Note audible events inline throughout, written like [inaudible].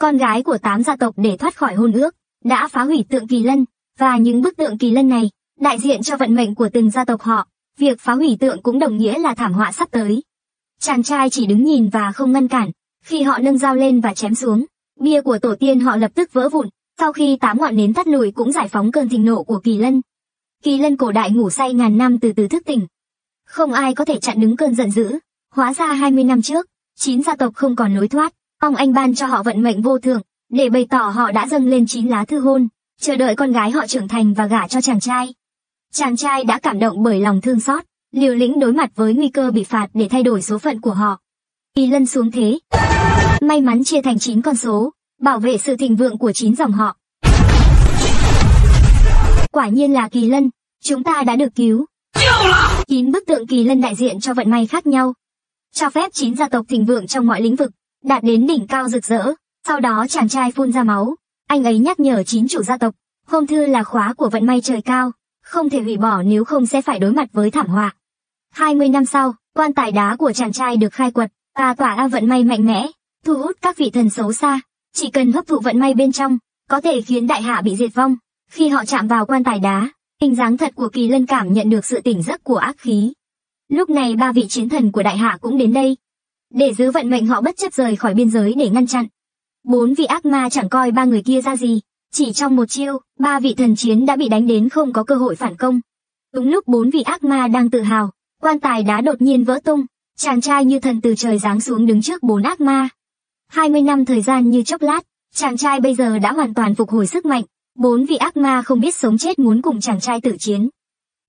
con gái của tám gia tộc để thoát khỏi hôn ước, đã phá hủy tượng kỳ lân, và những bức tượng kỳ lân này, đại diện cho vận mệnh của từng gia tộc họ, việc phá hủy tượng cũng đồng nghĩa là thảm họa sắp tới. Chàng trai chỉ đứng nhìn và không ngăn cản, khi họ nâng dao lên và chém xuống, bia của tổ tiên họ lập tức vỡ vụn, sau khi tám ngọn nến tắt lùi cũng giải phóng cơn thịnh nộ của kỳ lân. Kỳ lân cổ đại ngủ say ngàn năm từ từ thức tỉnh. Không ai có thể chặn đứng cơn giận dữ, hóa ra 20 năm trước, chín gia tộc không còn lối thoát, ông anh ban cho họ vận mệnh vô thường, để bày tỏ họ đã dâng lên chín lá thư hôn, chờ đợi con gái họ trưởng thành và gả cho chàng trai. Chàng trai đã cảm động bởi lòng thương xót, liều lĩnh đối mặt với nguy cơ bị phạt để thay đổi số phận của họ. Kỳ lân xuống thế. May mắn chia thành 9 con số, bảo vệ sự thịnh vượng của 9 dòng họ. Quả nhiên là kỳ lân, chúng ta đã được cứu. Chín bức tượng kỳ lân đại diện cho vận may khác nhau. Cho phép 9 gia tộc thịnh vượng trong mọi lĩnh vực, đạt đến đỉnh cao rực rỡ. Sau đó chàng trai phun ra máu, anh ấy nhắc nhở chín chủ gia tộc, hôn thư là khóa của vận may trời cao, không thể hủy bỏ nếu không sẽ phải đối mặt với thảm họa. 20 năm sau, quan tài đá của chàng trai được khai quật, và tỏa ra vận may mạnh mẽ, thu hút các vị thần xấu xa, chỉ cần hấp thụ vận may bên trong, có thể khiến đại hạ bị diệt vong. Khi họ chạm vào quan tài đá, hình dáng thật của kỳ lân cảm nhận được sự tỉnh giấc của ác khí. Lúc này ba vị chiến thần của đại hạ cũng đến đây. Để giữ vận mệnh họ bất chấp rời khỏi biên giới để ngăn chặn. Bốn vị ác ma chẳng coi ba người kia ra gì, chỉ trong một chiêu, ba vị thần chiến đã bị đánh đến không có cơ hội phản công. Đúng lúc bốn vị ác ma đang tự hào, quan tài đá đột nhiên vỡ tung, chàng trai như thần từ trời giáng xuống đứng trước bốn ác ma. 20 năm thời gian như chốc lát, chàng trai bây giờ đã hoàn toàn phục hồi sức mạnh, bốn vị ác ma không biết sống chết muốn cùng chàng trai tử chiến.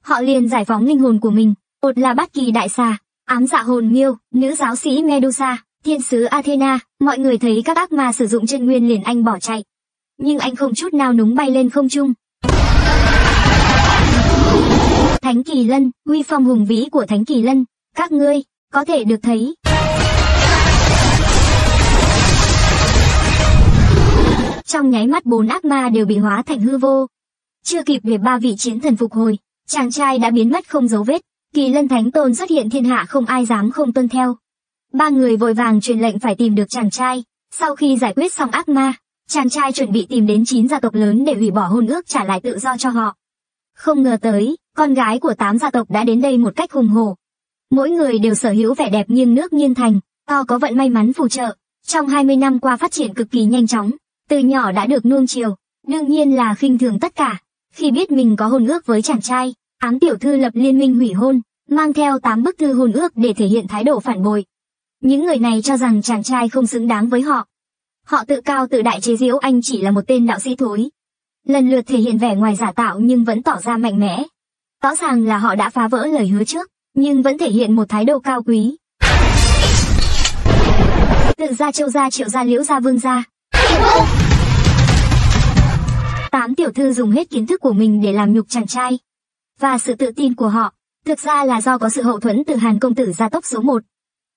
Họ liền giải phóng linh hồn của mình, một là bát kỳ đại xà, ám dạ hồn miêu, nữ giáo sĩ Medusa, thiên sứ Athena, mọi người thấy các ác ma sử dụng chân nguyên liền anh bỏ chạy. Nhưng anh không chút nào núng bay lên không trung. Thánh Kỳ Lân, uy phong hùng vĩ của Thánh Kỳ Lân, các ngươi, có thể được thấy. Trong nháy mắt bốn ác ma đều bị hóa thành hư vô. Chưa kịp để ba vị chiến thần phục hồi, chàng trai đã biến mất không dấu vết. Kỳ lân thánh tôn xuất hiện thiên hạ không ai dám không tuân theo. Ba người vội vàng truyền lệnh phải tìm được chàng trai. Sau khi giải quyết xong ác ma, chàng trai chuẩn bị tìm đến chín gia tộc lớn để hủy bỏ hôn ước trả lại tự do cho họ. Không ngờ tới, con gái của tám gia tộc đã đến đây một cách hùng hổ. Mỗi người đều sở hữu vẻ đẹp nghiêng nước nghiêng thành, to có vận may mắn phù trợ. Trong 20 năm qua phát triển cực kỳ nhanh chóng, từ nhỏ đã được nuông chiều, đương nhiên là khinh thường tất cả. Khi biết mình có hôn ước với chàng trai, ám tiểu thư lập liên minh hủy hôn, mang theo 8 bức thư hôn ước để thể hiện thái độ phản bội. Những người này cho rằng chàng trai không xứng đáng với họ. Họ tự cao tự đại chế giễu anh chỉ là một tên đạo sĩ thối. Lần lượt thể hiện vẻ ngoài giả tạo nhưng vẫn tỏ ra mạnh mẽ. Rõ ràng là họ đã phá vỡ lời hứa trước, nhưng vẫn thể hiện một thái độ cao quý. Tự ra châu gia triệu gia liễu gia vương gia. Tám tiểu thư dùng hết kiến thức của mình để làm nhục chàng trai. Và sự tự tin của họ, thực ra là do có sự hậu thuẫn từ Hàn công tử gia tốc số 1.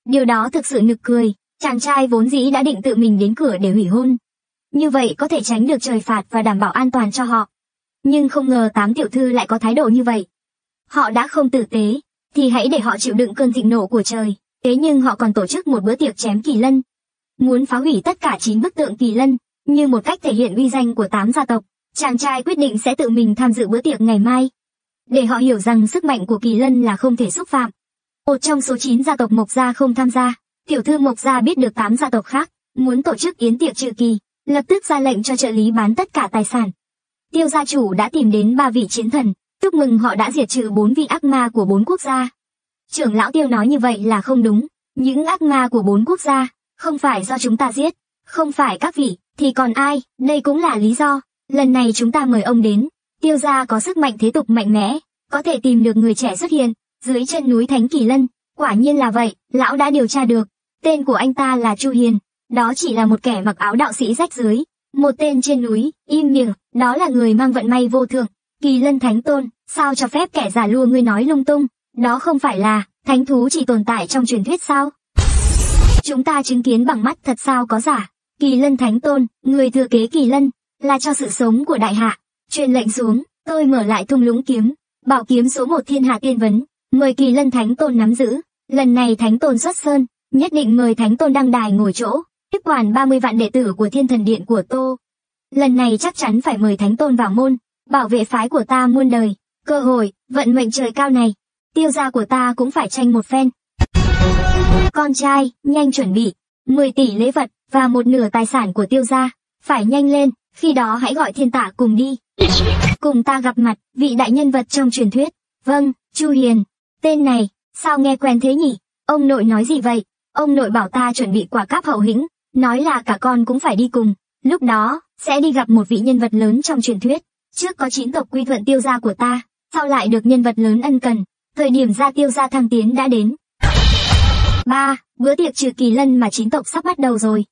Điều đó thực sự nực cười, chàng trai vốn dĩ đã định tự mình đến cửa để hủy hôn. Như vậy có thể tránh được trời phạt và đảm bảo an toàn cho họ. Nhưng không ngờ tám tiểu thư lại có thái độ như vậy. Họ đã không tử tế, thì hãy để họ chịu đựng cơn thịnh nộ của trời. Thế nhưng họ còn tổ chức một bữa tiệc chém kỳ lân. Muốn phá hủy tất cả chín bức tượng kỳ lân, như một cách thể hiện uy danh của tám gia tộc. Chàng trai quyết định sẽ tự mình tham dự bữa tiệc ngày mai. Để họ hiểu rằng sức mạnh của kỳ lân là không thể xúc phạm. Một trong số 9 gia tộc Mộc Gia không tham gia, tiểu thư Mộc Gia biết được 8 gia tộc khác, muốn tổ chức yến tiệc trừ kỳ, lập tức ra lệnh cho trợ lý bán tất cả tài sản. Tiêu gia chủ đã tìm đến ba vị chiến thần, chúc mừng họ đã diệt trừ bốn vị ác ma của bốn quốc gia. Trưởng lão Tiêu nói như vậy là không đúng, những ác ma của bốn quốc gia, không phải do chúng ta giết, không phải các vị, thì còn ai, đây cũng là lý do. Lần này chúng ta mời ông đến, tiêu gia có sức mạnh thế tục mạnh mẽ, có thể tìm được người trẻ xuất hiện, dưới chân núi Thánh Kỳ Lân. Quả nhiên là vậy, lão đã điều tra được. Tên của anh ta là Chu Hiền, đó chỉ là một kẻ mặc áo đạo sĩ rách dưới. Một tên trên núi, im miệng, đó là người mang vận may vô thường. Kỳ Lân Thánh Tôn, sao cho phép kẻ giả lua ngươi nói lung tung, đó không phải là, thánh thú chỉ tồn tại trong truyền thuyết sao? Chúng ta chứng kiến bằng mắt thật sao có giả. Kỳ Lân Thánh Tôn, người thừa kế Kỳ Lân, là cho sự sống của đại hạ. Truyền lệnh xuống, tôi mở lại thung lũng kiếm, bảo kiếm số một thiên hạ tiên vấn, mời Kỳ Lân Thánh Tôn nắm giữ. Lần này Thánh Tôn xuất sơn, nhất định mời Thánh Tôn đăng đài ngồi chỗ. tiếp quản 30 vạn đệ tử của thiên thần điện của Tô. Lần này chắc chắn phải mời Thánh Tôn vào môn, bảo vệ phái của ta muôn đời. Cơ hội, vận mệnh trời cao này, tiêu gia của ta cũng phải tranh một phen. Con trai, nhanh chuẩn bị, 10 tỷ lễ vật và một nửa tài sản của tiêu gia, phải nhanh lên, khi đó hãy gọi thiên tạ cùng đi. Cùng ta gặp mặt, vị đại nhân vật trong truyền thuyết. Vâng, Chu Hiền. Tên này, sao nghe quen thế nhỉ? Ông nội nói gì vậy? Ông nội bảo ta chuẩn bị quả cáp hậu hĩnh, nói là cả con cũng phải đi cùng. Lúc đó, sẽ đi gặp một vị nhân vật lớn trong truyền thuyết. Trước có chín tộc quy thuận tiêu gia của ta, sau lại được nhân vật lớn ân cần. Thời điểm ra tiêu gia thăng tiến đã đến. 3. Bữa tiệc trừ kỳ lân mà chín tộc sắp bắt đầu rồi.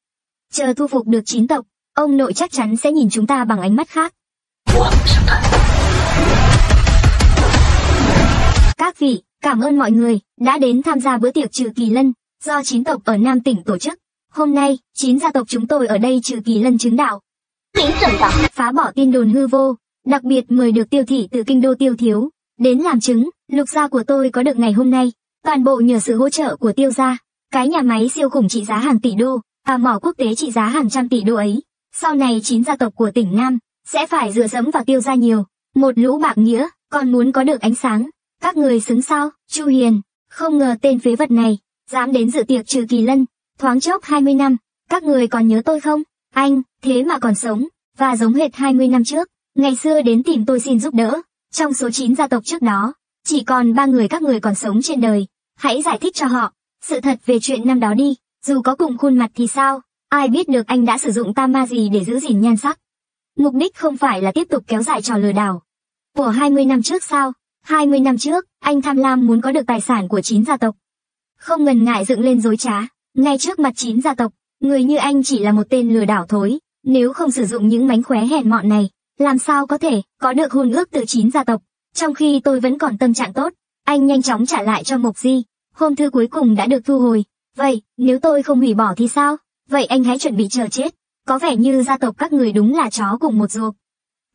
Chờ thu phục được chín tộc, ông nội chắc chắn sẽ nhìn chúng ta bằng ánh mắt khác. Các vị, cảm ơn mọi người đã đến tham gia bữa tiệc trừ kỳ lân do chín tộc ở Nam tỉnh tổ chức. Hôm nay, chín gia tộc chúng tôi ở đây trừ kỳ lân chứng đạo. Phá bỏ tin đồn hư vô, đặc biệt mời được tiêu thị từ kinh đô tiêu thiếu, đến làm chứng, lục gia của tôi có được ngày hôm nay, toàn bộ nhờ sự hỗ trợ của tiêu gia, cái nhà máy siêu khủng trị giá hàng tỷ đô, và mỏ quốc tế trị giá hàng trăm tỷ đô ấy. Sau này chín gia tộc của tỉnh Nam, sẽ phải dựa dẫm vào tiêu ra nhiều, một lũ bạc nghĩa, còn muốn có được ánh sáng. Các người xứng sao, Chu Hiền, không ngờ tên phế vật này, dám đến dự tiệc trừ kỳ lân, thoáng chốc 20 năm, các người còn nhớ tôi không? Anh, thế mà còn sống, và giống hệt 20 năm trước, ngày xưa đến tìm tôi xin giúp đỡ, trong số 9 gia tộc trước đó, chỉ còn ba người các người còn sống trên đời, hãy giải thích cho họ, sự thật về chuyện năm đó đi, dù có cùng khuôn mặt thì sao, ai biết được anh đã sử dụng tam ma gì để giữ gìn nhan sắc. Mục đích không phải là tiếp tục kéo dài trò lừa đảo. Của 20 năm trước sao? 20 năm trước, anh tham lam muốn có được tài sản của 9 gia tộc. Không ngần ngại dựng lên dối trá, ngay trước mặt 9 gia tộc, người như anh chỉ là một tên lừa đảo thối, nếu không sử dụng những mánh khóe hèn mọn này, làm sao có thể có được hôn ước từ 9 gia tộc, trong khi tôi vẫn còn tâm trạng tốt, anh nhanh chóng trả lại cho Mộc Di, hôm thư cuối cùng đã được thu hồi, vậy, nếu tôi không hủy bỏ thì sao? Vậy anh hãy chuẩn bị chờ chết. Có vẻ như gia tộc các người đúng là chó cùng một ruột.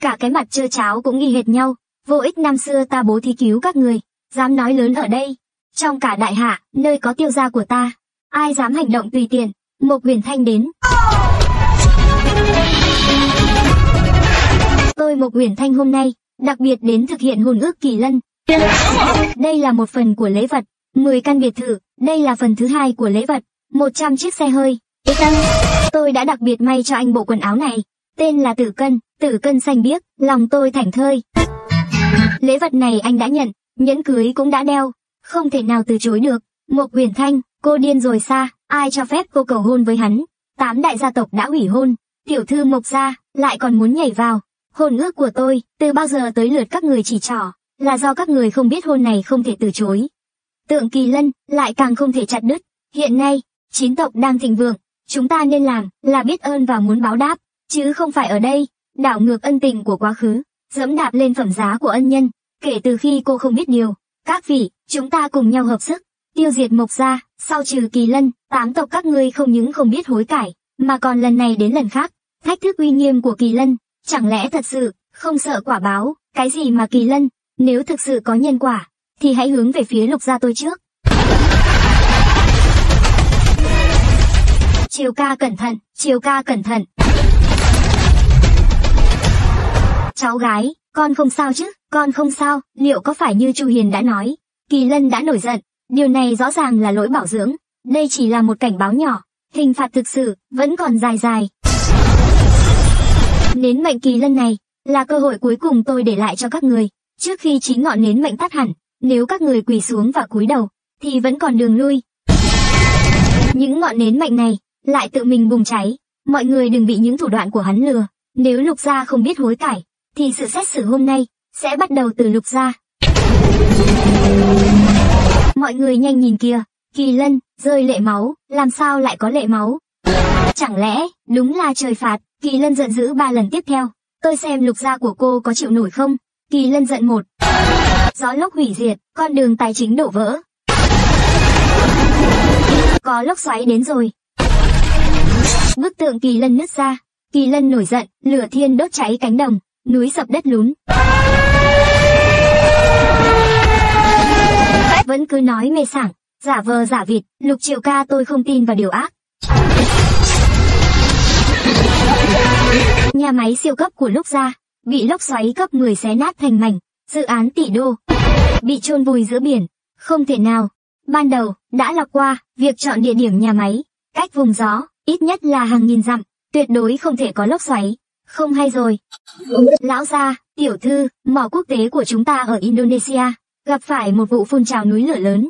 Cả cái mặt trơ cháo cũng nghi hệt nhau, vô ích năm xưa ta bố thí cứu các người, dám nói lớn ở đây. Trong cả đại hạ, nơi có tiêu gia của ta, ai dám hành động tùy tiện, một huyền thanh đến. Tôi Mộc huyền thanh hôm nay, đặc biệt đến thực hiện hôn ước kỳ lân. Đây là một phần của lễ vật, 10 căn biệt thự, đây là phần thứ hai của lễ vật, 100 chiếc xe hơi, tôi đã đặc biệt may cho anh bộ quần áo này. Tên là Tử Cân, Tử Cân xanh biếc, lòng tôi thảnh thơi. Lễ vật này anh đã nhận, nhẫn cưới cũng đã đeo, không thể nào từ chối được. mộc huyền thanh, cô điên rồi xa, ai cho phép cô cầu hôn với hắn. Tám đại gia tộc đã hủy hôn, tiểu thư Mộc gia, lại còn muốn nhảy vào. Hôn ước của tôi, từ bao giờ tới lượt các người chỉ trỏ, là do các người không biết hôn này không thể từ chối. Tượng kỳ lân, lại càng không thể chặt đứt. Hiện nay, chín tộc đang thịnh vượng, Chúng ta nên làm là biết ơn và muốn báo đáp, chứ không phải ở đây, đảo ngược ân tình của quá khứ, dẫm đạp lên phẩm giá của ân nhân, kể từ khi cô không biết điều. Các vị, chúng ta cùng nhau hợp sức, tiêu diệt mộc gia, sau trừ kỳ lân, tám tộc các ngươi không những không biết hối cải, mà còn lần này đến lần khác, thách thức uy nghiêm của kỳ lân, chẳng lẽ thật sự, không sợ quả báo, cái gì mà kỳ lân, nếu thực sự có nhân quả, thì hãy hướng về phía lục gia tôi trước. Chiều ca cẩn thận, chiều ca cẩn thận. Cháu gái, con không sao chứ, con không sao, liệu có phải như Chu Hiền đã nói? Kỳ Lân đã nổi giận, điều này rõ ràng là lỗi bảo dưỡng, đây chỉ là một cảnh báo nhỏ, hình phạt thực sự, vẫn còn dài dài. Nến mệnh Kỳ Lân này, là cơ hội cuối cùng tôi để lại cho các người, trước khi chín ngọn nến mệnh tắt hẳn, nếu các người quỳ xuống và cúi đầu, thì vẫn còn đường lui. Những ngọn nến mệnh này, lại tự mình bùng cháy. Mọi người đừng bị những thủ đoạn của hắn lừa. Nếu lục gia không biết hối cải, thì sự xét xử hôm nay sẽ bắt đầu từ lục gia. Mọi người nhanh nhìn kìa, kỳ lân, rơi lệ máu, làm sao lại có lệ máu? Chẳng lẽ, đúng là trời phạt, kỳ lân giận dữ ba lần tiếp theo. Tôi xem lục gia của cô có chịu nổi không? Kỳ lân giận một. Gió lốc hủy diệt, con đường tài chính đổ vỡ. Có lốc xoáy đến rồi, Bức tượng kỳ lân nứt ra, kỳ lân nổi giận, lửa thiên đốt cháy cánh đồng, núi sập đất lún. Vẫn cứ nói mê sảng, giả vờ giả vịt, lục triệu ca tôi không tin vào điều ác. Nhà máy siêu cấp của lúc ra, bị lốc xoáy cấp 10 xé nát thành mảnh, dự án tỷ đô, bị chôn vùi giữa biển, không thể nào. Ban đầu, đã lọc qua, việc chọn địa điểm nhà máy, cách vùng gió, ít nhất là hàng nghìn dặm, tuyệt đối không thể có lốc xoáy. Không hay rồi. Lão gia, tiểu thư, mỏ quốc tế của chúng ta ở Indonesia, gặp phải một vụ phun trào núi lửa lớn.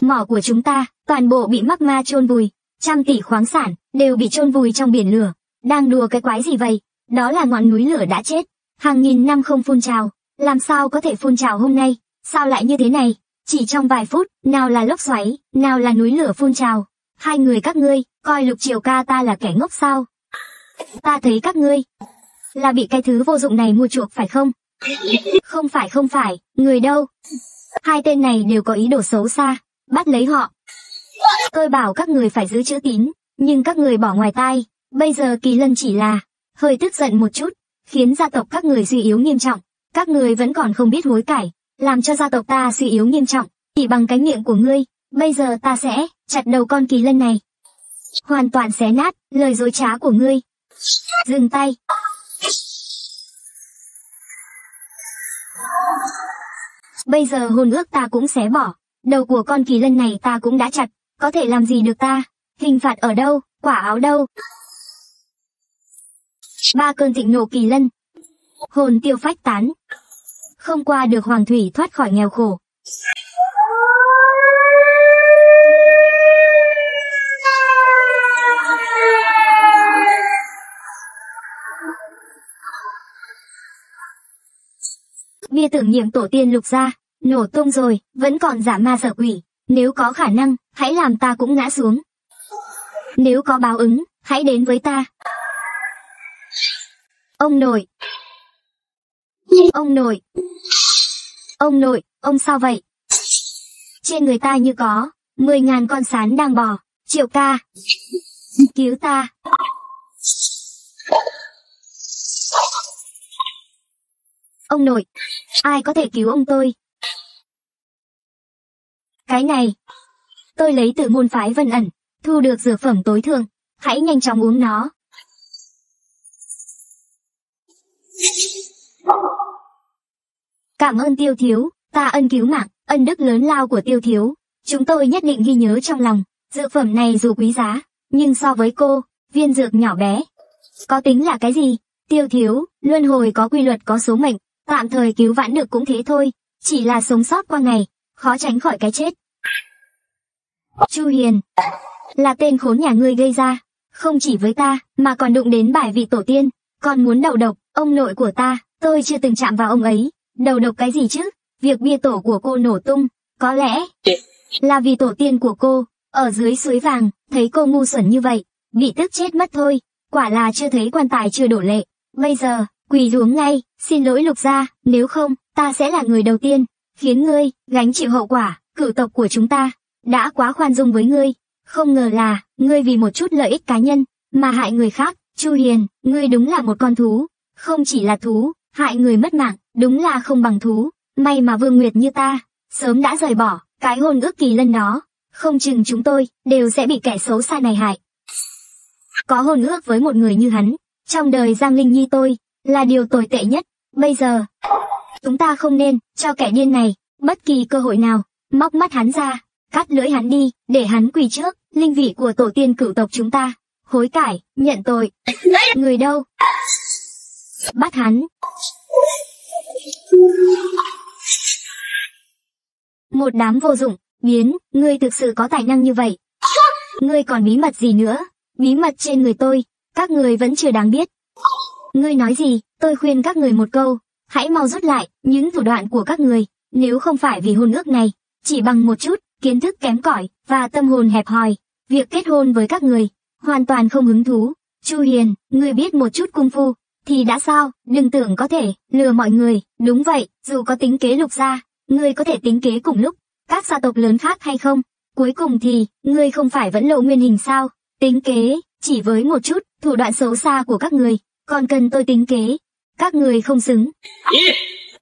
Mỏ của chúng ta, toàn bộ bị magma chôn vùi, trăm tỷ khoáng sản, đều bị chôn vùi trong biển lửa. Đang đùa cái quái gì vậy? Đó là ngọn núi lửa đã chết. Hàng nghìn năm không phun trào, làm sao có thể phun trào hôm nay? Sao lại như thế này? Chỉ trong vài phút, nào là lốc xoáy, nào là núi lửa phun trào. Hai người các ngươi, coi lục triều ca ta là kẻ ngốc sao? Ta thấy các ngươi là bị cái thứ vô dụng này mua chuộc phải không? Không phải không phải, người đâu? Hai tên này đều có ý đồ xấu xa, bắt lấy họ. Tôi bảo các người phải giữ chữ tín, nhưng các người bỏ ngoài tai, bây giờ kỳ lân chỉ là hơi tức giận một chút, khiến gia tộc các người suy yếu nghiêm trọng. Các người vẫn còn không biết hối cải, làm cho gia tộc ta suy yếu nghiêm trọng, chỉ bằng cái miệng của ngươi, bây giờ ta sẽ chặt đầu con kỳ lân này. Hoàn toàn xé nát, lời dối trá của ngươi. Dừng tay. Bây giờ hôn ước ta cũng xé bỏ, đầu của con kỳ lân này ta cũng đã chặt, có thể làm gì được ta? Hình phạt ở đâu, quả áo đâu? Ba cơn thịnh nộ kỳ lân. Hồn tiêu phách tán. Không qua được hoàng thủy thoát khỏi nghèo khổ. Bia tưởng niệm tổ tiên lục gia, nổ tung rồi, vẫn còn giả ma sở quỷ. Nếu có khả năng, hãy làm ta cũng ngã xuống. Nếu có báo ứng, hãy đến với ta. Ông nội. Ông nội. Ông nội, ông sao vậy? Trên người ta như có, mười ngàn con sán đang bò. Triệu ca. Cứu ta. Ông nội, ai có thể cứu ông tôi? Cái này, tôi lấy từ môn phái vân ẩn, thu được dược phẩm tối thượng, hãy nhanh chóng uống nó. Cảm ơn tiêu thiếu, ta ân cứu mạng, ân đức lớn lao của tiêu thiếu. Chúng tôi nhất định ghi nhớ trong lòng, dược phẩm này dù quý giá, nhưng so với cô, viên dược nhỏ bé. Có tính là cái gì? Tiêu thiếu, luân hồi có quy luật có số mệnh, tạm thời cứu vãn được cũng thế thôi, chỉ là sống sót qua ngày, khó tránh khỏi cái chết. Chu Hiền, là tên khốn nhà ngươi gây ra, không chỉ với ta, mà còn đụng đến bài vị tổ tiên, còn muốn đầu độc, ông nội của ta, tôi chưa từng chạm vào ông ấy, đầu độc cái gì chứ, việc bia tổ của cô nổ tung, có lẽ là vì tổ tiên của cô, ở dưới suối vàng, thấy cô ngu xuẩn như vậy, bị tức chết mất thôi, quả là chưa thấy quan tài chưa đổ lệ, bây giờ, quỳ xuống ngay, xin lỗi lục gia, nếu không, ta sẽ là người đầu tiên, khiến ngươi, gánh chịu hậu quả, cử tộc của chúng ta, đã quá khoan dung với ngươi, không ngờ là, ngươi vì một chút lợi ích cá nhân, mà hại người khác, Chu Hiền, ngươi đúng là một con thú, không chỉ là thú, hại người mất mạng, đúng là không bằng thú, may mà Vương Nguyệt như ta, sớm đã rời bỏ, cái hôn ước kỳ lân đó, không chừng chúng tôi, đều sẽ bị kẻ xấu xa này hại. Có hôn ước với một người như hắn, trong đời Giang Linh Nhi tôi, là điều tồi tệ nhất, bây giờ, chúng ta không nên, cho kẻ điên này, bất kỳ cơ hội nào, móc mắt hắn ra, cắt lưỡi hắn đi, để hắn quỳ trước, linh vị của tổ tiên cửu tộc chúng ta, hối cải, nhận tội. Người đâu? Bắt hắn. Một đám vô dụng, biến, ngươi thực sự có tài năng như vậy. Ngươi còn bí mật gì nữa? Bí mật trên người tôi, các người vẫn chưa đáng biết. Ngươi nói gì, tôi khuyên các người một câu, hãy mau rút lại, những thủ đoạn của các người, nếu không phải vì hôn ước này, chỉ bằng một chút, kiến thức kém cỏi và tâm hồn hẹp hòi, việc kết hôn với các người, hoàn toàn không hứng thú. Chu Hiền, ngươi biết một chút cung phu, thì đã sao, đừng tưởng có thể lừa mọi người, đúng vậy, dù có tính kế lục gia, ngươi có thể tính kế cùng lúc, các gia tộc lớn khác hay không? Cuối cùng thì, ngươi không phải vẫn lộ nguyên hình sao? Tính kế, chỉ với một chút, thủ đoạn xấu xa của các người, còn cần tôi tính kế. Các người không xứng.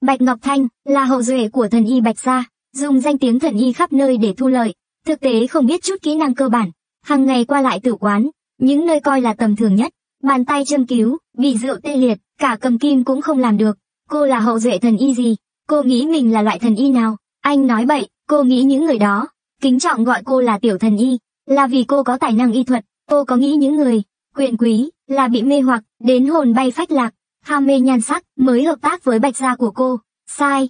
Bạch Ngọc Thanh là hậu duệ của thần y Bạch Gia, dùng danh tiếng thần y khắp nơi để thu lợi, thực tế không biết chút kỹ năng cơ bản, hàng ngày qua lại tử quán, những nơi coi là tầm thường nhất, bàn tay châm cứu, bị rượu tê liệt, cả cầm kim cũng không làm được. Cô là hậu duệ thần y gì? Cô nghĩ mình là loại thần y nào? Anh nói bậy, cô nghĩ những người đó. Kính trọng gọi cô là tiểu thần y, là vì cô có tài năng y thuật. Cô có nghĩ những người, quyền quý, là bị mê hoặc, đến hồn bay phách lạc, ham mê nhan sắc, mới hợp tác với bạch gia của cô. Sai.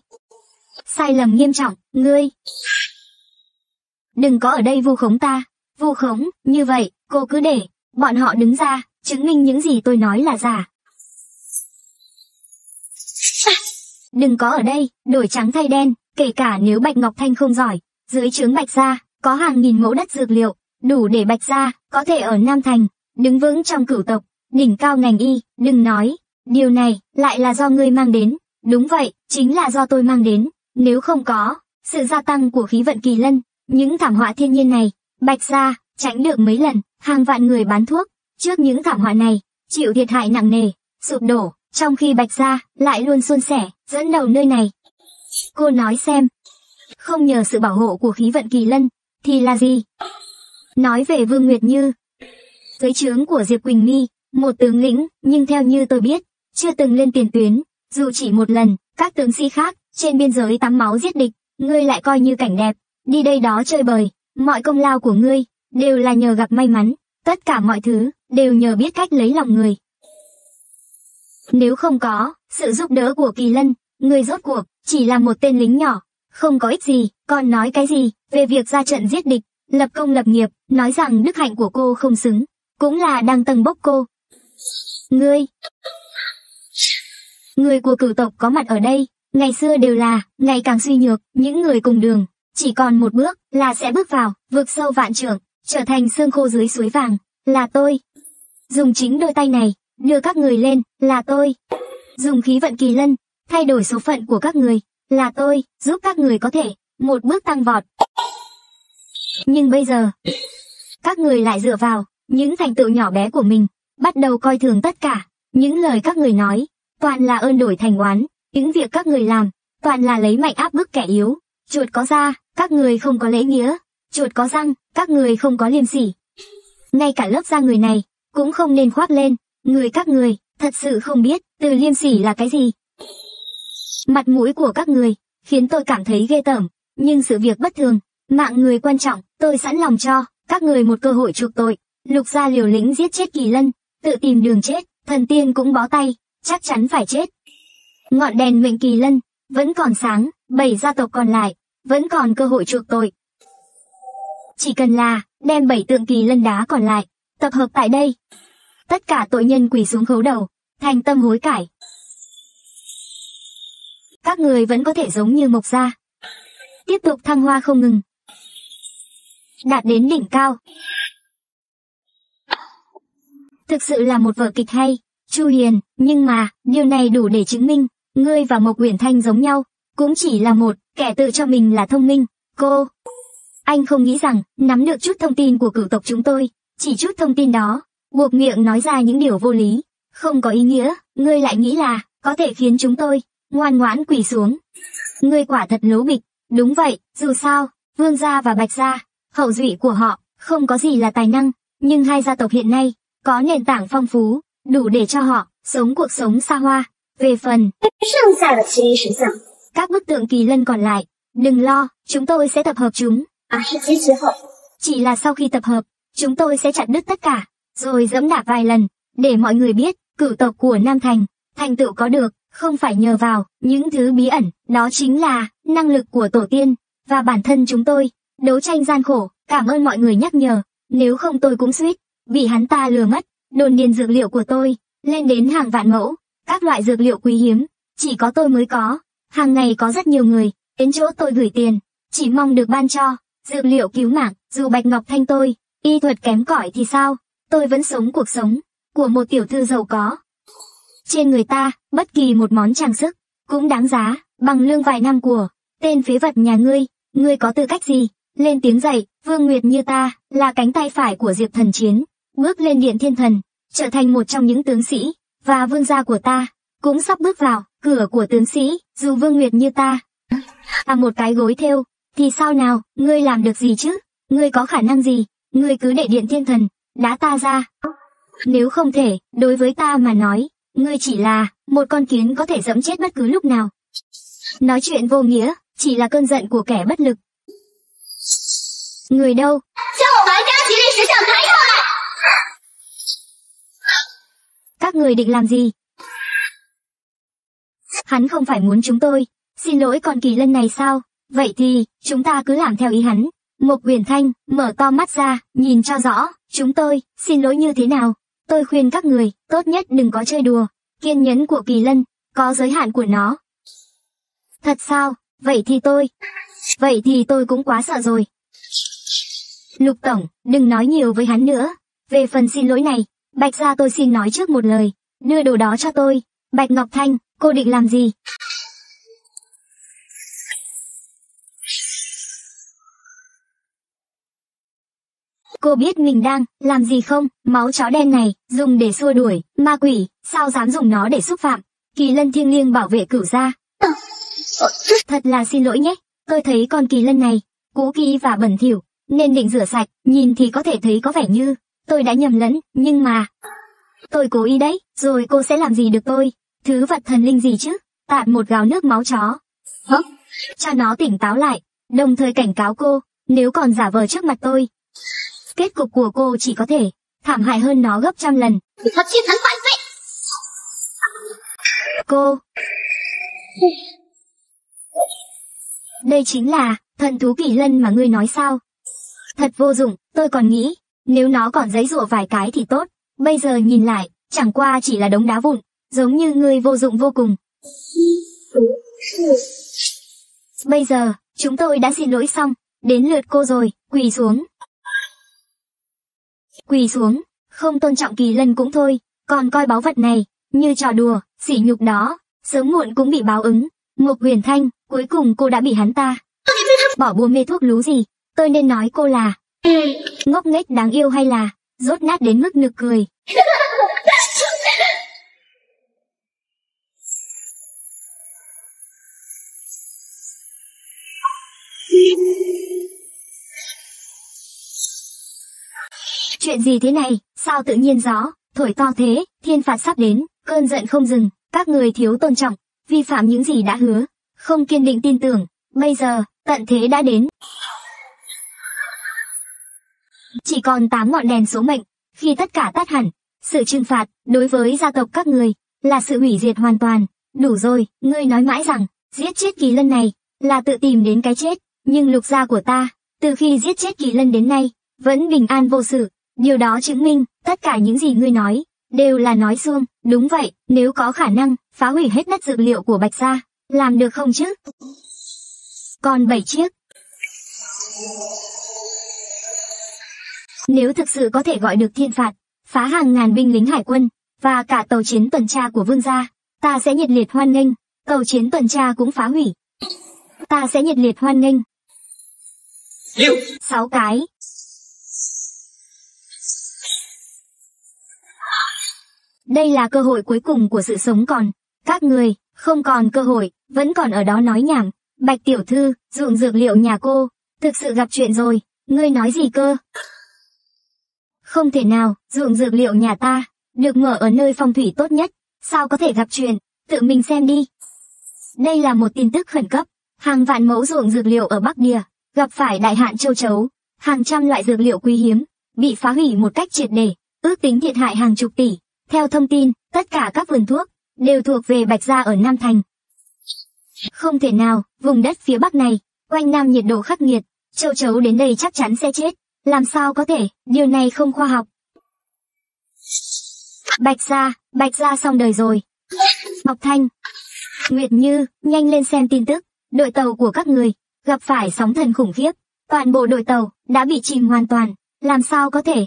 Sai lầm nghiêm trọng, ngươi. Đừng có ở đây vu khống ta. Vu khống, như vậy, cô cứ để, bọn họ đứng ra, chứng minh những gì tôi nói là giả. Đừng có ở đây, đổi trắng thay đen, kể cả nếu Bạch Ngọc Thanh không giỏi, dưới trướng Bạch Gia, có hàng nghìn mẫu đất dược liệu, đủ để Bạch Gia, có thể ở Nam Thành, đứng vững trong cửu tộc, đỉnh cao ngành y, đừng nói, điều này, lại là do ngươi mang đến, đúng vậy, chính là do tôi mang đến, nếu không có, sự gia tăng của khí vận kỳ lân, những thảm họa thiên nhiên này, Bạch Gia, tránh được mấy lần, hàng vạn người bán thuốc, trước những thảm họa này, chịu thiệt hại nặng nề, sụp đổ, trong khi Bạch Gia lại luôn suôn sẻ, dẫn đầu nơi này. Cô nói xem, không nhờ sự bảo hộ của khí vận kỳ lân, thì là gì? Nói về Vương Nguyệt Như, dưới trướng của Diệp Quỳnh nhi một tướng lĩnh, nhưng theo như tôi biết, chưa từng lên tiền tuyến, dù chỉ một lần, các tướng sĩ khác, trên biên giới tắm máu giết địch, ngươi lại coi như cảnh đẹp, đi đây đó chơi bời, mọi công lao của ngươi, đều là nhờ gặp may mắn, tất cả mọi thứ, đều nhờ biết cách lấy lòng người. Nếu không có, sự giúp đỡ của Kỳ Lân, ngươi rốt cuộc, chỉ là một tên lính nhỏ, không có ích gì, còn nói cái gì, về việc ra trận giết địch, lập công lập nghiệp, nói rằng đức hạnh của cô không xứng, cũng là đang tầng bốc cô. Ngươi, người của cửu tộc có mặt ở đây, ngày xưa đều là, ngày càng suy nhược, những người cùng đường, chỉ còn một bước, là sẽ bước vào, vượt sâu vạn trưởng, trở thành xương khô dưới suối vàng, là tôi. Dùng chính đôi tay này, đưa các người lên, là tôi. Dùng khí vận kỳ lân, thay đổi số phận của các người, là tôi, giúp các người có thể, một bước tăng vọt. Nhưng bây giờ, các người lại dựa vào, những thành tựu nhỏ bé của mình, bắt đầu coi thường tất cả, những lời các người nói, toàn là ơn đổi thành oán, những việc các người làm, toàn là lấy mạnh áp bức kẻ yếu. Chuột có da, các người không có lễ nghĩa, chuột có răng, các người không có liêm sỉ. Ngay cả lớp da người này, cũng không nên khoác lên, người các người, thật sự không biết, từ liêm sỉ là cái gì. Mặt mũi của các người, khiến tôi cảm thấy ghê tởm, nhưng sự việc bất thường, mạng người quan trọng, tôi sẵn lòng cho, các người một cơ hội chuộc tội. Lục gia liều lĩnh giết chết kỳ lân, tự tìm đường chết, thần tiên cũng bó tay, chắc chắn phải chết. Ngọn đèn mệnh kỳ lân, vẫn còn sáng, bảy gia tộc còn lại, vẫn còn cơ hội chuộc tội. Chỉ cần là, đem bảy tượng kỳ lân đá còn lại, tập hợp tại đây. Tất cả tội nhân quỳ xuống khấu đầu, thành tâm hối cải. Các người vẫn có thể giống như mộc gia. Tiếp tục thăng hoa không ngừng. Đạt đến đỉnh cao. Thực sự là một vở kịch hay, Chu Hiền, nhưng mà, điều này đủ để chứng minh, ngươi và Mộc Uyển Thanh giống nhau, cũng chỉ là một, kẻ tự cho mình là thông minh. Cô, anh không nghĩ rằng, nắm được chút thông tin của cửu tộc chúng tôi, chỉ chút thông tin đó, buộc miệng nói ra những điều vô lý, không có ý nghĩa, ngươi lại nghĩ là, có thể khiến chúng tôi, ngoan ngoãn quỳ xuống. Ngươi quả thật lố bịch, đúng vậy, dù sao, vương gia và bạch gia, hậu duy của họ, không có gì là tài năng, nhưng hai gia tộc hiện nay, có nền tảng phong phú, đủ để cho họ, sống cuộc sống xa hoa. Về phần, các bức tượng kỳ lân còn lại, đừng lo, chúng tôi sẽ tập hợp chúng. Chỉ là sau khi tập hợp, chúng tôi sẽ chặt đứt tất cả, rồi dẫm đạp vài lần, để mọi người biết, cửu tộc của Nam Thành, thành tựu có được, không phải nhờ vào những thứ bí ẩn, đó chính là năng lực của tổ tiên và bản thân chúng tôi. Đấu tranh gian khổ, cảm ơn mọi người nhắc nhở, nếu không tôi cũng suýt bị hắn ta lừa mất. Đồn điền dược liệu của tôi lên đến hàng vạn mẫu, các loại dược liệu quý hiếm, chỉ có tôi mới có. Hàng ngày có rất nhiều người đến chỗ tôi gửi tiền, chỉ mong được ban cho dược liệu cứu mạng, dù Bạch Ngọc Thanh tôi y thuật kém cỏi thì sao? Tôi vẫn sống cuộc sống của một tiểu thư giàu có. Trên người ta, bất kỳ một món trang sức, cũng đáng giá, bằng lương vài năm của, tên phế vật nhà ngươi, ngươi có tư cách gì? Lên tiếng dậy, Vương Nguyệt như ta, là cánh tay phải của Diệp Thần Chiến, bước lên điện thiên thần, trở thành một trong những tướng sĩ, và vương gia của ta, cũng sắp bước vào, cửa của tướng sĩ, dù Vương Nguyệt như ta. À một cái gối theo, thì sao nào, ngươi làm được gì chứ? Ngươi có khả năng gì? Ngươi cứ để điện thiên thần, đá ta ra. Nếu không thể, đối với ta mà nói, ngươi chỉ là một con kiến có thể dẫm chết bất cứ lúc nào. Nói chuyện vô nghĩa, chỉ là cơn giận của kẻ bất lực. Người đâu? Các người định làm gì? Hắn không phải muốn chúng tôi. Xin lỗi con kỳ lân này sao? Vậy thì, chúng ta cứ làm theo ý hắn. Mộc Uyển thanh, mở to mắt ra, nhìn cho rõ, chúng tôi, xin lỗi như thế nào? Tôi khuyên các người, tốt nhất đừng có chơi đùa. Kiên nhẫn của kỳ lân, có giới hạn của nó. Thật sao? Vậy thì tôi... Vậy thì tôi cũng quá sợ rồi. Lục Tổng, đừng nói nhiều với hắn nữa. Về phần xin lỗi này, Bạch gia tôi xin nói trước một lời. Đưa đồ đó cho tôi. Bạch Ngọc Thanh, cô định làm gì? Cô biết mình đang làm gì không? Máu chó đen này, dùng để xua đuổi, ma quỷ, sao dám dùng nó để xúc phạm? Kỳ lân thiêng liêng bảo vệ cửu gia. Thật là xin lỗi nhé, tôi thấy con kỳ lân này, cũ kỹ và bẩn thỉu, nên định rửa sạch, nhìn thì có thể thấy có vẻ như, tôi đã nhầm lẫn, nhưng mà... Tôi cố ý đấy, rồi cô sẽ làm gì được tôi? Thứ vật thần linh gì chứ? Tạt một gáo nước máu chó. Hả? Cho nó tỉnh táo lại, đồng thời cảnh cáo cô, nếu còn giả vờ trước mặt tôi. Kết cục của cô chỉ có thể, thảm hại hơn nó gấp trăm lần. Cô... Đây chính là, thần thú kỳ lân mà ngươi nói sao? Thật vô dụng, tôi còn nghĩ, nếu nó còn giấy rụa vài cái thì tốt. Bây giờ nhìn lại, chẳng qua chỉ là đống đá vụn, giống như ngươi vô dụng vô cùng. Bây giờ, chúng tôi đã xin lỗi xong, đến lượt cô rồi, quỳ xuống. Quỳ xuống, không tôn trọng kỳ lân cũng thôi, còn coi báu vật này, như trò đùa, sỉ nhục đó, sớm muộn cũng bị báo ứng. Ngục huyền thanh, cuối cùng cô đã bị hắn ta. Bỏ bùa mê thuốc lú gì, tôi nên nói cô là ngốc nghếch đáng yêu hay là rốt nát đến mức nực cười. Chuyện gì thế này, sao tự nhiên gió, thổi to thế, thiên phạt sắp đến, cơn giận không dừng, các người thiếu tôn trọng, vi phạm những gì đã hứa, không kiên định tin tưởng, bây giờ, tận thế đã đến. Chỉ còn 8 ngọn đèn số mệnh, khi tất cả tắt hẳn, sự trừng phạt, đối với gia tộc các người, là sự hủy diệt hoàn toàn. Đủ rồi, ngươi nói mãi rằng, giết chết kỳ lân này, là tự tìm đến cái chết, nhưng lục gia của ta, từ khi giết chết kỳ lân đến nay, vẫn bình an vô sự. Điều đó chứng minh, tất cả những gì ngươi nói, đều là nói xuông. Đúng vậy, nếu có khả năng, phá hủy hết đất dược liệu của Bạch Gia, làm được không chứ? Còn 7 chiếc. Nếu thực sự có thể gọi được thiên phạt, phá hàng ngàn binh lính hải quân, và cả tàu chiến tuần tra của vương gia, ta sẽ nhiệt liệt hoan nghênh, tàu chiến tuần tra cũng phá hủy. Ta sẽ nhiệt liệt hoan nghênh. Sáu cái. Đây là cơ hội cuối cùng của sự sống còn. Các người, không còn cơ hội, vẫn còn ở đó nói nhảm. Bạch tiểu thư, ruộng dược liệu nhà cô, thực sự gặp chuyện rồi, ngươi nói gì cơ? Không thể nào, ruộng dược liệu nhà ta, được mở ở nơi phong thủy tốt nhất, sao có thể gặp chuyện, tự mình xem đi. Đây là một tin tức khẩn cấp, hàng vạn mẫu ruộng dược liệu ở Bắc Địa, gặp phải đại hạn châu chấu, hàng trăm loại dược liệu quý hiếm, bị phá hủy một cách triệt để, ước tính thiệt hại hàng chục tỷ. Theo thông tin, tất cả các vườn thuốc, đều thuộc về Bạch Gia ở Nam Thành. Không thể nào, vùng đất phía Bắc này, quanh năm nhiệt độ khắc nghiệt, châu chấu đến đây chắc chắn sẽ chết. Làm sao có thể, điều này không khoa học. Bạch Gia, Bạch Gia xong đời rồi. Ngọc Thanh, Nguyệt Như, nhanh lên xem tin tức, đội tàu của các người, gặp phải sóng thần khủng khiếp. Toàn bộ đội tàu, đã bị chìm hoàn toàn, làm sao có thể.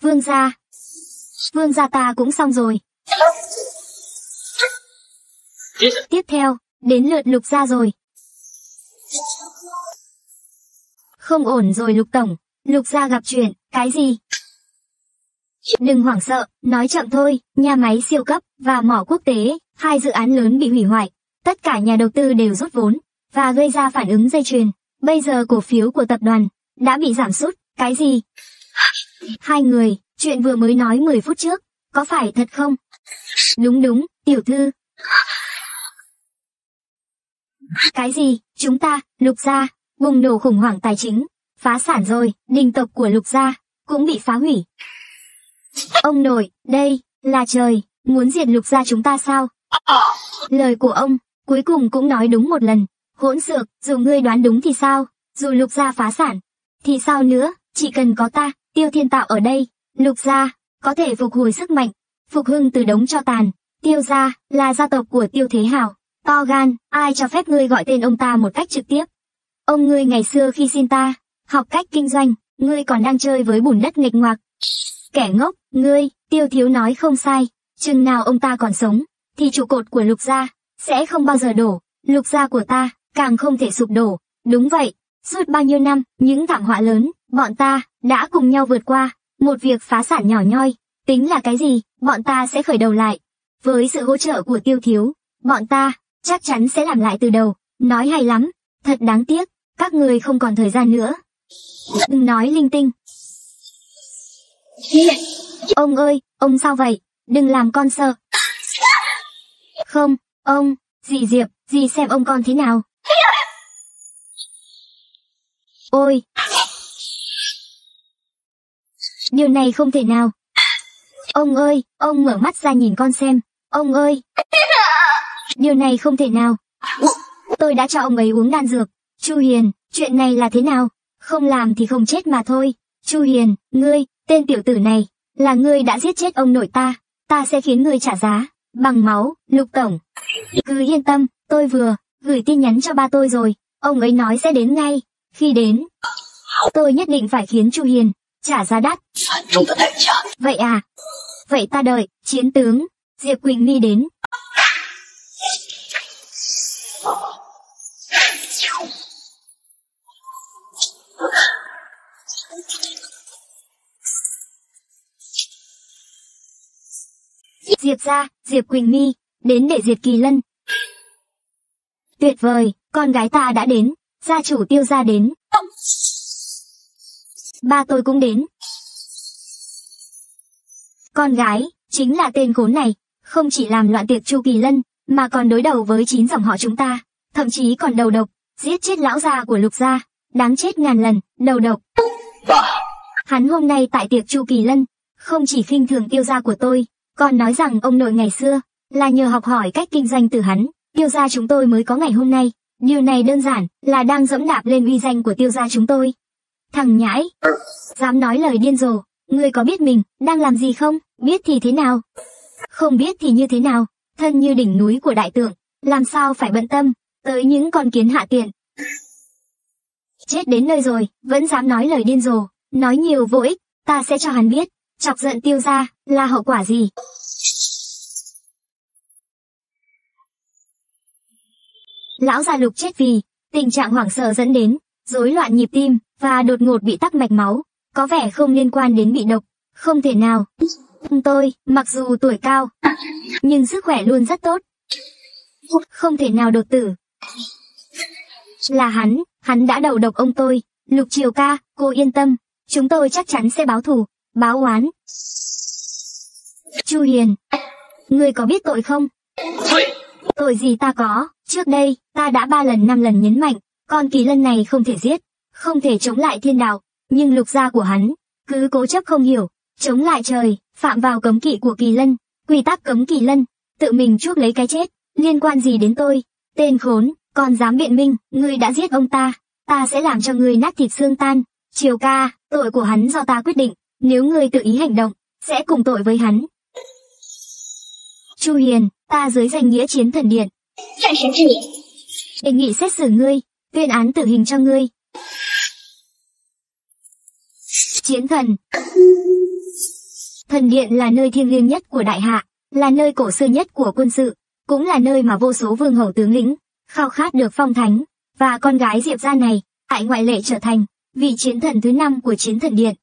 Vương gia, Vương gia ta cũng xong rồi. Tiếp theo, đến lượt lục gia rồi. Không ổn rồi lục tổng, lục gia gặp chuyện, cái gì? Đừng hoảng sợ, nói chậm thôi, nhà máy siêu cấp và mỏ quốc tế, hai dự án lớn bị hủy hoại. Tất cả nhà đầu tư đều rút vốn, và gây ra phản ứng dây chuyền. Bây giờ cổ phiếu của tập đoàn đã bị giảm sút, cái gì? Hai người, chuyện vừa mới nói 10 phút trước, có phải thật không? Đúng đúng, tiểu thư. Cái gì, chúng ta, lục gia, bùng nổ khủng hoảng tài chính, phá sản rồi, đình tộc của lục gia, cũng bị phá hủy. Ông nội, đây, là trời, muốn diệt lục gia chúng ta sao? Lời của ông, cuối cùng cũng nói đúng một lần. Hỗn xược, dù ngươi đoán đúng thì sao? Dù lục gia phá sản, thì sao nữa? Chỉ cần có ta, tiêu thiên tạo ở đây, lục gia, có thể phục hồi sức mạnh, phục hưng từ đống cho tàn. Tiêu gia, là gia tộc của tiêu thế hào. To gan, ai cho phép ngươi gọi tên ông ta một cách trực tiếp? Ông ngươi ngày xưa khi xin ta, học cách kinh doanh, ngươi còn đang chơi với bùn đất nghịch ngoạc. Kẻ ngốc, ngươi, tiêu thiếu nói không sai, chừng nào ông ta còn sống, thì trụ cột của lục gia, sẽ không bao giờ đổ, lục gia của ta, càng không thể sụp đổ. Đúng vậy, suốt bao nhiêu năm, những thảm họa lớn, bọn ta, đã cùng nhau vượt qua, một việc phá sản nhỏ nhoi, tính là cái gì, bọn ta sẽ khởi đầu lại. Với sự hỗ trợ của tiêu thiếu, bọn ta, chắc chắn sẽ làm lại từ đầu, nói hay lắm, thật đáng tiếc, các người không còn thời gian nữa. Đừng nói linh tinh. Ông ơi, ông sao vậy? Đừng làm con sợ. Không, ông, dì Diệp, dì xem ông con thế nào. Ôi! Điều này không thể nào. Ông ơi, ông mở mắt ra nhìn con xem. Ông ơi! Điều này không thể nào. Tôi đã cho ông ấy uống đan dược. Chu Hiền, chuyện này là thế nào? Không làm thì không chết mà thôi. Chu Hiền, ngươi, tên tiểu tử này, là ngươi đã giết chết ông nội ta. Ta sẽ khiến ngươi trả giá. Bằng máu, lục tổng. Cứ yên tâm, tôi vừa, gửi tin nhắn cho ba tôi rồi. Ông ấy nói sẽ đến ngay. Khi đến, tôi nhất định phải khiến Chu Hiền trả giá đắt. Vậy à? Vậy ta đợi, chiến tướng, Diệp Quỳnh My đến. Diệp ra, Diệp Quỳnh My, đến để diệt Kỳ Lân. Tuyệt vời, con gái ta đã đến, gia chủ tiêu gia đến. Ba tôi cũng đến. Con gái, chính là tên khốn này, không chỉ làm loạn tiệc Chu Kỳ Lân, mà còn đối đầu với chín dòng họ chúng ta, thậm chí còn đầu độc, giết chết lão gia của lục gia, đáng chết ngàn lần, đầu độc. Hắn hôm nay tại tiệc Chu Kỳ Lân, không chỉ khinh thường tiêu gia của tôi, còn nói rằng ông nội ngày xưa, là nhờ học hỏi cách kinh doanh từ hắn, tiêu gia chúng tôi mới có ngày hôm nay. Điều này đơn giản, là đang dẫm đạp lên uy danh của tiêu gia chúng tôi. Thằng nhãi, dám nói lời điên rồ, ngươi có biết mình, đang làm gì không, biết thì thế nào? Không biết thì như thế nào, thân như đỉnh núi của đại tượng, làm sao phải bận tâm, tới những con kiến hạ tiện. Chết đến nơi rồi, vẫn dám nói lời điên rồ, nói nhiều vô ích, ta sẽ cho hắn biết, chọc giận tiêu gia là hậu quả gì. Lão già lục chết vì tình trạng hoảng sợ dẫn đến rối loạn nhịp tim và đột ngột bị tắc mạch máu, có vẻ không liên quan đến bị độc, không thể nào. Tôi, mặc dù tuổi cao, nhưng sức khỏe luôn rất tốt. Không thể nào đột tử. Là hắn, hắn đã đầu độc ông tôi, Lục Triều ca, cô yên tâm, chúng tôi chắc chắn sẽ báo thù, báo oán. Chu Hiền, người có biết tội không? Tội gì ta có, trước đây, ta đã ba lần năm lần nhấn mạnh, con kỳ lân này không thể giết, không thể chống lại thiên đạo, nhưng lục gia của hắn, cứ cố chấp không hiểu, chống lại trời, phạm vào cấm kỵ của kỳ lân, quy tắc cấm kỳ lân, tự mình chuốc lấy cái chết, liên quan gì đến tôi, tên khốn, còn dám biện minh, ngươi đã giết ông ta, ta sẽ làm cho ngươi nát thịt xương tan, triều ca, tội của hắn do ta quyết định, nếu ngươi tự ý hành động, sẽ cùng tội với hắn. Chu Hiền, ta dưới danh nghĩa chiến thần điện. Đề nghị xét xử ngươi, tuyên án tử hình cho ngươi. Chiến thần Thần điện là nơi thiêng liêng nhất của đại hạ, là nơi cổ xưa nhất của quân sự, cũng là nơi mà vô số vương hầu tướng lĩnh, khao khát được phong thánh, và con gái Diệp gia này, tại ngoại lệ trở thành, vị chiến thần thứ năm của chiến thần điện.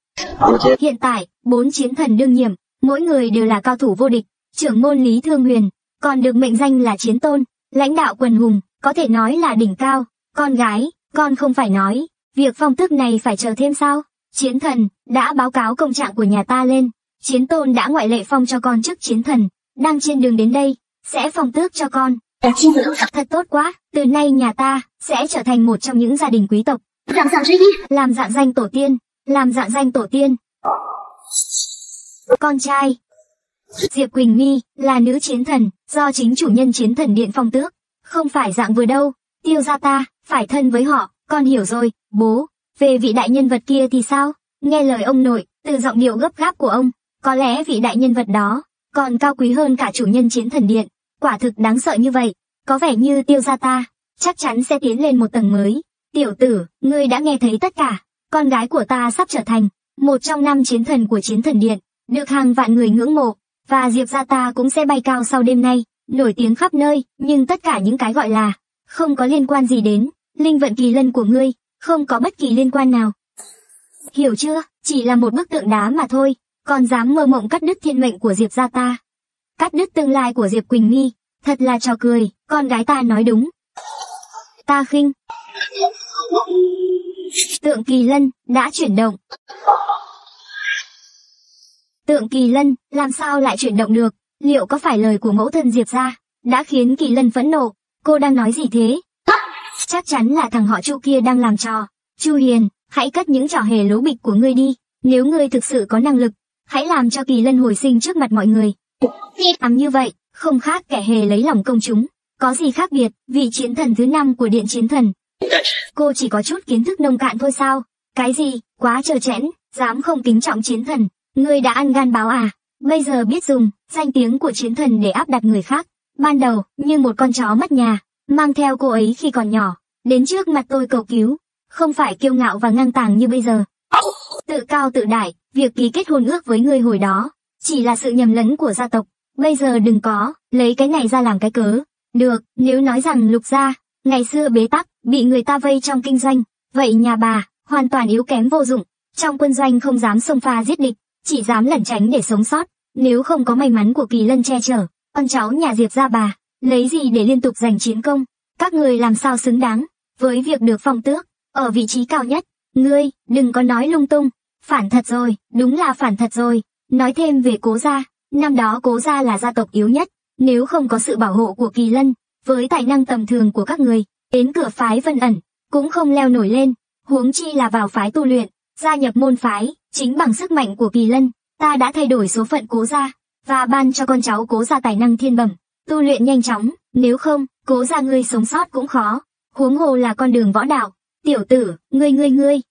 Hiện tại, bốn chiến thần đương nhiệm, mỗi người đều là cao thủ vô địch, trưởng môn Lý Thương Huyền, còn được mệnh danh là chiến tôn, lãnh đạo quần hùng, có thể nói là đỉnh cao. Con gái, con không phải nói, việc phong tước này phải chờ thêm sao? Chiến thần, đã báo cáo công trạng của nhà ta lên. Chiến tôn đã ngoại lệ phong cho con chức chiến thần, đang trên đường đến đây, sẽ phong tước cho con. Thật tốt quá, từ nay nhà ta sẽ trở thành một trong những gia đình quý tộc. Làm dạng danh tổ tiên, làm dạng danh tổ tiên. Con trai Diệp Quỳnh My là nữ chiến thần, do chính chủ nhân chiến thần điện phong tước. Không phải dạng vừa đâu, tiêu gia ta, phải thân với họ, con hiểu rồi, bố. Về vị đại nhân vật kia thì sao? Nghe lời ông nội, từ giọng điệu gấp gáp của ông, có lẽ vị đại nhân vật đó còn cao quý hơn cả chủ nhân chiến thần điện. Quả thực đáng sợ như vậy, có vẻ như tiêu gia ta, chắc chắn sẽ tiến lên một tầng mới. Tiểu tử, ngươi đã nghe thấy tất cả, con gái của ta sắp trở thành một trong năm chiến thần của chiến thần điện, được hàng vạn người ngưỡng mộ, và Diệp gia ta cũng sẽ bay cao sau đêm nay, nổi tiếng khắp nơi, nhưng tất cả những cái gọi là không có liên quan gì đến linh vận kỳ lân của ngươi, không có bất kỳ liên quan nào. Hiểu chưa, chỉ là một bức tượng đá mà thôi, còn dám mơ mộng cắt đứt thiên mệnh của Diệp gia ta. Cắt đứt tương lai của Diệp Quỳnh nghi thật là trò cười, con gái ta nói đúng. Ta khinh. Tượng kỳ lân, đã chuyển động. Tượng kỳ lân, làm sao lại chuyển động được? Liệu có phải lời của mẫu thân Diệp gia đã khiến kỳ lân phẫn nộ? Cô đang nói gì thế? Chắc chắn là thằng họ Chu kia đang làm trò. Chu Hiền, hãy cất những trò hề lố bịch của ngươi đi. Nếu ngươi thực sự có năng lực, hãy làm cho kỳ lân hồi sinh trước mặt mọi người. Ấm như vậy, không khác kẻ hề lấy lòng công chúng. Có gì khác biệt, vị chiến thần thứ năm của điện chiến thần. Cô chỉ có chút kiến thức nông cạn thôi sao? Cái gì, quá trơ trẽn, dám không kính trọng chiến thần. Ngươi đã ăn gan báo à? Bây giờ biết dùng, danh tiếng của chiến thần để áp đặt người khác. Ban đầu, như một con chó mất nhà, mang theo cô ấy khi còn nhỏ, đến trước mặt tôi cầu cứu. Không phải kiêu ngạo và ngang tàng như bây giờ. Tự cao tự đại, việc ký kết hôn ước với ngươi hồi đó, chỉ là sự nhầm lẫn của gia tộc. Bây giờ đừng có, lấy cái này ra làm cái cớ. Được, nếu nói rằng lục gia, ngày xưa bế tắc, bị người ta vây trong kinh doanh, vậy nhà bà, hoàn toàn yếu kém vô dụng. Trong quân doanh không dám xông pha giết địch, chỉ dám lẩn tránh để sống sót. Nếu không có may mắn của kỳ lân che chở, con cháu nhà Diệp gia bà, lấy gì để liên tục giành chiến công? Các người làm sao xứng đáng, với việc được phong tước, ở vị trí cao nhất. Ngươi, đừng có nói lung tung, phản thật rồi, đúng là phản thật rồi. Nói thêm về cố gia, năm đó cố gia là gia tộc yếu nhất, nếu không có sự bảo hộ của kỳ lân, với tài năng tầm thường của các người, đến cửa phái vân ẩn, cũng không leo nổi lên, huống chi là vào phái tu luyện, gia nhập môn phái, chính bằng sức mạnh của kỳ lân, ta đã thay đổi số phận cố gia, và ban cho con cháu cố gia tài năng thiên bẩm, tu luyện nhanh chóng, nếu không, cố gia ngươi sống sót cũng khó, huống hồ là con đường võ đạo. Tiểu tử, ngươi ngươi ngươi.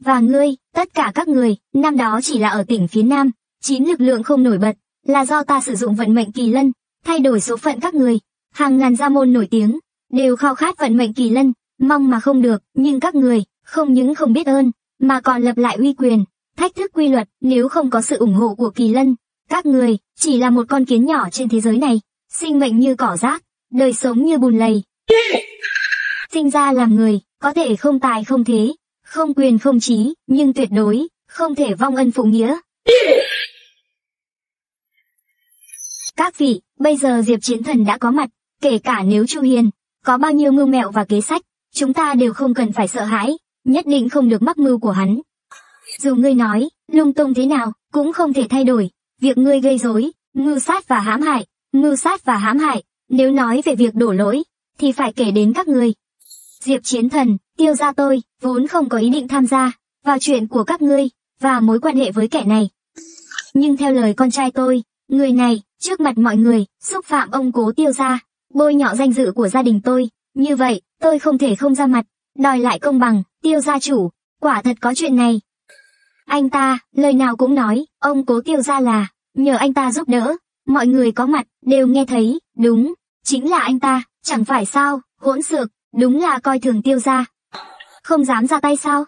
Và ngươi, tất cả các người, năm đó chỉ là ở tỉnh phía Nam, chín lực lượng không nổi bật, là do ta sử dụng vận mệnh kỳ lân, thay đổi số phận các người. Hàng ngàn gia môn nổi tiếng, đều khao khát vận mệnh kỳ lân, mong mà không được, nhưng các người, không những không biết ơn, mà còn lập lại uy quyền, thách thức quy luật, nếu không có sự ủng hộ của kỳ lân. Các người, chỉ là một con kiến nhỏ trên thế giới này, sinh mệnh như cỏ rác, đời sống như bùn lầy. Sinh ra làm người, có thể không tài không thế, không quyền không trí, nhưng tuyệt đối, không thể vong ân phụ nghĩa. Các vị, bây giờ Diệp Chiến Thần đã có mặt, kể cả nếu Chu Hiền, có bao nhiêu mưu mẹo và kế sách, chúng ta đều không cần phải sợ hãi, nhất định không được mắc mưu của hắn. Dù ngươi nói, lung tung thế nào, cũng không thể thay đổi, việc ngươi gây rối, mưu sát và hãm hại, mưu sát và hãm hại, nếu nói về việc đổ lỗi, thì phải kể đến các ngươi. Diệp Chiến Thần, tiêu gia tôi, vốn không có ý định tham gia vào chuyện của các ngươi, và mối quan hệ với kẻ này. Nhưng theo lời con trai tôi, người này, trước mặt mọi người, xúc phạm ông cố tiêu gia, bôi nhọ danh dự của gia đình tôi, như vậy, tôi không thể không ra mặt, đòi lại công bằng, tiêu gia chủ, quả thật có chuyện này. Anh ta, lời nào cũng nói, ông cố tiêu gia là, nhờ anh ta giúp đỡ, mọi người có mặt, đều nghe thấy, đúng, chính là anh ta, chẳng phải sao, hỗn xược, đúng là coi thường tiêu gia. Không dám ra tay sao?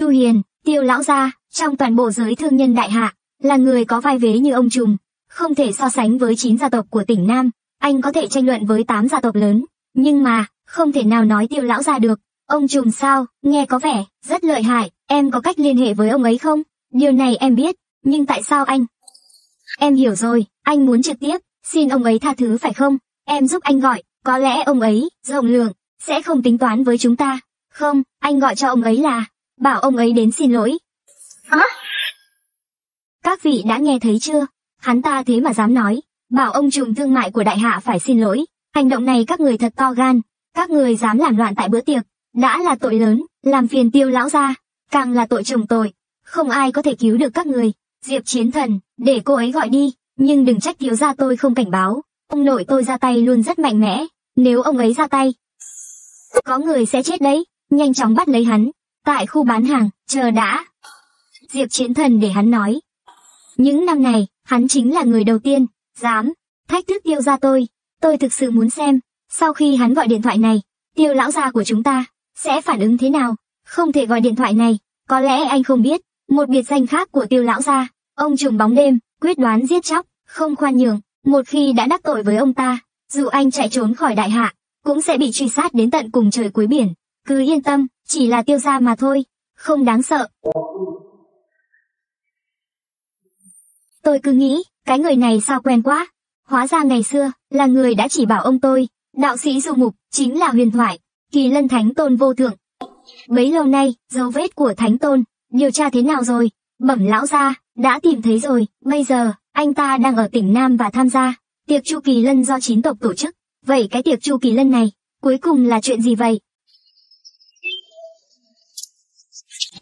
Tu Hiền, tiêu lão gia, trong toàn bộ giới thương nhân đại hạ, là người có vai vế như ông trùm, không thể so sánh với chín gia tộc của tỉnh Nam, anh có thể tranh luận với tám gia tộc lớn, nhưng mà, không thể nào nói tiêu lão gia được. Ông trùm sao, nghe có vẻ, rất lợi hại, em có cách liên hệ với ông ấy không? Điều này em biết, nhưng tại sao anh? Em hiểu rồi, anh muốn trực tiếp, xin ông ấy tha thứ phải không? Em giúp anh gọi, có lẽ ông ấy, rộng lượng, sẽ không tính toán với chúng ta. Không, anh gọi cho ông ấy là, bảo ông ấy đến xin lỗi. Hả? Các vị đã nghe thấy chưa? Hắn ta thế mà dám nói, bảo ông trùm thương mại của đại hạ phải xin lỗi. Hành động này các người thật to gan, các người dám làm loạn tại bữa tiệc, đã là tội lớn, làm phiền tiêu lão gia, càng là tội chồng tội. Không ai có thể cứu được các người. Diệp chiến thần, để cô ấy gọi đi, nhưng đừng trách thiếu gia tôi không cảnh báo. Ông nội tôi ra tay luôn rất mạnh mẽ, nếu ông ấy ra tay, có người sẽ chết đấy, nhanh chóng bắt lấy hắn. Tại khu bán hàng, chờ đã. Diệp chiến thần để hắn nói. Những năm này, hắn chính là người đầu tiên, dám, thách thức tiêu gia tôi. Tôi thực sự muốn xem, sau khi hắn gọi điện thoại này, tiêu lão gia của chúng ta, sẽ phản ứng thế nào? Không thể gọi điện thoại này, có lẽ anh không biết, một biệt danh khác của tiêu lão gia, ông trùm bóng đêm, quyết đoán giết chóc, không khoan nhường, một khi đã đắc tội với ông ta, dù anh chạy trốn khỏi đại hạ, cũng sẽ bị truy sát đến tận cùng trời cuối biển. Cứ yên tâm, chỉ là tiêu gia mà thôi, không đáng sợ. Tôi cứ nghĩ, cái người này sao quen quá. Hóa ra ngày xưa, là người đã chỉ bảo ông tôi, đạo sĩ du mục, chính là huyền thoại, kỳ lân thánh tôn vô thượng. Bấy lâu nay, dấu vết của thánh tôn, điều tra thế nào rồi? Bẩm lão gia, đã tìm thấy rồi, bây giờ, anh ta đang ở tỉnh Nam và tham gia. Tiệc chu kỳ lân do chín tộc tổ chức. Vậy cái tiệc chu kỳ lân này, cuối cùng là chuyện gì vậy?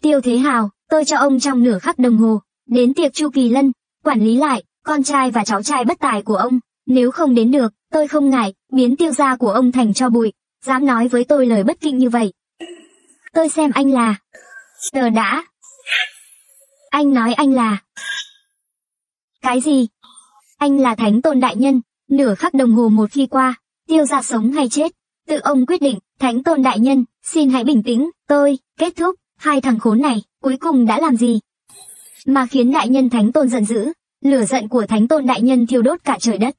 Tiêu Thế Hào, tôi cho ông trong nửa khắc đồng hồ, đến tiệc chu kỳ lân, quản lý lại, con trai và cháu trai bất tài của ông. Nếu không đến được, tôi không ngại, biến tiêu gia của ông thành cho bụi, dám nói với tôi lời bất kinh như vậy. Tôi xem anh là... Tờ đã. Anh nói anh là... Cái gì? Anh là Thánh Tôn Đại Nhân, nửa khắc đồng hồ một khi qua, tiêu gia sống hay chết. Tự ông quyết định, Thánh Tôn Đại Nhân, xin hãy bình tĩnh, tôi, kết thúc, hai thằng khốn này, cuối cùng đã làm gì? Mà khiến Đại Nhân Thánh Tôn giận dữ, lửa giận của Thánh Tôn Đại Nhân thiêu đốt cả trời đất.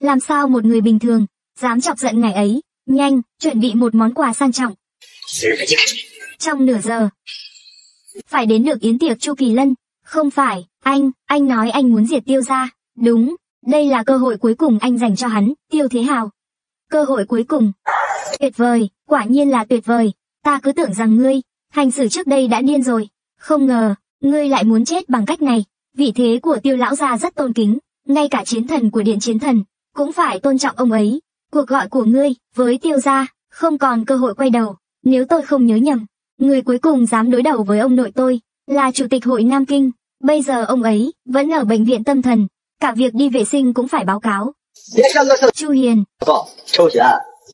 Làm sao một người bình thường, dám chọc giận ngài ấy, nhanh, chuẩn bị một món quà sang trọng. Trong nửa giờ, phải đến được yến tiệc Chu Kỳ Lân, không phải, anh, anh nói anh muốn diệt tiêu ra, đúng, đây là cơ hội cuối cùng anh dành cho hắn, tiêu thế hào. Cơ hội cuối cùng. Tuyệt vời, quả nhiên là tuyệt vời, ta cứ tưởng rằng ngươi, hành xử trước đây đã điên rồi, không ngờ, ngươi lại muốn chết bằng cách này, vị thế của tiêu lão gia rất tôn kính, ngay cả chiến thần của điện chiến thần, cũng phải tôn trọng ông ấy. Cuộc gọi của ngươi, với tiêu gia, không còn cơ hội quay đầu, nếu tôi không nhớ nhầm, người cuối cùng dám đối đầu với ông nội tôi, là chủ tịch hội Nam Kinh, bây giờ ông ấy, vẫn ở bệnh viện tâm thần, cả việc đi vệ sinh cũng phải báo cáo. Chu Hiền,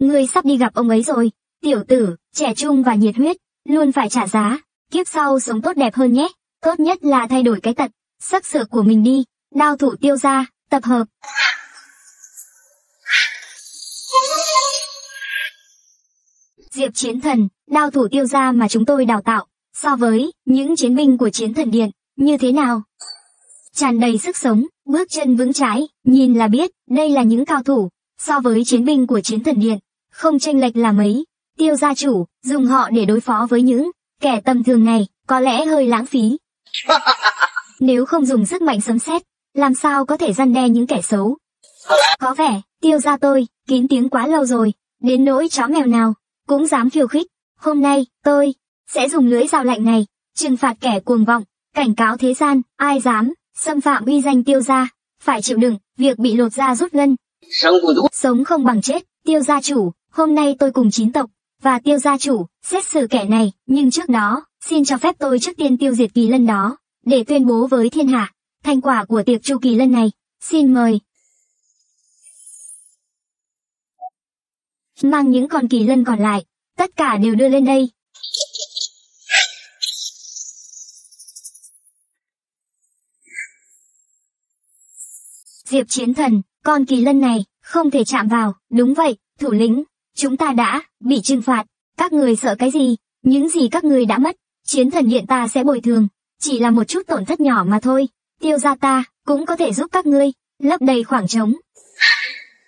ngươi sắp đi gặp ông ấy rồi, tiểu tử, trẻ trung và nhiệt huyết, luôn phải trả giá, kiếp sau sống tốt đẹp hơn nhé, tốt nhất là thay đổi cái tật, sắc sửa của mình đi, đao thủ tiêu ra, tập hợp. Diệp Chiến Thần, đao thủ tiêu gia mà chúng tôi đào tạo, so với những chiến binh của Chiến Thần Điện, như thế nào? Tràn đầy sức sống, bước chân vững trái, nhìn là biết, đây là những cao thủ, so với chiến binh của Chiến Thần Điện, không tranh lệch là mấy. Tiêu gia chủ, dùng họ để đối phó với những kẻ tầm thường này, có lẽ hơi lãng phí. [laughs] Nếu không dùng sức mạnh sấm sét, làm sao có thể răn đe những kẻ xấu? Có vẻ, tiêu gia tôi, kín tiếng quá lâu rồi, đến nỗi chó mèo nào, cũng dám khiêu khích. Hôm nay, tôi, sẽ dùng lưới dao lạnh này, trừng phạt kẻ cuồng vọng, cảnh cáo thế gian, ai dám, xâm phạm uy danh tiêu gia, phải chịu đựng, việc bị lột da rút gân. Sống không bằng chết, tiêu gia chủ, hôm nay tôi cùng chín tộc, và tiêu gia chủ, xét xử kẻ này, nhưng trước đó, xin cho phép tôi trước tiên tiêu diệt kỳ lân đó, để tuyên bố với thiên hạ, thành quả của tiệc chu kỳ lân này, xin mời. Mang những con kỳ lân còn lại, tất cả đều đưa lên đây. Diệp chiến thần, con kỳ lân này, không thể chạm vào, đúng vậy, thủ lĩnh, chúng ta đã, bị trừng phạt, các người sợ cái gì, những gì các người đã mất, chiến thần điện ta sẽ bồi thường, chỉ là một chút tổn thất nhỏ mà thôi, tiêu gia ta, cũng có thể giúp các ngươi, lấp đầy khoảng trống.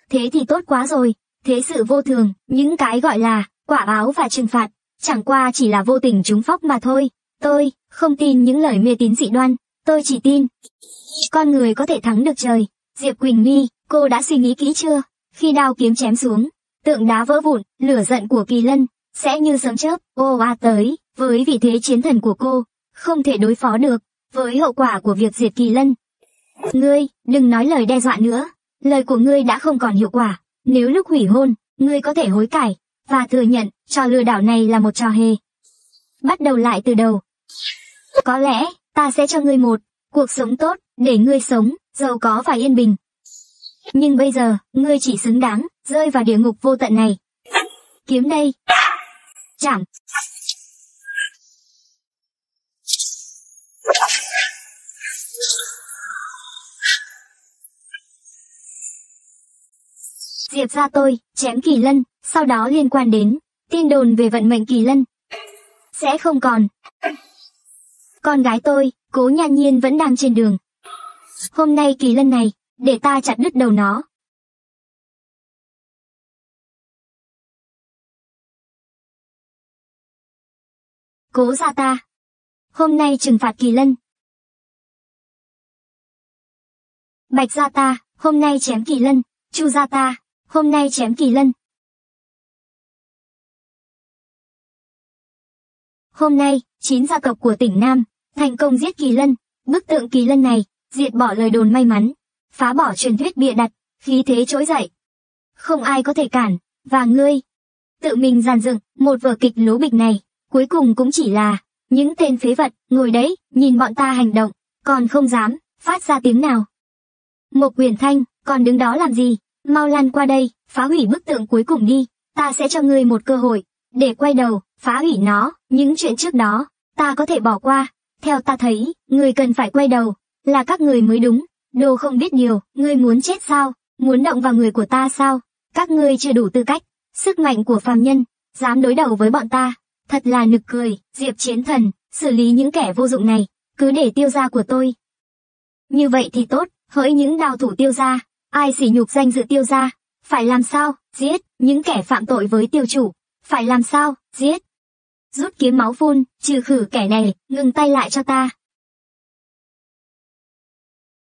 Thế thì tốt quá rồi, thế sự vô thường, những cái gọi là, quả báo và trừng phạt, chẳng qua chỉ là vô tình trúng phóc mà thôi, tôi, không tin những lời mê tín dị đoan, tôi chỉ tin. Con người có thể thắng được trời, Diệp Quỳnh My, cô đã suy nghĩ kỹ chưa? Khi đao kiếm chém xuống, tượng đá vỡ vụn, lửa giận của kỳ lân, sẽ như sớm chớp, ô a tới, với vị thế chiến thần của cô, không thể đối phó được, với hậu quả của việc diệt kỳ lân. Ngươi, đừng nói lời đe dọa nữa, lời của ngươi đã không còn hiệu quả, nếu lúc hủy hôn, ngươi có thể hối cải, và thừa nhận, trò lừa đảo này là một trò hề. Bắt đầu lại từ đầu. Có lẽ, ta sẽ cho ngươi một cuộc sống tốt, để ngươi sống, giàu có và yên bình. Nhưng bây giờ, ngươi chỉ xứng đáng, rơi vào địa ngục vô tận này. Kiếm đây. Chẳng. Diệp ra tôi, chém kỳ lân, sau đó liên quan đến, tin đồn về vận mệnh kỳ lân. Sẽ không còn. Con gái tôi, cố nhan nhiên vẫn đang trên đường. Hôm nay kỳ lân này, để ta chặt đứt đầu nó. Cố ra ta. Hôm nay trừng phạt kỳ lân. Bạch gia ta, hôm nay chém kỳ lân. Chu gia ta, hôm nay chém kỳ lân. Hôm nay, chín gia tộc của tỉnh Nam, thành công giết kỳ lân. Bức tượng kỳ lân này, diệt bỏ lời đồn may mắn, phá bỏ truyền thuyết bịa đặt, khí thế trỗi dậy. Không ai có thể cản, và ngươi, tự mình giàn dựng một vở kịch lố bịch này, cuối cùng cũng chỉ là những tên phế vật ngồi đấy, nhìn bọn ta hành động, còn không dám phát ra tiếng nào. Một quyền thanh, còn đứng đó làm gì? Mau lăn qua đây, phá hủy bức tượng cuối cùng đi, ta sẽ cho ngươi một cơ hội để quay đầu, phá hủy nó, những chuyện trước đó, ta có thể bỏ qua. Theo ta thấy, người cần phải quay đầu, là các người mới đúng. Đồ không biết điều, ngươi muốn chết sao? Muốn động vào người của ta sao? Các ngươi chưa đủ tư cách. Sức mạnh của phàm nhân, dám đối đầu với bọn ta. Thật là nực cười, Diệp Chiến Thần, xử lý những kẻ vô dụng này, cứ để tiêu gia của tôi. Như vậy thì tốt, hỡi những đào thủ tiêu gia, ai sỉ nhục danh dự tiêu gia, phải làm sao, giết, những kẻ phạm tội với tiêu chủ, phải làm sao, giết. Rút kiếm máu phun, trừ khử kẻ này, ngừng tay lại cho ta.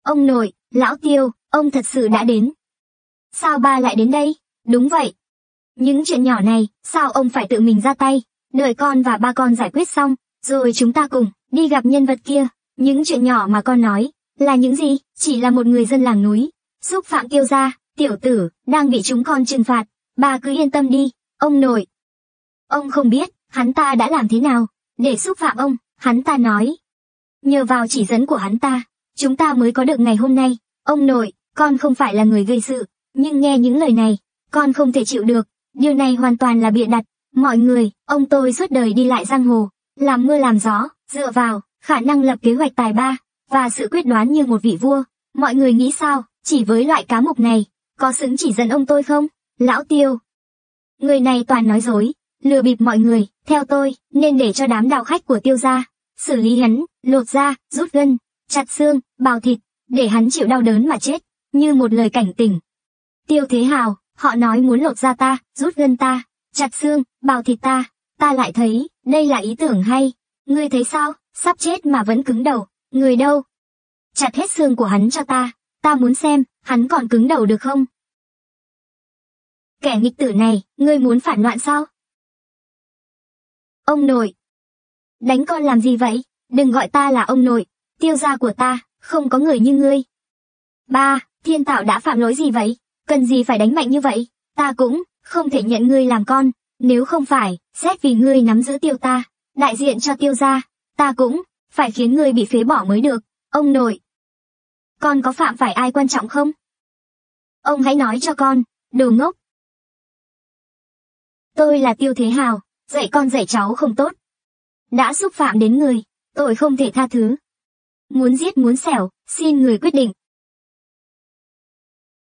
Ông nội, lão tiêu, ông thật sự đã đến. Sao ba lại đến đây? Đúng vậy. Những chuyện nhỏ này, sao ông phải tự mình ra tay? Đợi con và ba con giải quyết xong, rồi chúng ta cùng, đi gặp nhân vật kia. Những chuyện nhỏ mà con nói, là những gì? Chỉ là một người dân làng núi. Xúc phạm tiêu gia, tiểu tử, đang bị chúng con trừng phạt. Bà cứ yên tâm đi, ông nội. Ông không biết, hắn ta đã làm thế nào, để xúc phạm ông, hắn ta nói. Nhờ vào chỉ dẫn của hắn ta, Chúng ta mới có được ngày hôm nay. Ông nội, con không phải là người gây sự, nhưng nghe những lời này, con không thể chịu được. Điều này hoàn toàn là bịa đặt. Mọi người, ông tôi suốt đời đi lại giang hồ, làm mưa làm gió, dựa vào, khả năng lập kế hoạch tài ba, và sự quyết đoán như một vị vua. Mọi người nghĩ sao, chỉ với loại cá mục này, có xứng chỉ dẫn ông tôi không? Lão Tiêu. Người này toàn nói dối, lừa bịp mọi người, theo tôi, nên để cho đám đào khách của tiêu gia, xử lý hắn, lột da, rút gân, chặt xương, bào thịt, để hắn chịu đau đớn mà chết, như một lời cảnh tỉnh. Tiêu Thế Hào, họ nói muốn lột da ta, rút gân ta, chặt xương, bào thịt ta, ta lại thấy, đây là ý tưởng hay. Ngươi thấy sao, sắp chết mà vẫn cứng đầu, người đâu? Chặt hết xương của hắn cho ta, ta muốn xem, hắn còn cứng đầu được không? Kẻ nghịch tử này, ngươi muốn phản loạn sao? Ông nội. Đánh con làm gì vậy? Đừng gọi ta là ông nội, tiêu gia của ta, không có người như ngươi. Ba, thiên tạo đã phạm lỗi gì vậy? Cần gì phải đánh mạnh như vậy? Ta cũng, không thể nhận ngươi làm con, nếu không phải, xét vì ngươi nắm giữ tiêu ta, đại diện cho tiêu gia, ta cũng, phải khiến ngươi bị phế bỏ mới được, ông nội. Con có phạm phải ai quan trọng không? Ông hãy nói cho con, đồ ngốc. Tôi là tiêu thế hào, dạy con dạy cháu không tốt. Đã xúc phạm đến người, tôi không thể tha thứ. Muốn giết muốn xẻo, xin người quyết định.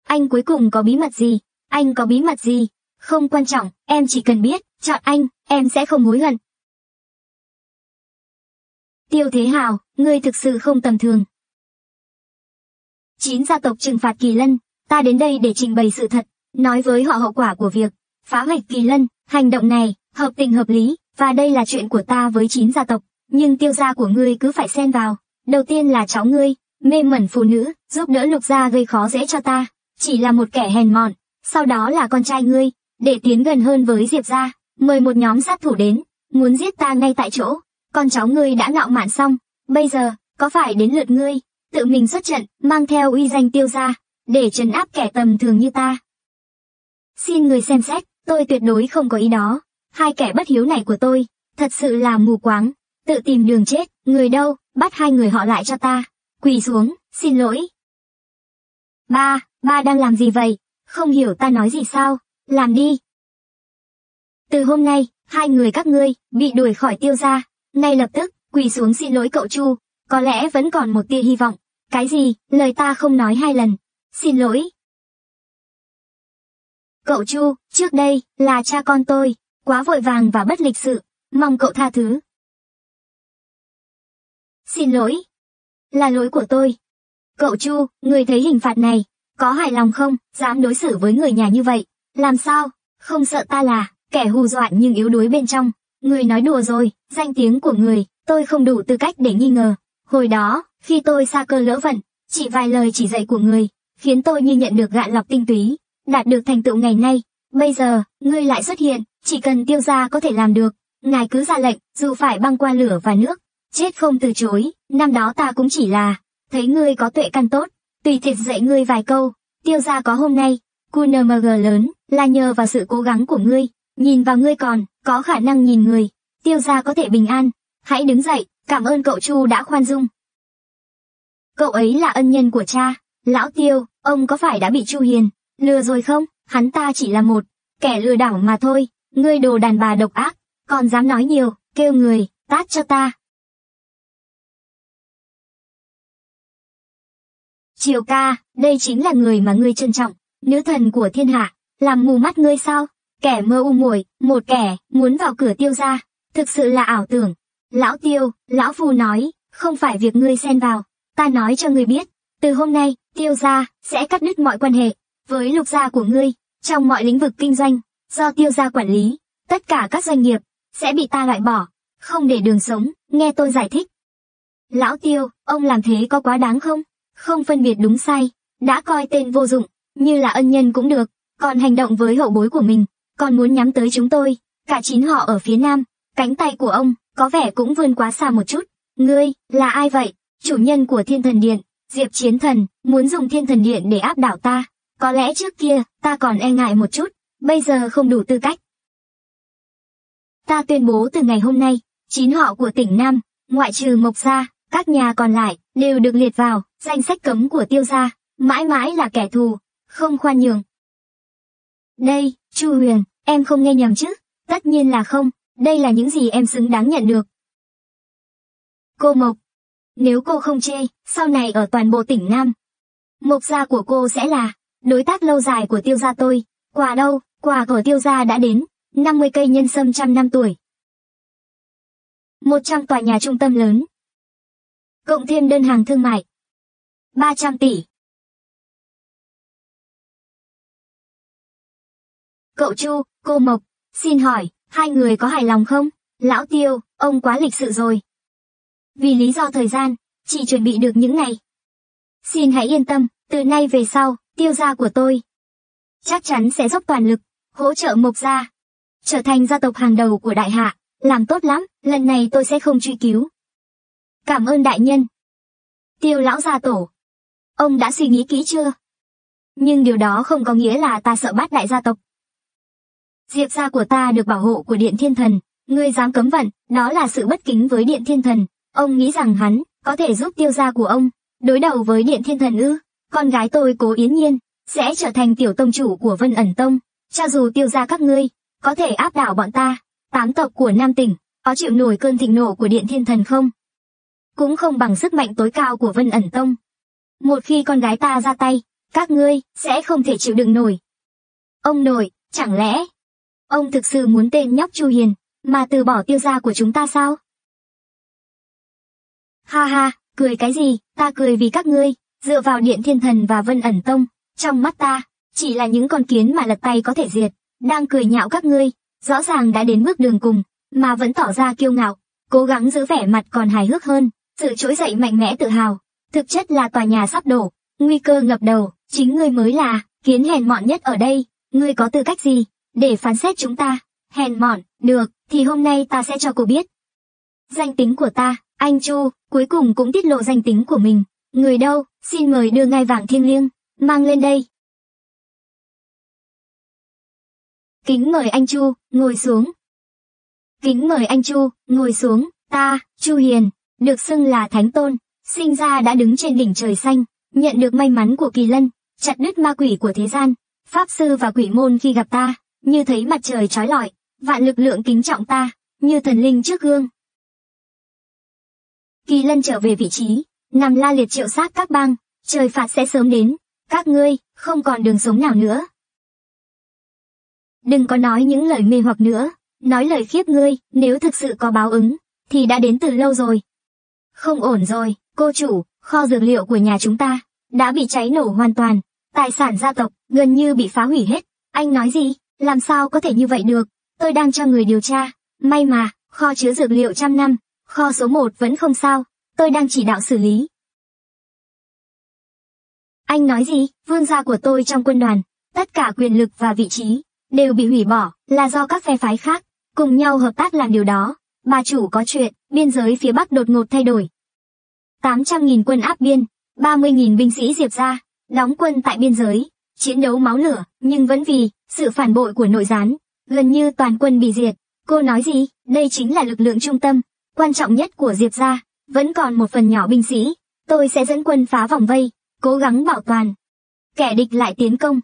Anh cuối cùng có bí mật gì? Anh có bí mật gì? Không quan trọng, em chỉ cần biết, chọn anh, em sẽ không hối hận. Tiêu Thế Hào, ngươi thực sự không tầm thường. Chín gia tộc trừng phạt Kỳ Lân, ta đến đây để trình bày sự thật, nói với họ hậu quả của việc phá hoạch Kỳ Lân, hành động này, hợp tình hợp lý, và đây là chuyện của ta với chín gia tộc, nhưng tiêu gia của ngươi cứ phải xen vào, Đầu tiên là cháu ngươi, mê mẩn phụ nữ, giúp đỡ lục gia gây khó dễ cho ta, chỉ là một kẻ hèn mọn. Sau đó là con trai ngươi, để tiến gần hơn với Diệp gia, mời một nhóm sát thủ đến, muốn giết ta ngay tại chỗ. Con cháu ngươi đã ngạo mạn xong, bây giờ, có phải đến lượt ngươi, tự mình xuất trận, mang theo uy danh tiêu gia, để trấn áp kẻ tầm thường như ta. Xin người xem xét, tôi tuyệt đối không có ý đó. Hai kẻ bất hiếu này của tôi, thật sự là mù quáng, tự tìm đường chết, người đâu, bắt hai người họ lại cho ta. Quỳ xuống, xin lỗi. Ba, ba đang làm gì vậy? Không hiểu ta nói gì sao? Làm đi. Từ hôm nay, hai người các ngươi bị đuổi khỏi tiêu gia, ngay lập tức quỳ xuống xin lỗi cậu Chu, có lẽ vẫn còn một tia hy vọng. Cái gì, lời ta không nói hai lần. Xin lỗi. Cậu Chu, trước đây, là cha con tôi, quá vội vàng và bất lịch sự, mong cậu tha thứ. Xin lỗi. Là lỗi của tôi. Cậu Chu, người thấy hình phạt này, có hài lòng không, dám đối xử với người nhà như vậy, làm sao, không sợ ta là, kẻ hù dọa nhưng yếu đuối bên trong. Người nói đùa rồi, danh tiếng của người, tôi không đủ tư cách để nghi ngờ. Hồi đó, khi tôi xa cơ lỡ vận, chỉ vài lời chỉ dạy của người, khiến tôi như nhận được gạn lọc tinh túy, đạt được thành tựu ngày nay. Bây giờ, ngươi lại xuất hiện, chỉ cần tiêu gia có thể làm được, ngài cứ ra lệnh, dù phải băng qua lửa và nước, chết không từ chối, năm đó ta cũng chỉ là, thấy ngươi có tuệ căn tốt, tùy thiệt dạy ngươi vài câu, tiêu gia có hôm nay, QNMG lớn, là nhờ vào sự cố gắng của ngươi, nhìn vào ngươi còn, có khả năng nhìn người, tiêu gia có thể bình an, hãy đứng dậy, cảm ơn cậu Chu đã khoan dung. Cậu ấy là ân nhân của cha, lão tiêu, ông có phải đã bị Chu Hiền, lừa rồi không, hắn ta chỉ là một, kẻ lừa đảo mà thôi, ngươi đồ đàn bà độc ác, còn dám nói nhiều, kêu người, tát cho ta. Triều ca, đây chính là người mà ngươi trân trọng, nữ thần của thiên hạ, làm mù mắt ngươi sao? Kẻ mơ u muội, một kẻ, muốn vào cửa tiêu ra, thực sự là ảo tưởng. Lão tiêu, lão phù nói, không phải việc ngươi xen vào, ta nói cho ngươi biết, từ hôm nay, tiêu gia, sẽ cắt đứt mọi quan hệ, với lục gia của ngươi, trong mọi lĩnh vực kinh doanh, do tiêu gia quản lý, tất cả các doanh nghiệp, sẽ bị ta loại bỏ, không để đường sống, nghe tôi giải thích. Lão tiêu, ông làm thế có quá đáng không? Không phân biệt đúng sai, đã coi tên vô dụng, như là ân nhân cũng được, còn hành động với hậu bối của mình, còn muốn nhắm tới chúng tôi, cả chín họ ở phía nam, cánh tay của ông, có vẻ cũng vươn quá xa một chút. Ngươi, là ai vậy? Chủ nhân của thiên thần điện, Diệp Chiến Thần, muốn dùng thiên thần điện để áp đảo ta. Có lẽ trước kia, ta còn e ngại một chút, bây giờ không đủ tư cách. Ta tuyên bố từ ngày hôm nay, chín họ của tỉnh Nam, ngoại trừ Mộc Gia, các nhà còn lại, đều được liệt vào, danh sách cấm của tiêu gia, mãi mãi là kẻ thù, không khoan nhường. Đây, Chu Huyền, em không nghe nhầm chứ? Tất nhiên là không, đây là những gì em xứng đáng nhận được. Cô Mộc, nếu cô không chê, sau này ở toàn bộ tỉnh Nam, Mộc gia của cô sẽ là đối tác lâu dài của tiêu gia tôi. Quà đâu, quà của tiêu gia đã đến, 50 cây nhân sâm trăm năm tuổi. 100 tòa nhà trung tâm lớn. Cộng thêm đơn hàng thương mại. 300 tỷ. Cậu Chu, cô Mộc, xin hỏi, hai người có hài lòng không? Lão Tiêu, ông quá lịch sự rồi. Vì lý do thời gian, chỉ chuẩn bị được những ngày. Xin hãy yên tâm, từ nay về sau, tiêu gia của tôi. Chắc chắn sẽ dốc toàn lực, hỗ trợ Mộc gia. Trở thành gia tộc hàng đầu của đại hạ, làm tốt lắm, lần này tôi sẽ không truy cứu. Cảm ơn đại nhân. Tiêu lão gia tổ. Ông đã suy nghĩ kỹ chưa? Nhưng điều đó không có nghĩa là ta sợ bắt đại gia tộc. Diệp gia của ta được bảo hộ của Điện Thiên Thần, ngươi dám cấm vận, đó là sự bất kính với Điện Thiên Thần. Ông nghĩ rằng hắn có thể giúp tiêu gia của ông đối đầu với Điện Thiên Thần ư? Con gái tôi Cố Yến Nhiên sẽ trở thành tiểu tông chủ của Vân ẩn tông, cho dù tiêu gia các ngươi có thể áp đảo bọn ta, tám tộc của Nam tỉnh có chịu nổi cơn thịnh nộ của Điện Thiên Thần không? Cũng không bằng sức mạnh tối cao của Vân ẩn tông. Một khi con gái ta ra tay, các ngươi sẽ không thể chịu đựng nổi. Ông nội, chẳng lẽ Ông thực sự muốn tên nhóc Chu Hiền, mà từ bỏ tiêu gia của chúng ta sao? Ha ha, cười cái gì, ta cười vì các ngươi, dựa vào điện thiên thần và vân ẩn tông, trong mắt ta, chỉ là những con kiến mà lật tay có thể diệt, đang cười nhạo các ngươi, rõ ràng đã đến bước đường cùng, mà vẫn tỏ ra kiêu ngạo, cố gắng giữ vẻ mặt còn hài hước hơn, sự trỗi dậy mạnh mẽ tự hào, thực chất là tòa nhà sắp đổ, nguy cơ ngập đầu, chính ngươi mới là, kiến hèn mọn nhất ở đây, ngươi có tư cách gì, để phán xét chúng ta. Hèn mọn, được, thì hôm nay ta sẽ cho cô biết. Danh tính của ta, anh Chu, cuối cùng cũng tiết lộ danh tính của mình. Người đâu, xin mời đưa ngai vàng thiêng liêng, mang lên đây. Kính mời anh Chu, ngồi xuống. Kính mời anh Chu, ngồi xuống, ta, Chu Hiền, được xưng là Thánh Tôn, sinh ra đã đứng trên đỉnh trời xanh, nhận được may mắn của kỳ lân, chặt đứt ma quỷ của thế gian, pháp sư và quỷ môn khi gặp ta, như thấy mặt trời trói lọi, vạn lực lượng kính trọng ta, như thần linh trước gương. Kỳ lân trở về vị trí, nằm la liệt triệu xác các bang, trời phạt sẽ sớm đến, các ngươi, không còn đường sống nào nữa. Đừng có nói những lời mê hoặc nữa, nói lời khiếp ngươi, nếu thực sự có báo ứng, thì đã đến từ lâu rồi. Không ổn rồi, cô chủ, kho dược liệu của nhà chúng ta, đã bị cháy nổ hoàn toàn, tài sản gia tộc, gần như bị phá hủy hết. Anh nói gì, làm sao có thể như vậy được, tôi đang cho người điều tra, may mà, kho chứa dược liệu trăm năm, kho số 1 vẫn không sao, tôi đang chỉ đạo xử lý. Anh nói gì, vương gia của tôi trong quân đoàn, tất cả quyền lực và vị trí, đều bị hủy bỏ, là do các phe phái khác, cùng nhau hợp tác làm điều đó. Bà chủ có chuyện, biên giới phía Bắc đột ngột thay đổi. 800.000 quân áp biên, 30.000 binh sĩ diệp ra, đóng quân tại biên giới, chiến đấu máu lửa, nhưng vẫn vì sự phản bội của nội gián, gần như toàn quân bị diệt. Cô nói gì? Đây chính là lực lượng trung tâm, quan trọng nhất của Diệp gia, vẫn còn một phần nhỏ binh sĩ. Tôi sẽ dẫn quân phá vòng vây, cố gắng bảo toàn. Kẻ địch lại tiến công.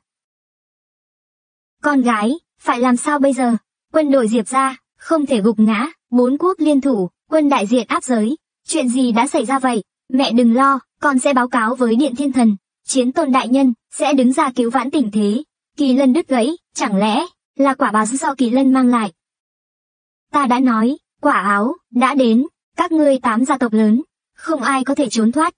Con gái, phải làm sao bây giờ? Quân đội Diệp gia, không thể gục ngã, bốn quốc liên thủ, quân đại diện áp giới. Chuyện gì đã xảy ra vậy? Mẹ đừng lo, con sẽ báo cáo với Điện Thiên Thần. Chiến tôn đại nhân, sẽ đứng ra cứu vãn tình thế. Kỳ lân đứt gãy, chẳng lẽ, là quả báo do kỳ lân mang lại? Ta đã nói, quả áo, đã đến, các ngươi tám gia tộc lớn, không ai có thể trốn thoát.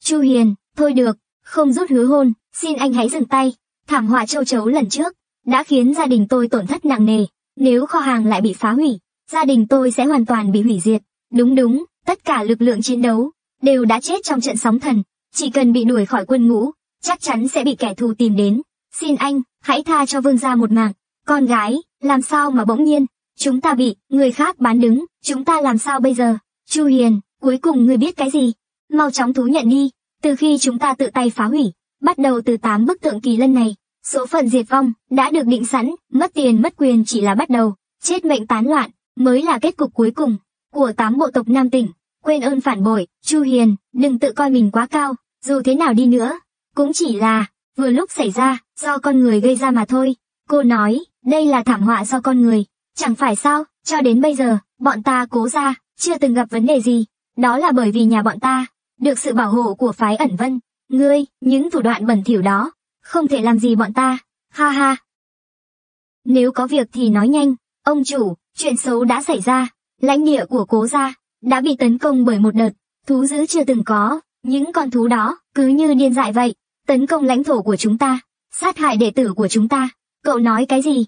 Chu Hiền, thôi được, không rút hứa hôn, xin anh hãy dừng tay. Thảm họa châu chấu lần trước, đã khiến gia đình tôi tổn thất nặng nề. Nếu kho hàng lại bị phá hủy, gia đình tôi sẽ hoàn toàn bị hủy diệt. Đúng đúng, tất cả lực lượng chiến đấu, đều đã chết trong trận sóng thần. Chỉ cần bị đuổi khỏi quân ngũ, chắc chắn sẽ bị kẻ thù tìm đến. Xin anh, hãy tha cho vương gia một mạng. Con gái, làm sao mà bỗng nhiên, chúng ta bị, người khác bán đứng, chúng ta làm sao bây giờ? Chu Hiền, cuối cùng người biết cái gì? Mau chóng thú nhận đi, từ khi chúng ta tự tay phá hủy, bắt đầu từ 8 bức tượng kỳ lân này, số phận diệt vong, đã được định sẵn, mất tiền mất quyền chỉ là bắt đầu, chết mệnh tán loạn, mới là kết cục cuối cùng, của tám bộ tộc Nam tỉnh. Quên ơn phản bội, Chu Hiền, đừng tự coi mình quá cao, dù thế nào đi nữa, cũng chỉ là, vừa lúc xảy ra, do con người gây ra mà thôi. Cô nói, đây là thảm họa do con người, chẳng phải sao, cho đến bây giờ, bọn ta cố ra, chưa từng gặp vấn đề gì, đó là bởi vì nhà bọn ta, được sự bảo hộ của phái ẩn vân, ngươi, những thủ đoạn bẩn thỉu đó, không thể làm gì bọn ta, ha ha. Nếu có việc thì nói nhanh, ông chủ, chuyện xấu đã xảy ra, lãnh địa của cố gia, đã bị tấn công bởi một đợt, thú dữ chưa từng có, những con thú đó, cứ như điên dại vậy, tấn công lãnh thổ của chúng ta, sát hại đệ tử của chúng ta, cậu nói cái gì?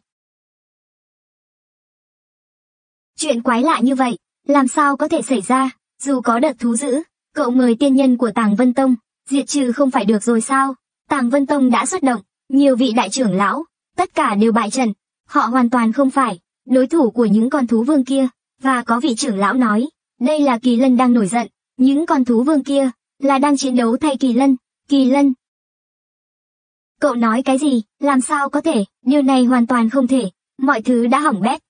Chuyện quái lạ như vậy, làm sao có thể xảy ra, dù có đợt thú dữ, cậu mời tiên nhân của Tàng Vân Tông, diệt trừ không phải được rồi sao? Tàng Vân Tông đã xuất động, nhiều vị đại trưởng lão, tất cả đều bại trận, họ hoàn toàn không phải đối thủ của những con thú vương kia, và có vị trưởng lão nói, đây là kỳ lân đang nổi giận, những con thú vương kia, là đang chiến đấu thay kỳ lân, kỳ lân. Cậu nói cái gì, làm sao có thể, điều này hoàn toàn không thể, mọi thứ đã hỏng bét,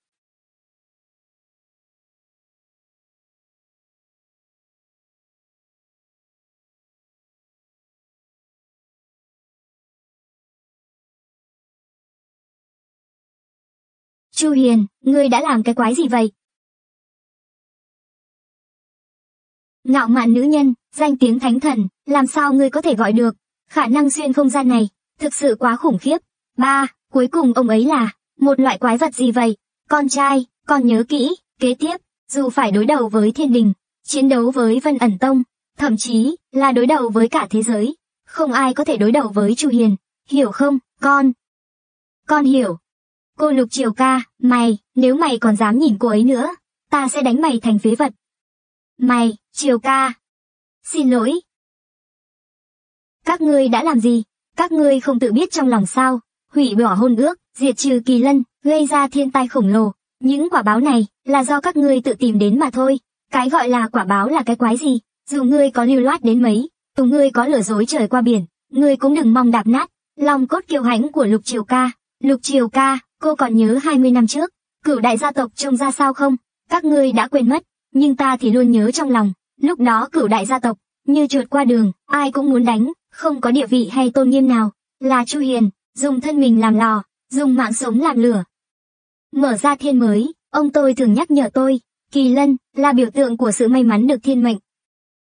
Chu Hiền, ngươi đã làm cái quái gì vậy? Ngạo mạn nữ nhân, danh tiếng thánh thần, làm sao ngươi có thể gọi được? Khả năng xuyên không gian này, thực sự quá khủng khiếp. Ba, cuối cùng ông ấy là, một loại quái vật gì vậy? Con trai, con nhớ kỹ, kế tiếp, dù phải đối đầu với thiên đình, chiến đấu với Vân ẩn tông, thậm chí là đối đầu với cả thế giới, không ai có thể đối đầu với Chu Hiền, hiểu không, con? Con hiểu, Cô Lục Triều ca, mày, nếu mày còn dám nhìn cô ấy nữa, ta sẽ đánh mày thành phế vật. Mày, Triều ca. Xin lỗi. Các ngươi đã làm gì? Các ngươi không tự biết trong lòng sao? Hủy bỏ hôn ước, diệt trừ kỳ lân, gây ra thiên tai khổng lồ. Những quả báo này là do các ngươi tự tìm đến mà thôi. Cái gọi là quả báo là cái quái gì? Dù ngươi có lưu loát đến mấy, dù ngươi có lừa dối trời qua biển, ngươi cũng đừng mong đạp nát. Lòng cốt kiêu hãnh của Lục Triều Ca. Lục Triều Ca, cô còn nhớ 20 năm trước, cửu đại gia tộc trông ra sao không? Các ngươi đã quên mất, nhưng ta thì luôn nhớ trong lòng. Lúc đó cửu đại gia tộc, như trượt qua đường, ai cũng muốn đánh, không có địa vị hay tôn nghiêm nào. Là Chu Hiền, dùng thân mình làm lò, dùng mạng sống làm lửa. Mở ra thiên mới, ông tôi thường nhắc nhở tôi, kỳ lân là biểu tượng của sự may mắn được thiên mệnh.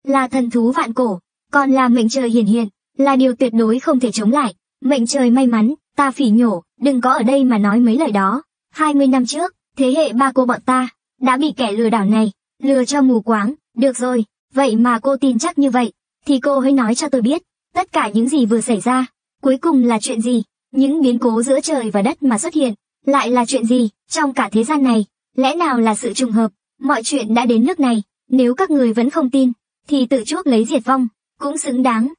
Là thần thú vạn cổ, còn là mệnh trời hiển hiện, là điều tuyệt đối không thể chống lại. Mệnh trời may mắn, ta phỉ nhổ, đừng có ở đây mà nói mấy lời đó. 20 năm trước, thế hệ ba cô bọn ta, đã bị kẻ lừa đảo này, lừa cho mù quáng, được rồi, vậy mà cô tin chắc như vậy, thì cô hãy nói cho tôi biết, tất cả những gì vừa xảy ra, cuối cùng là chuyện gì, những biến cố giữa trời và đất mà xuất hiện, lại là chuyện gì, trong cả thế gian này, lẽ nào là sự trùng hợp, mọi chuyện đã đến nước này, nếu các người vẫn không tin, thì tự chuốc lấy diệt vong, cũng xứng đáng.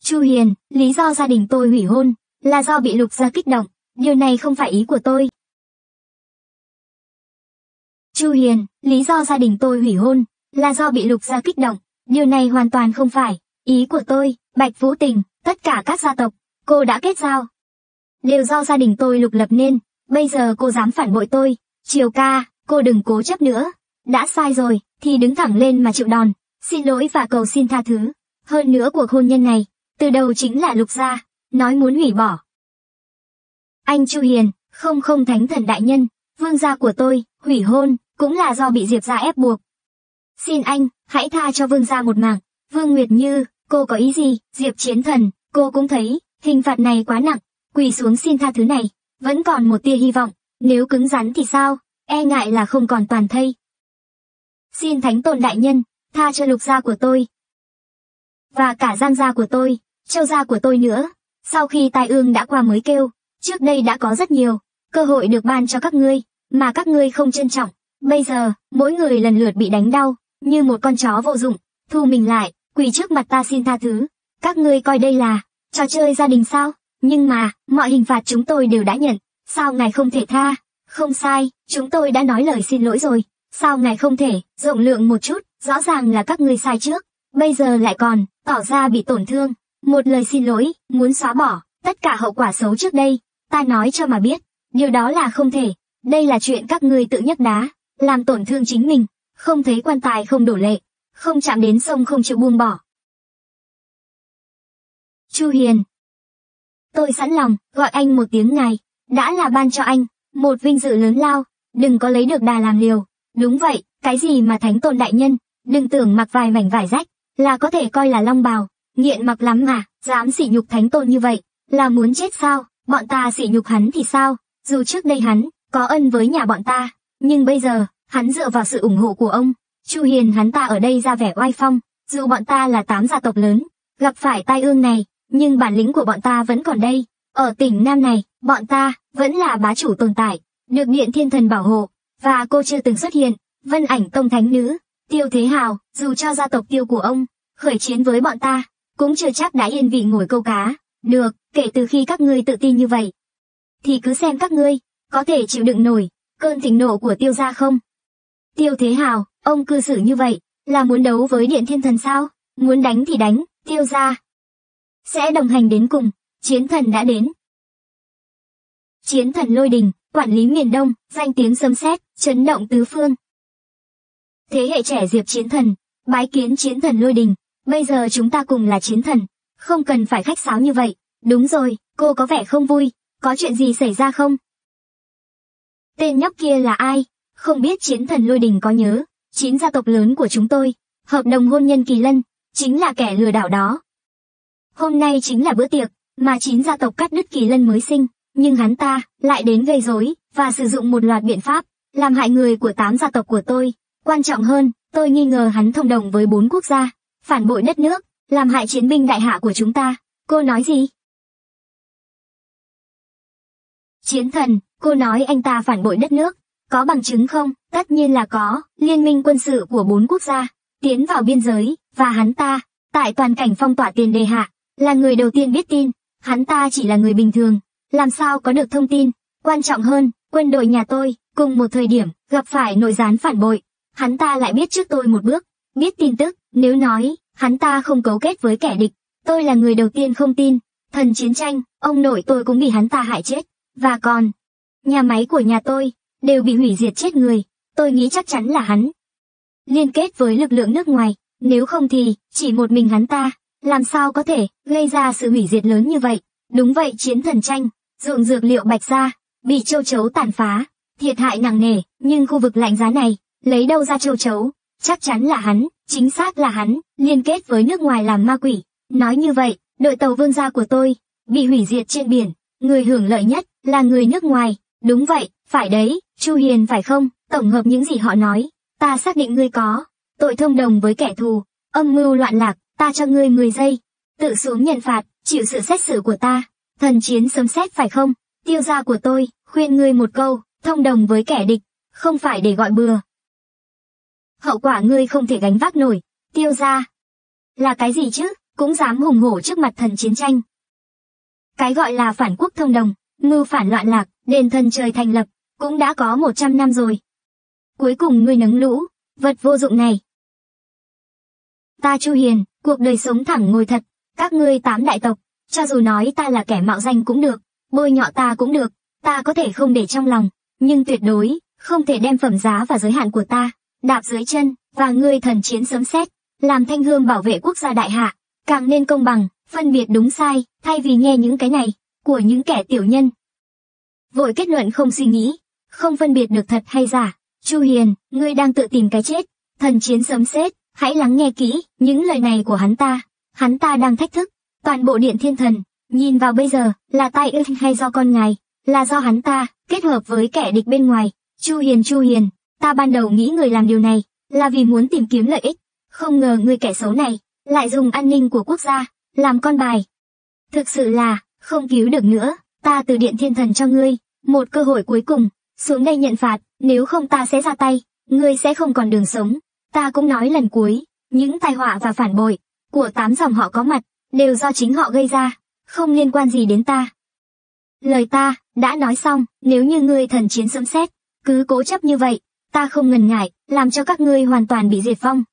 Chu Hiền, lý do gia đình tôi hủy hôn, là do bị lục gia kích động, điều này không phải ý của tôi. Chu Hiền, lý do gia đình tôi hủy hôn, là do bị lục gia kích động, điều này hoàn toàn không phải, ý của tôi, Bạch Vũ Tình, tất cả các gia tộc, cô đã kết giao. Đều do gia đình tôi lục lập nên, bây giờ cô dám phản bội tôi, Triều ca, cô đừng cố chấp nữa, đã sai rồi, thì đứng thẳng lên mà chịu đòn, xin lỗi và cầu xin tha thứ. Hơn nữa cuộc hôn nhân này, từ đầu chính là lục gia, nói muốn hủy bỏ. Anh Chu Hiền, không không thánh thần đại nhân, vương gia của tôi, hủy hôn, cũng là do bị Diệp gia ép buộc. Xin anh, hãy tha cho vương gia một mạng. Vương Nguyệt Như, cô có ý gì, Diệp chiến thần, cô cũng thấy, hình phạt này quá nặng, quỳ xuống xin tha thứ này, vẫn còn một tia hy vọng, nếu cứng rắn thì sao, e ngại là không còn toàn thây. Xin thánh tôn đại nhân, tha cho lục gia của tôi. Và cả giang gia của tôi, châu gia của tôi nữa, sau khi tai ương đã qua mới kêu, trước đây đã có rất nhiều, cơ hội được ban cho các ngươi, mà các ngươi không trân trọng. Bây giờ, mỗi người lần lượt bị đánh đau, như một con chó vô dụng, thu mình lại, quỳ trước mặt ta xin tha thứ. Các ngươi coi đây là, trò chơi gia đình sao? Nhưng mà, mọi hình phạt chúng tôi đều đã nhận, sao ngài không thể tha? Không sai, chúng tôi đã nói lời xin lỗi rồi. Sao ngài không thể, rộng lượng một chút, rõ ràng là các ngươi sai trước. Bây giờ lại còn, tỏ ra bị tổn thương. Một lời xin lỗi, muốn xóa bỏ, tất cả hậu quả xấu trước đây. Ta nói cho mà biết, điều đó là không thể. Đây là chuyện các ngươi tự nhấc đá, làm tổn thương chính mình. Không thấy quan tài không đổ lệ, không chạm đến sông không chịu buông bỏ. Chu Hiền. Tôi sẵn lòng, gọi anh một tiếng ngài, đã là ban cho anh, một vinh dự lớn lao, đừng có lấy được đà làm liều. Đúng vậy, cái gì mà thánh tôn đại nhân, đừng tưởng mặc vài mảnh vải rách, là có thể coi là long bào, nghiện mặc lắm mà, dám sỉ nhục thánh tôn như vậy, là muốn chết sao, bọn ta sỉ nhục hắn thì sao, dù trước đây hắn, có ân với nhà bọn ta, nhưng bây giờ, hắn dựa vào sự ủng hộ của ông, Chu Hiền hắn ta ở đây ra vẻ oai phong, dù bọn ta là tám gia tộc lớn, gặp phải tai ương này, nhưng bản lĩnh của bọn ta vẫn còn đây. Ở tỉnh Nam này, bọn ta vẫn là bá chủ tồn tại, được Điện Thiên Thần bảo hộ, và cô chưa từng xuất hiện, Vân Ảnh Tông Thánh Nữ, Tiêu Thế Hào, dù cho gia tộc Tiêu của ông khởi chiến với bọn ta, cũng chưa chắc đã yên vị ngồi câu cá. Được, kể từ khi các ngươi tự tin như vậy, thì cứ xem các ngươi có thể chịu đựng nổi cơn thịnh nộ của Tiêu gia không? Tiêu Thế Hào, ông cư xử như vậy, là muốn đấu với Điện Thiên Thần sao? Muốn đánh thì đánh, Tiêu gia sẽ đồng hành đến cùng, chiến thần đã đến. Chiến thần lôi đình, quản lý miền Đông, danh tiếng sấm sét, chấn động tứ phương. Thế hệ trẻ diệp chiến thần, bái kiến chiến thần lôi đình, bây giờ chúng ta cùng là chiến thần, không cần phải khách sáo như vậy. Đúng rồi, cô có vẻ không vui, có chuyện gì xảy ra không? Tên nhóc kia là ai? Không biết chiến thần lôi đình có nhớ, chín gia tộc lớn của chúng tôi, hợp đồng hôn nhân kỳ lân, chính là kẻ lừa đảo đó. Hôm nay chính là bữa tiệc, mà chín gia tộc cắt đứt kỳ lân mới sinh, nhưng hắn ta lại đến gây rối và sử dụng một loạt biện pháp, làm hại người của tám gia tộc của tôi. Quan trọng hơn, tôi nghi ngờ hắn thông đồng với bốn quốc gia, phản bội đất nước, làm hại chiến binh đại hạ của chúng ta. Cô nói gì? Chiến thần, cô nói anh ta phản bội đất nước. Có bằng chứng không? Tất nhiên là có. Liên minh quân sự của bốn quốc gia, tiến vào biên giới, và hắn ta, tại toàn cảnh phong tỏa tiền đề hạ, là người đầu tiên biết tin, hắn ta chỉ là người bình thường, làm sao có được thông tin, Quan trọng hơn, quân đội nhà tôi, cùng một thời điểm, gặp phải nội gián phản bội. Hắn ta lại biết trước tôi một bước, biết tin tức, nếu nói, hắn ta không cấu kết với kẻ địch. Tôi là người đầu tiên không tin, thần chiến tranh, ông nội tôi cũng bị hắn ta hại chết. Và còn, nhà máy của nhà tôi, đều bị hủy diệt chết người. Tôi nghĩ chắc chắn là hắn. Liên kết với lực lượng nước ngoài, nếu không thì, chỉ một mình hắn ta, làm sao có thể gây ra sự hủy diệt lớn như vậy. Đúng vậy chiến thần tranh, ruộng dược liệu bạch ra, bị châu chấu tàn phá, thiệt hại nặng nề, nhưng khu vực lạnh giá này, lấy đâu ra châu chấu, chắc chắn là hắn, chính xác là hắn, liên kết với nước ngoài làm ma quỷ. Nói như vậy, đội tàu vương gia của tôi, bị hủy diệt trên biển, người hưởng lợi nhất, là người nước ngoài, đúng vậy, phải đấy, Chu Hiền phải không, tổng hợp những gì họ nói, ta xác định ngươi có, tội thông đồng với kẻ thù, âm mưu loạn lạc, ta cho ngươi 10 giây, tự xuống nhận phạt, chịu sự xét xử của ta, thần chiến sớm xét phải không, tiêu gia của tôi, khuyên ngươi một câu, thông đồng với kẻ địch, không phải để gọi bừa. Hậu quả ngươi không thể gánh vác nổi, tiêu gia. Là cái gì chứ, cũng dám hùng hổ trước mặt thần chiến tranh. Cái gọi là phản quốc thông đồng, ngư phản loạn lạc, đền thần trời thành lập, cũng đã có 100 năm rồi. Cuối cùng ngươi nấng lũ, vật vô dụng này. Ta Chu Hiền, cuộc đời sống thẳng ngồi thật, các ngươi tám đại tộc, cho dù nói ta là kẻ mạo danh cũng được, bôi nhọ ta cũng được, ta có thể không để trong lòng, nhưng tuyệt đối, không thể đem phẩm giá và giới hạn của ta, đạp dưới chân, và ngươi thần chiến sớm xét, làm thanh hương bảo vệ quốc gia đại hạ, càng nên công bằng, phân biệt đúng sai, thay vì nghe những cái này, của những kẻ tiểu nhân. Vội kết luận không suy nghĩ, không phân biệt được thật hay giả, Chu Hiền, ngươi đang tự tìm cái chết, thần chiến sớm sét, hãy lắng nghe kỹ, những lời này của hắn ta, hắn ta đang thách thức, toàn bộ điện thiên thần, nhìn vào bây giờ, là tai ương hay do con ngài, là do hắn ta, kết hợp với kẻ địch bên ngoài, Chu Hiền Chu Hiền, ta ban đầu nghĩ người làm điều này, là vì muốn tìm kiếm lợi ích, không ngờ người kẻ xấu này, lại dùng an ninh của quốc gia, làm con bài. Thực sự là, không cứu được nữa, ta từ điện thiên thần cho ngươi, một cơ hội cuối cùng, xuống đây nhận phạt, nếu không ta sẽ ra tay, ngươi sẽ không còn đường sống. Ta cũng nói lần cuối, những tai họa và phản bội của tám dòng họ có mặt, đều do chính họ gây ra, không liên quan gì đến ta. Lời ta, đã nói xong, nếu như ngươi thần chiến sấm xét, cứ cố chấp như vậy, ta không ngần ngại, làm cho các ngươi hoàn toàn bị diệt vong.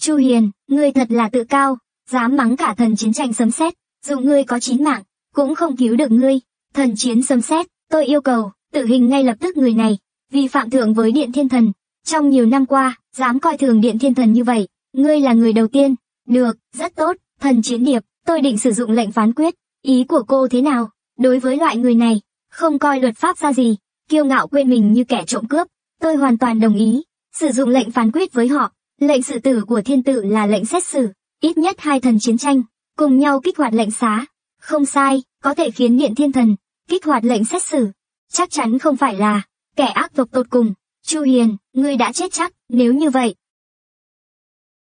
Chu Hiền, ngươi thật là tự cao, dám mắng cả thần chiến tranh sấm xét, dù ngươi có chín mạng, cũng không cứu được ngươi. Thần chiến xâm xét, tôi yêu cầu, tử hình ngay lập tức người này, vì phạm thượng với Điện Thiên Thần. Trong nhiều năm qua, dám coi thường Điện Thiên Thần như vậy, ngươi là người đầu tiên. Được, rất tốt, thần chiến điệp, tôi định sử dụng lệnh phán quyết. Ý của cô thế nào? Đối với loại người này, không coi luật pháp ra gì, kiêu ngạo quên mình như kẻ trộm cướp, tôi hoàn toàn đồng ý. Sử dụng lệnh phán quyết với họ, lệnh sự tử của thiên tử là lệnh xét xử, ít nhất hai thần chiến tranh, cùng nhau kích hoạt lệnh xá. Không sai, có thể khiến điện thiên thần, kích hoạt lệnh xét xử. Chắc chắn không phải là, kẻ ác tộc tột cùng. Chu Hiền, ngươi đã chết chắc, nếu như vậy.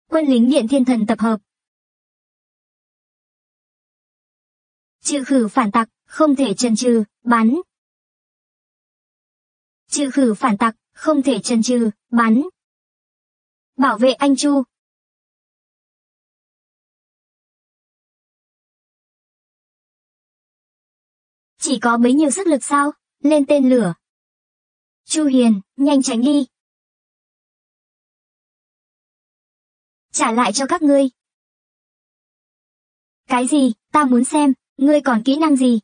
Quân lính điện thiên thần tập hợp. Trừ khử phản tặc, không thể chần chừ, bắn. Trừ khử phản tặc, không thể chần chừ, bắn. Bảo vệ anh Chu. Có bấy nhiêu sức lực sao? Lên tên lửa. Chu Hiền, nhanh tránh đi. Trả lại cho các ngươi. Cái gì, ta muốn xem, ngươi còn kỹ năng gì?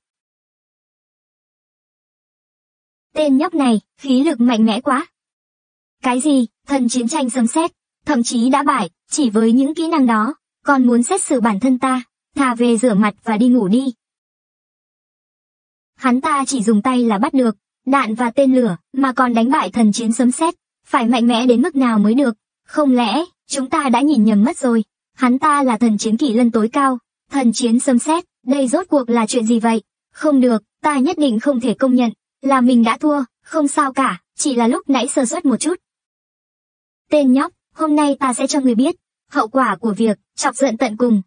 Tên nhóc này, khí lực mạnh mẽ quá. Cái gì, thần chiến tranh sấm xét, thậm chí đã bại, chỉ với những kỹ năng đó, còn muốn xét xử bản thân ta, thà về rửa mặt và đi ngủ đi. Hắn ta chỉ dùng tay là bắt được, đạn và tên lửa, mà còn đánh bại thần chiến sấm xét, phải mạnh mẽ đến mức nào mới được, không lẽ, chúng ta đã nhìn nhầm mất rồi, hắn ta là thần chiến kỷ lân tối cao, thần chiến sấm xét, đây rốt cuộc là chuyện gì vậy, không được, ta nhất định không thể công nhận, là mình đã thua, không sao cả, chỉ là lúc nãy sơ suất một chút. Tên nhóc, hôm nay ta sẽ cho người biết, hậu quả của việc, chọc giận tận cùng.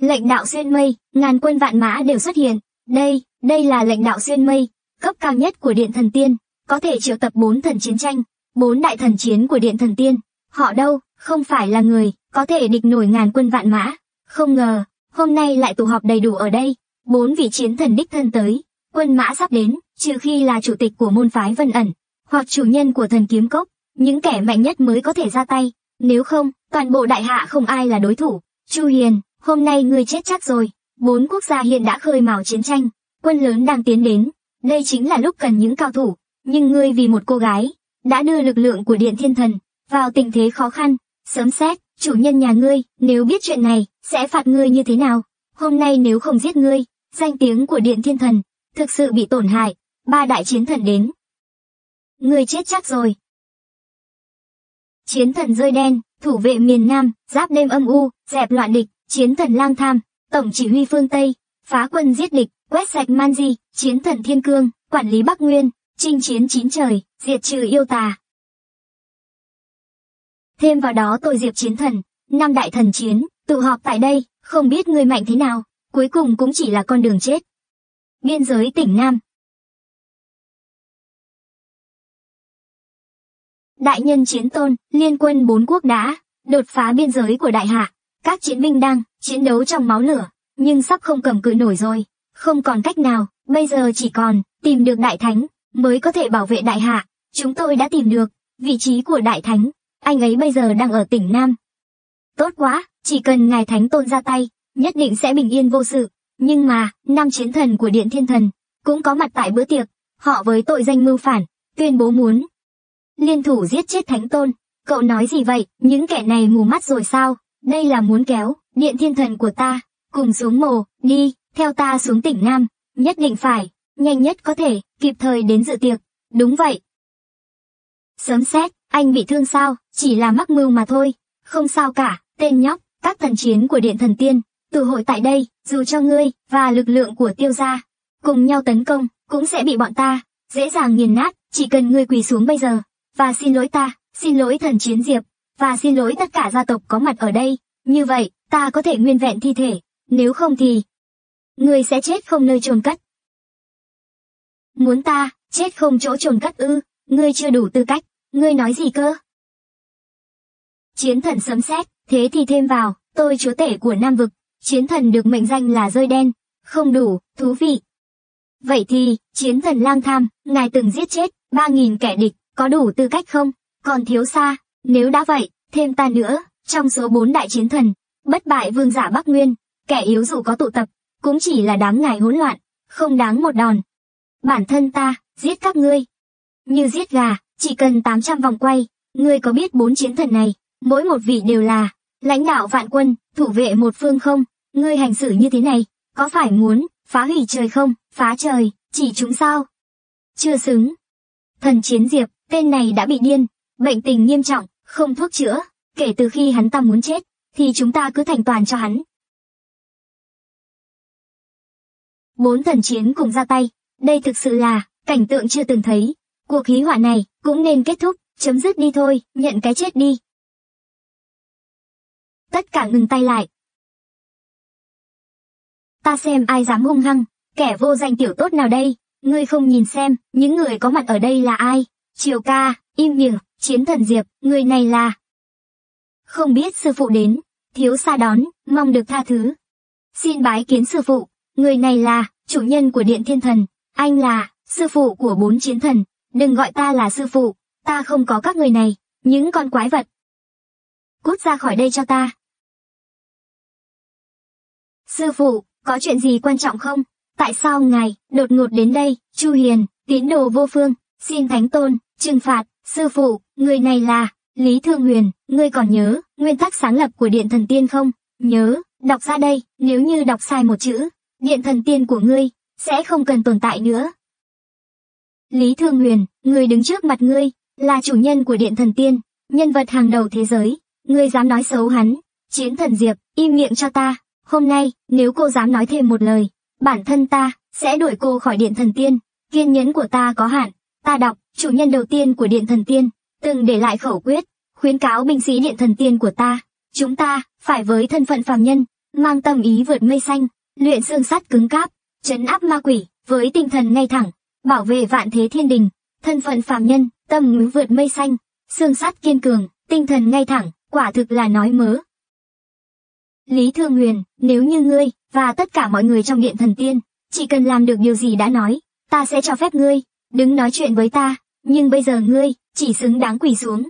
Lệnh đạo xuyên mây, ngàn quân vạn mã đều xuất hiện, đây, đây là lệnh đạo xuyên mây, cấp cao nhất của Điện Thần Tiên, có thể triệu tập bốn thần chiến tranh, bốn đại thần chiến của Điện Thần Tiên. Họ đâu, không phải là người, có thể địch nổi ngàn quân vạn mã. Không ngờ, hôm nay lại tụ họp đầy đủ ở đây. bốn vị chiến thần đích thân tới, quân mã sắp đến, trừ khi là chủ tịch của môn phái Vân ẩn, hoặc chủ nhân của thần kiếm cốc, những kẻ mạnh nhất mới có thể ra tay, nếu không, toàn bộ đại hạ không ai là đối thủ. Chu Hiền, hôm nay ngươi chết chắc rồi, bốn quốc gia hiện đã khơi mào chiến tranh, quân lớn đang tiến đến, đây chính là lúc cần những cao thủ, nhưng ngươi vì một cô gái, đã đưa lực lượng của Điện Thiên Thần vào tình thế khó khăn, sớm xét, chủ nhân nhà ngươi, nếu biết chuyện này, sẽ phạt ngươi như thế nào? Hôm nay nếu không giết ngươi, danh tiếng của Điện Thiên Thần thực sự bị tổn hại, ba đại chiến thần đến. Ngươi chết chắc rồi. Chiến thần rơi đen, thủ vệ miền Nam, giáp đêm âm u, dẹp loạn địch, chiến thần lang tham, tổng chỉ huy phương Tây, phá quân giết địch, quét sạch man di, chiến thần thiên cương, quản lý Bắc Nguyên, chinh chiến chín trời, diệt trừ yêu tà. Thêm vào đó tội diệp chiến thần, năm đại thần chiến, tụ họp tại đây, không biết người mạnh thế nào, cuối cùng cũng chỉ là con đường chết. Biên giới tỉnh Nam Đại nhân chiến tôn, liên quân bốn quốc đã đột phá biên giới của đại hạ. Các chiến binh đang chiến đấu trong máu lửa, nhưng sắp không cầm cự nổi rồi. Không còn cách nào, bây giờ chỉ còn tìm được đại thánh mới có thể bảo vệ đại hạ. Chúng tôi đã tìm được vị trí của đại thánh. Anh ấy bây giờ đang ở tỉnh Nam. Tốt quá, chỉ cần ngài thánh tôn ra tay, nhất định sẽ bình yên vô sự. Nhưng mà, năm chiến thần của Điện Thiên Thần cũng có mặt tại bữa tiệc. Họ với tội danh mưu phản, tuyên bố muốn liên thủ giết chết thánh tôn. Cậu nói gì vậy, những kẻ này mù mắt rồi sao? Đây là muốn kéo, điện thiên thần của ta, cùng xuống mồ, đi, theo ta xuống tỉnh Nam, nhất định phải, nhanh nhất có thể, kịp thời đến dự tiệc. Đúng vậy. Sớm xét, anh bị thương sao, chỉ là mắc mưu mà thôi, không sao cả, tên nhóc, các thần chiến của điện thần tiên, tụ hội tại đây, dù cho ngươi, và lực lượng của tiêu gia, cùng nhau tấn công, cũng sẽ bị bọn ta, dễ dàng nghiền nát, chỉ cần ngươi quỳ xuống bây giờ, và xin lỗi ta, xin lỗi thần chiến diệp, và xin lỗi tất cả gia tộc có mặt ở đây, như vậy, ta có thể nguyên vẹn thi thể, nếu không thì... người sẽ chết không nơi chôn cất. Muốn ta, chết không chỗ chôn cất ư, ngươi chưa đủ tư cách, ngươi nói gì cơ? Chiến thần sấm sét, thế thì thêm vào, tôi chúa tể của Nam Vực, chiến thần được mệnh danh là rơi đen, không đủ, thú vị. Vậy thì, chiến thần lang tham, ngài từng giết chết, ba nghìn kẻ địch, có đủ tư cách không? Còn thiếu xa, nếu đã vậy, thêm ta nữa, trong số bốn đại chiến thần, bất bại vương giả Bắc Nguyên, kẻ yếu dù có tụ tập, cũng chỉ là đám ngài hỗn loạn, không đáng một đòn. Bản thân ta, giết các ngươi. Như giết gà, chỉ cần 800 vòng quay, ngươi có biết bốn chiến thần này, mỗi một vị đều là lãnh đạo vạn quân, thủ vệ một phương không? Ngươi hành xử như thế này, có phải muốn phá hủy trời không? Phá trời, chỉ chúng sao? Chưa xứng. Thần chiến diệp, Tên này đã bị điên, bệnh tình nghiêm trọng, không thuốc chữa, kể từ khi hắn ta muốn chết, thì chúng ta cứ thành toàn cho hắn. Bốn thần chiến cùng ra tay, đây thực sự là cảnh tượng chưa từng thấy. Cuộc hí họa này cũng nên kết thúc, chấm dứt đi thôi, nhận cái chết đi. Tất cả ngừng tay lại. Ta xem ai dám hung hăng, kẻ vô danh tiểu tốt nào đây, ngươi không nhìn xem, những người có mặt ở đây là ai. Triều ca, im miệng, chiến thần diệp, người này là... Không biết sư phụ đến, thiếu xa đón, mong được tha thứ. Xin bái kiến sư phụ, người này là, chủ nhân của điện thiên thần, anh là, sư phụ của bốn chiến thần, đừng gọi ta là sư phụ, ta không có các người này, những con quái vật. Cút ra khỏi đây cho ta. Sư phụ, có chuyện gì quan trọng không? Tại sao ngài, đột ngột đến đây, Chu Hiền, tín đồ vô phương, xin thánh tôn, Trừng phạt, sư phụ, người này là, Lý Thương Huyền, ngươi còn nhớ, nguyên tắc sáng lập của Điện Thần Tiên không? Nhớ, đọc ra đây, nếu như đọc sai một chữ, Điện Thần Tiên của ngươi, sẽ không cần tồn tại nữa. Lý Thương Huyền, người đứng trước mặt ngươi, là chủ nhân của Điện Thần Tiên, nhân vật hàng đầu thế giới, ngươi dám nói xấu hắn, chiến thần Diệp, im miệng cho ta, hôm nay, nếu cô dám nói thêm một lời, bản thân ta, sẽ đuổi cô khỏi Điện Thần Tiên, kiên nhẫn của ta có hạn, ta đọc, chủ nhân đầu tiên của Điện Thần Tiên, từng để lại khẩu quyết, khuyến cáo binh sĩ Điện Thần Tiên của ta, chúng ta, phải với thân phận phàm nhân, mang tâm ý vượt mây xanh, luyện xương sắt cứng cáp, chấn áp ma quỷ, với tinh thần ngay thẳng, bảo vệ vạn thế thiên đình, thân phận phàm nhân, tâm ngữ vượt mây xanh, xương sắt kiên cường, tinh thần ngay thẳng, quả thực là nói mớ. Lý Thương Huyền, nếu như ngươi, và tất cả mọi người trong Điện Thần Tiên, chỉ cần làm được điều gì đã nói, ta sẽ cho phép ngươi, đứng nói chuyện với ta, nhưng bây giờ ngươi, chỉ xứng đáng quỳ xuống.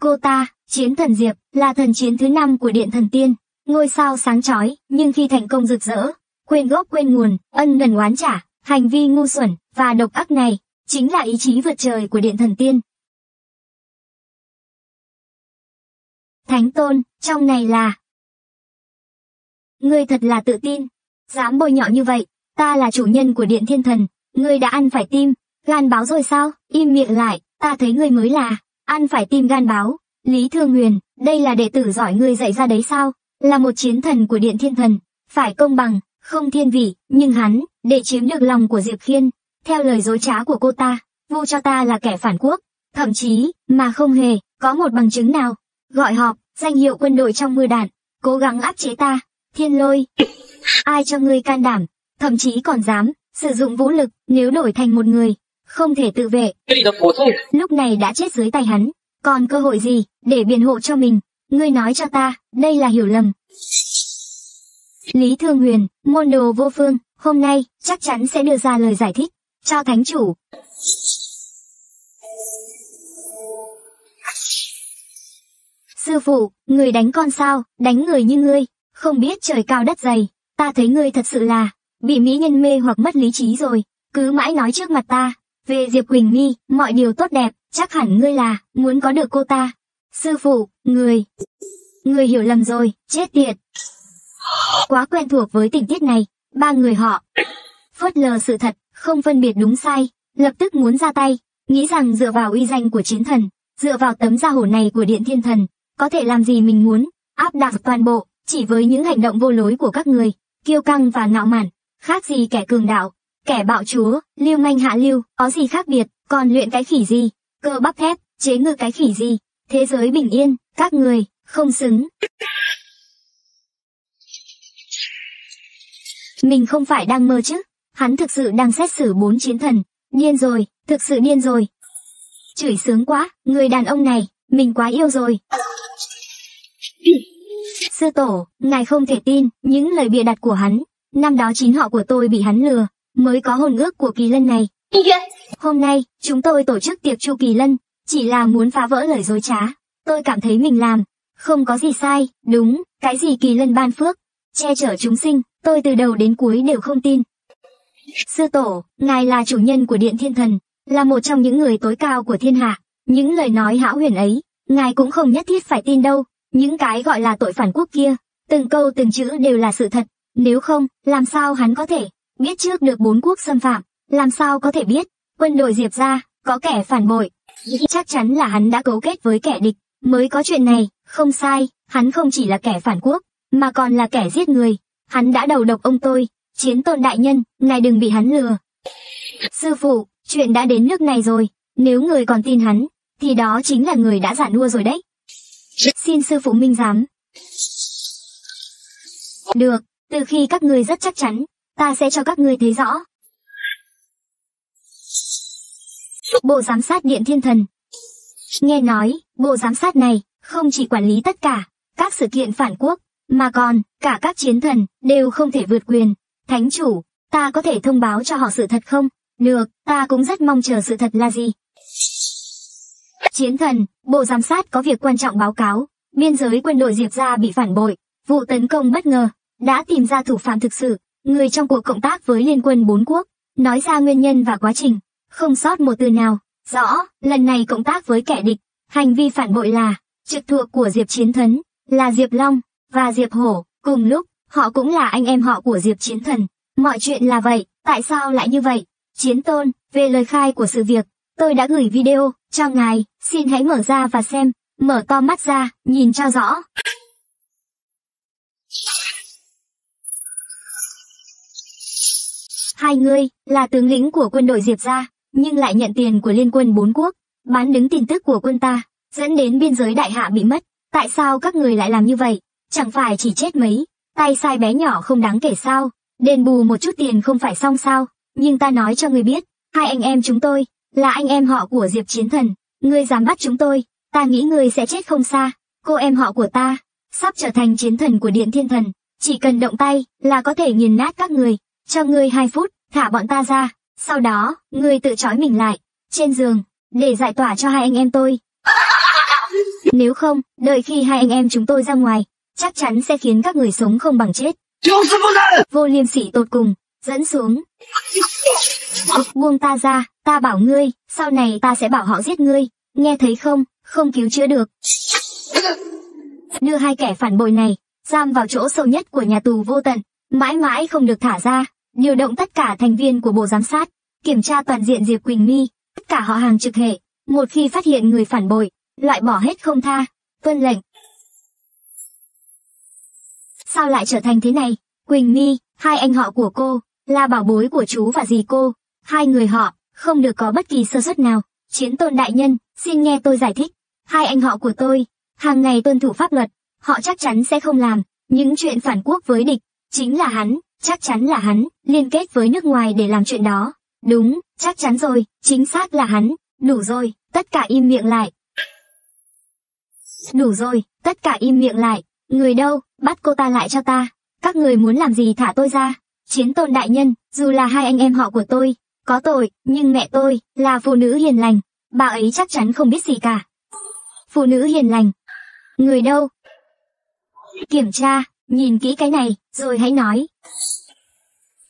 Cô ta, chiến thần Diệp, là thần chiến thứ năm của Điện Thần Tiên, ngôi sao sáng chói, nhưng khi thành công rực rỡ, quên gốc quên nguồn, ân ngần oán trả, hành vi ngu xuẩn và độc ác này chính là ý chí vượt trời của Điện Thần Tiên. Thánh Tôn, trong này là Ngươi thật là tự tin, dám bôi nhọ như vậy, ta là chủ nhân của Điện Thiên Thần, ngươi đã ăn phải tim, gan báo rồi sao, im miệng lại, ta thấy ngươi mới là, ăn phải tim gan báo. Lý Thương Huyền, đây là đệ tử giỏi ngươi dạy ra đấy sao, là một chiến thần của Điện Thiên Thần, phải công bằng, không thiên vị, nhưng hắn, để chiếm được lòng của Diệp Khiên, theo lời dối trá của cô ta, vu cho ta là kẻ phản quốc, thậm chí, mà không hề, có một bằng chứng nào. Gọi họp, danh hiệu quân đội trong mưa đạn, cố gắng áp chế ta, thiên lôi. Ai cho ngươi can đảm, thậm chí còn dám, sử dụng vũ lực, nếu đổi thành một người, không thể tự vệ. Lúc này đã chết dưới tay hắn, còn cơ hội gì, để biện hộ cho mình, ngươi nói cho ta, đây là hiểu lầm. Lý Thương Huyền, môn đồ vô phương, hôm nay, chắc chắn sẽ đưa ra lời giải thích, cho thánh chủ. Sư phụ, người đánh con sao, đánh người như ngươi, không biết trời cao đất dày, ta thấy ngươi thật sự là, bị mỹ nhân mê hoặc mất lý trí rồi, cứ mãi nói trước mặt ta, về Diệp Quỳnh Nhi, mọi điều tốt đẹp, chắc hẳn ngươi là, muốn có được cô ta. Sư phụ, người, người hiểu lầm rồi, chết tiệt. Quá quen thuộc với tình tiết này, ba người họ, phớt lờ sự thật, không phân biệt đúng sai, lập tức muốn ra tay, nghĩ rằng dựa vào uy danh của chiến thần, dựa vào tấm da hổ này của điện thiên thần, có thể làm gì mình muốn, áp đặt toàn bộ, chỉ với những hành động vô lối của các người, kiêu căng và ngạo mạn, khác gì kẻ cường đạo, kẻ bạo chúa, lưu manh hạ lưu, có gì khác biệt, còn luyện cái khỉ gì, cơ bắp thép, chế ngự cái khỉ gì, thế giới bình yên, các người, không xứng. Mình không phải đang mơ chứ, hắn thực sự đang xét xử bốn chiến thần, điên rồi, thực sự điên rồi. Chửi sướng quá, người đàn ông này, mình quá yêu rồi. Sư tổ, ngài không thể tin, những lời bịa đặt của hắn, năm đó chính họ của tôi bị hắn lừa, mới có hồn ước của kỳ lân này. Hôm nay, chúng tôi tổ chức tiệc chu kỳ lân, chỉ là muốn phá vỡ lời dối trá. Tôi cảm thấy mình làm, không có gì sai, đúng, cái gì kỳ lân ban phước, che chở chúng sinh, tôi từ đầu đến cuối đều không tin. Sư tổ, ngài là chủ nhân của Điện Thiên Thần, là một trong những người tối cao của thiên hạ. Những lời nói hão huyền ấy, ngài cũng không nhất thiết phải tin đâu. Những cái gọi là tội phản quốc kia, từng câu từng chữ đều là sự thật. Nếu không, làm sao hắn có thể biết trước được bốn quốc xâm phạm? Làm sao có thể biết, quân đội Diệp ra, có kẻ phản bội. Chắc chắn là hắn đã cấu kết với kẻ địch, mới có chuyện này, không sai, hắn không chỉ là kẻ phản quốc, mà còn là kẻ giết người. Hắn đã đầu độc ông tôi, chiến tôn đại nhân, ngài đừng bị hắn lừa. Sư phụ, chuyện đã đến nước này rồi, nếu người còn tin hắn, thì đó chính là người đã giả nua rồi đấy. Xin sư phụ minh giám. Được, từ khi các người rất chắc chắn, ta sẽ cho các ngươi thấy rõ. Bộ giám sát Điện Thiên Thần Nghe nói, bộ giám sát này không chỉ quản lý tất cả các sự kiện phản quốc, mà còn cả các chiến thần đều không thể vượt quyền. Thánh chủ, ta có thể thông báo cho họ sự thật không? Được, ta cũng rất mong chờ sự thật là gì. Chiến thần, bộ giám sát có việc quan trọng báo cáo. Biên giới quân đội Diệp Gia bị phản bội, vụ tấn công bất ngờ, đã tìm ra thủ phạm thực sự, người trong cuộc cộng tác với liên quân bốn quốc, nói ra nguyên nhân và quá trình, không sót một từ nào. Rõ, lần này cộng tác với kẻ địch, hành vi phản bội là, trực thuộc của Diệp Chiến Thấn, là Diệp Long, và Diệp Hổ, cùng lúc, họ cũng là anh em họ của Diệp Chiến Thần. Mọi chuyện là vậy, tại sao lại như vậy? Chiến Tôn, về lời khai của sự việc, tôi đã gửi video, cho ngài, xin hãy mở ra và xem, mở to mắt ra, nhìn cho rõ. Hai người, là tướng lĩnh của quân đội Diệp gia, nhưng lại nhận tiền của liên quân bốn quốc, bán đứng tin tức của quân ta, dẫn đến biên giới đại hạ bị mất. Tại sao các người lại làm như vậy? Chẳng phải chỉ chết mấy, tay sai bé nhỏ không đáng kể sao, đền bù một chút tiền không phải xong sao, nhưng ta nói cho người biết, hai anh em chúng tôi, là anh em họ của Diệp Chiến Thần, ngươi dám bắt chúng tôi, ta nghĩ ngươi sẽ chết không xa, cô em họ của ta, sắp trở thành chiến thần của Điện Thiên Thần, chỉ cần động tay là có thể nghiền nát các người, cho ngươi hai phút, thả bọn ta ra, sau đó, ngươi tự trói mình lại, trên giường, để giải tỏa cho hai anh em tôi. [laughs] Nếu không, đợi khi hai anh em chúng tôi ra ngoài, chắc chắn sẽ khiến các người sống không bằng chết. Vô liêm sỉ tột cùng, dẫn xuống. [laughs] Buông ta ra, ta bảo ngươi, sau này ta sẽ bảo họ giết ngươi, nghe thấy không, không cứu chữa được. [laughs] Đưa hai kẻ phản bội này, giam vào chỗ sâu nhất của nhà tù vô tận, mãi mãi không được thả ra, điều động tất cả thành viên của bộ giám sát, kiểm tra toàn diện Diệp Quỳnh My, tất cả họ hàng trực hệ, một khi phát hiện người phản bội, loại bỏ hết không tha, tuân lệnh. Sao lại trở thành thế này? Quỳnh My, hai anh họ của cô, là bảo bối của chú và dì cô, hai người họ, không được có bất kỳ sơ suất nào. Chiến tôn đại nhân, xin nghe tôi giải thích. Hai anh họ của tôi, hàng ngày tuân thủ pháp luật, họ chắc chắn sẽ không làm những chuyện phản quốc với địch. Chính là hắn, chắc chắn là hắn, liên kết với nước ngoài để làm chuyện đó. Đúng, chắc chắn rồi, chính xác là hắn. Đủ rồi, tất cả im miệng lại. Đủ rồi, tất cả im miệng lại. Người đâu, bắt cô ta lại cho ta. Các người muốn làm gì thả tôi ra. Chiến tôn đại nhân, dù là hai anh em họ của tôi, có tội, nhưng mẹ tôi, là phụ nữ hiền lành. Bà ấy chắc chắn không biết gì cả. Phụ nữ hiền lành. Người đâu? Kiểm tra, nhìn kỹ cái này, rồi hãy nói.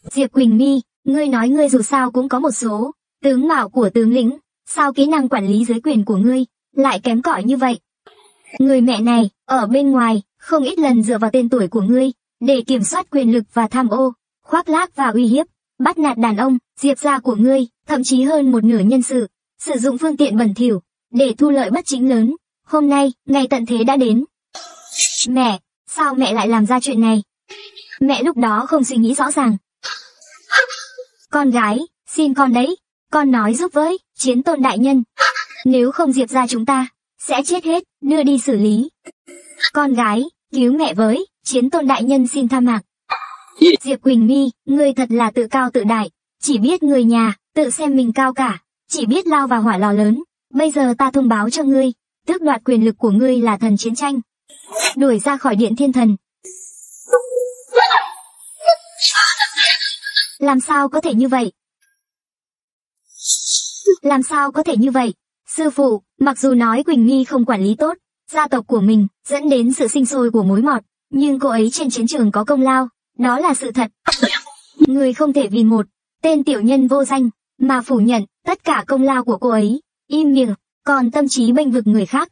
Diệp Quỳnh My, ngươi nói ngươi dù sao cũng có một số tướng mạo của tướng lĩnh, sao kỹ năng quản lý dưới quyền của ngươi lại kém cỏi như vậy? Người mẹ này, ở bên ngoài, không ít lần dựa vào tên tuổi của ngươi, để kiểm soát quyền lực và tham ô, khoác lác và uy hiếp, bắt nạt đàn ông, diệp gia của ngươi, thậm chí hơn một nửa nhân sự, sử dụng phương tiện bẩn thỉu để thu lợi bất chính lớn. Hôm nay, ngày tận thế đã đến. Mẹ, sao mẹ lại làm ra chuyện này? Mẹ lúc đó không suy nghĩ rõ ràng. Con gái, xin con đấy, con nói giúp với, chiến tôn đại nhân. Nếu không diệp ra chúng ta, sẽ chết hết, đưa đi xử lý. Con gái, cứu mẹ với, chiến tôn đại nhân xin tha mạc. Diệp Quỳnh My, ngươi thật là tự cao tự đại, chỉ biết người nhà, tự xem mình cao cả, chỉ biết lao vào hỏa lò lớn. Bây giờ ta thông báo cho ngươi, tước đoạt quyền lực của ngươi là thần chiến tranh. Đuổi ra khỏi điện thiên thần. Làm sao có thể như vậy? Làm sao có thể như vậy? Sư phụ, mặc dù nói Quỳnh Nghi không quản lý tốt, gia tộc của mình, dẫn đến sự sinh sôi của mối mọt, nhưng cô ấy trên chiến trường có công lao, đó là sự thật. Người không thể vì một, tên tiểu nhân vô danh, mà phủ nhận tất cả công lao của cô ấy, im miệng, còn tâm trí bênh vực người khác.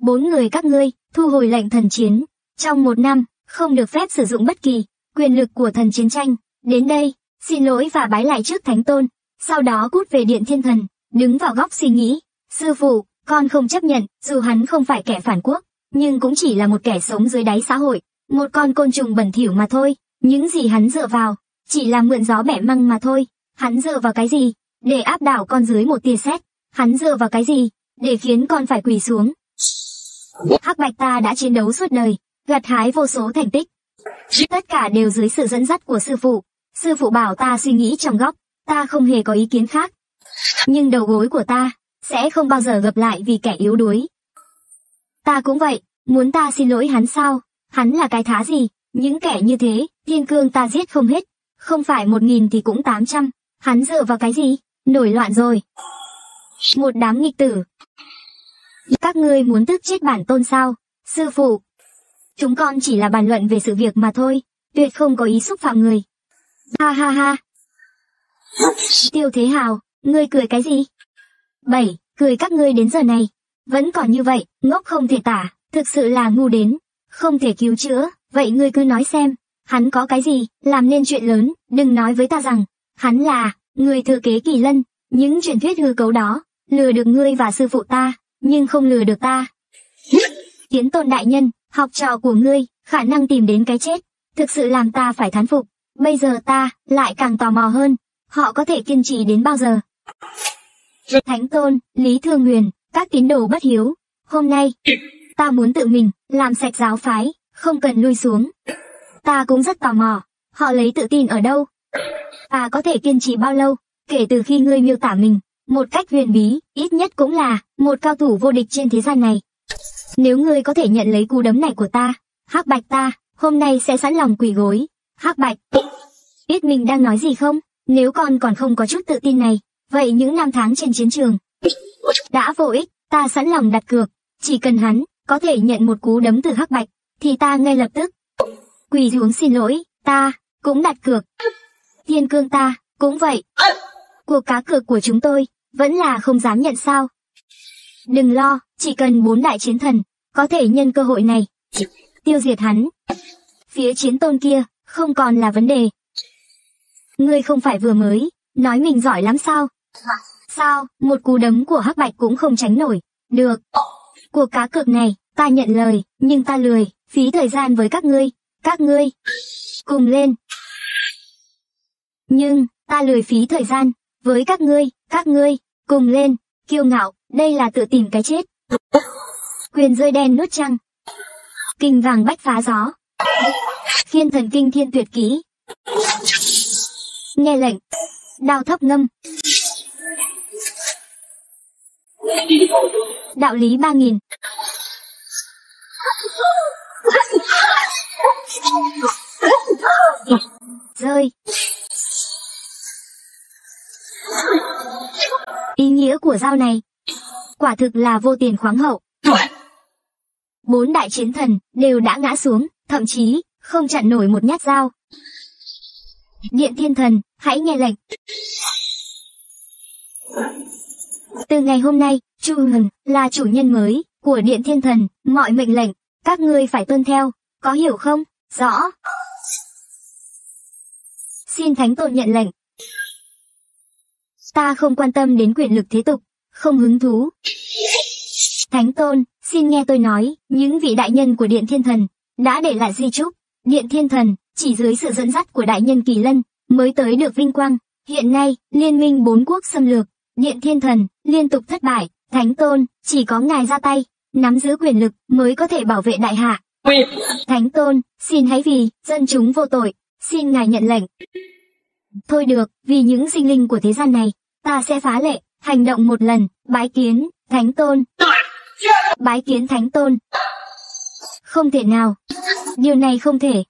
Bốn người các ngươi, thu hồi lệnh thần chiến, trong một năm, không được phép sử dụng bất kỳ quyền lực của thần chiến tranh. Đến đây, xin lỗi và bái lại trước thánh tôn, sau đó cút về điện thiên thần, đứng vào góc suy nghĩ. Sư phụ, con không chấp nhận, dù hắn không phải kẻ phản quốc, nhưng cũng chỉ là một kẻ sống dưới đáy xã hội, một con côn trùng bẩn thỉu mà thôi. Những gì hắn dựa vào, chỉ là mượn gió bẻ măng mà thôi. Hắn dựa vào cái gì? Để áp đảo con dưới một tia sét. Hắn dựa vào cái gì? Để khiến con phải quỳ xuống. Hắc Bạch ta đã chiến đấu suốt đời, gặt hái vô số thành tích. Tất cả đều dưới sự dẫn dắt của sư phụ. Sư phụ bảo ta suy nghĩ trong góc, ta không hề có ý kiến khác. Nhưng đầu gối của ta, sẽ không bao giờ gặp lại vì kẻ yếu đuối. Ta cũng vậy, muốn ta xin lỗi hắn sao? Hắn là cái thá gì? Những kẻ như thế, thiên cương ta giết không hết. Không phải một nghìn thì cũng tám trăm. Hắn dựa vào cái gì? Nổi loạn rồi. Một đám nghịch tử. Các ngươi muốn tức chết bản tôn sao? Sư phụ. Chúng con chỉ là bàn luận về sự việc mà thôi. Tuyệt không có ý xúc phạm người. Ha ha ha. Tiêu Thế Hào, ngươi cười cái gì? Bảy, cười các ngươi đến giờ này. Vẫn còn như vậy, ngốc không thể tả, thực sự là ngu đến. Không thể cứu chữa, vậy ngươi cứ nói xem, hắn có cái gì, làm nên chuyện lớn, đừng nói với ta rằng, hắn là, người thừa kế kỳ lân, những truyền thuyết hư cấu đó, lừa được ngươi và sư phụ ta, nhưng không lừa được ta. Kiến tôn đại nhân, học trò của ngươi, khả năng tìm đến cái chết, thực sự làm ta phải thán phục. Bây giờ ta, lại càng tò mò hơn, họ có thể kiên trì đến bao giờ. Thánh tôn, Lý Thương Huyền, các tín đồ bất hiếu, hôm nay, ta muốn tự mình, làm sạch giáo phái, không cần lui xuống. Ta cũng rất tò mò, họ lấy tự tin ở đâu? Ta có thể kiên trì bao lâu, kể từ khi ngươi miêu tả mình, một cách huyền bí, ít nhất cũng là, một cao thủ vô địch trên thế gian này. Nếu ngươi có thể nhận lấy cú đấm này của ta, hắc bạch ta, hôm nay sẽ sẵn lòng quỳ gối. hắc bạch biết mình đang nói gì không? Nếu con còn không có chút tự tin này, vậy những năm tháng trên chiến trường đã vô ích, ta sẵn lòng đặt cược, chỉ cần hắn có thể nhận một cú đấm từ Hắc Bạch, thì ta ngay lập tức quỳ xuống xin lỗi, ta cũng đặt cược. Thiên cương ta cũng vậy. Cuộc cá cược của chúng tôi vẫn là không dám nhận sao. Đừng lo, chỉ cần bốn đại chiến thần có thể nhân cơ hội này tiêu diệt hắn. Phía chiến tôn kia không còn là vấn đề. Ngươi không phải vừa mới nói mình giỏi lắm sao? Sao, một cú đấm của Hắc Bạch cũng không tránh nổi. Được. Cuộc cá cược này, ta nhận lời, nhưng ta lười, phí thời gian với các ngươi. Các ngươi, cùng lên. Nhưng, ta lười phí thời gian, với các ngươi, các ngươi, cùng lên, kiêu ngạo, đây là tự tìm cái chết. Quyền rơi đen nút trăng. Kinh vàng bách phá gió. Khiên thần kinh thiên tuyệt kỹ. Nghe lệnh. Đao thấp ngâm. Đạo lý ba nghìn. Rơi. Ý nghĩa của dao này, quả thực là vô tiền khoáng hậu. Bốn đại chiến thần đều đã ngã xuống, thậm chí không chặn nổi một nhát dao. Điện thiên thần, hãy nghe lệnh. Từ ngày hôm nay, Chu Hân là chủ nhân mới của Điện Thiên Thần, mọi mệnh lệnh, các ngươi phải tuân theo, có hiểu không? Rõ. Xin Thánh Tôn nhận lệnh. Ta không quan tâm đến quyền lực thế tục, không hứng thú. Thánh Tôn, xin nghe tôi nói, những vị đại nhân của Điện Thiên Thần đã để lại di trúc. Điện Thiên Thần, chỉ dưới sự dẫn dắt của đại nhân Kỳ Lân, mới tới được vinh quang. Hiện nay, liên minh bốn quốc xâm lược, Điện Thiên Thần liên tục thất bại, Thánh Tôn, chỉ có ngài ra tay, nắm giữ quyền lực mới có thể bảo vệ đại hạ. Thánh Tôn, xin hãy vì dân chúng vô tội, xin ngài nhận lệnh. Thôi được, vì những sinh linh của thế gian này, ta sẽ phá lệ, hành động một lần, bái kiến, Thánh Tôn. Bái kiến Thánh Tôn. Không thể nào. Điều này không thể.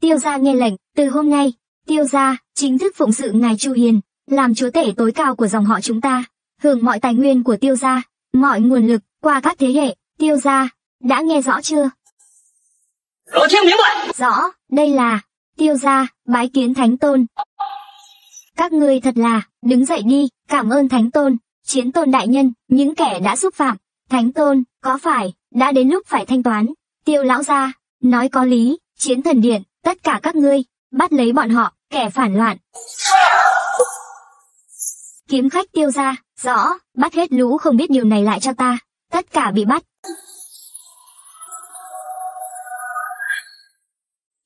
Tiêu gia nghe lệnh, từ hôm nay, tiêu gia chính thức phụng sự ngài Chu Hiền, làm chúa tể tối cao của dòng họ chúng ta, hưởng mọi tài nguyên của tiêu gia, mọi nguồn lực, qua các thế hệ, tiêu gia, đã nghe rõ chưa? Rõ, đây là, tiêu gia, bái kiến thánh tôn. Các ngươi thật là, đứng dậy đi, cảm ơn thánh tôn, chiến tôn đại nhân, những kẻ đã xúc phạm. Thánh tôn, có phải, đã đến lúc phải thanh toán. Tiêu lão gia, nói có lý, chiến thần điện, tất cả các ngươi, bắt lấy bọn họ, kẻ phản loạn. Kiếm khách tiêu ra, rõ, bắt hết lũ không biết điều này lại cho ta. Tất cả bị bắt.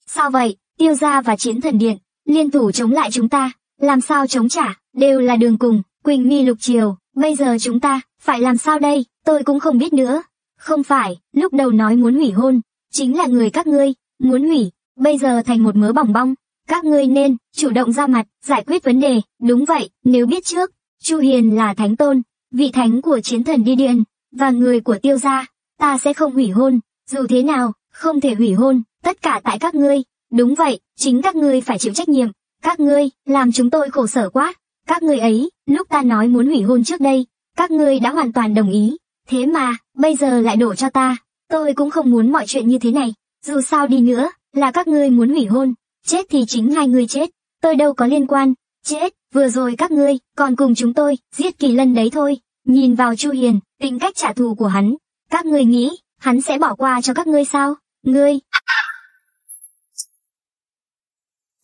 Sao vậy, tiêu gia và chiến thần điện, liên thủ chống lại chúng ta, làm sao chống trả, đều là đường cùng, Quỳnh mi lục triều, bây giờ chúng ta, phải làm sao đây, tôi cũng không biết nữa. Không phải, lúc đầu nói muốn hủy hôn, chính là người các ngươi, muốn hủy, bây giờ thành một mớ bỏng bong, các ngươi nên chủ động ra mặt, giải quyết vấn đề, đúng vậy, nếu biết trước, Chu Hiền là thánh tôn, vị thánh của chiến thần đi điện, và người của tiêu gia, ta sẽ không hủy hôn, dù thế nào, không thể hủy hôn, tất cả tại các ngươi, đúng vậy, chính các ngươi phải chịu trách nhiệm, các ngươi, làm chúng tôi khổ sở quá, các ngươi ấy, lúc ta nói muốn hủy hôn trước đây, các ngươi đã hoàn toàn đồng ý, thế mà, bây giờ lại đổ cho ta, tôi cũng không muốn mọi chuyện như thế này, dù sao đi nữa, là các ngươi muốn hủy hôn, chết thì chính hai người chết, tôi đâu có liên quan, chết, vừa rồi các ngươi, còn cùng chúng tôi, giết kỳ lân đấy thôi, nhìn vào Chu Hiền, tính cách trả thù của hắn, các ngươi nghĩ, hắn sẽ bỏ qua cho các ngươi sao, ngươi.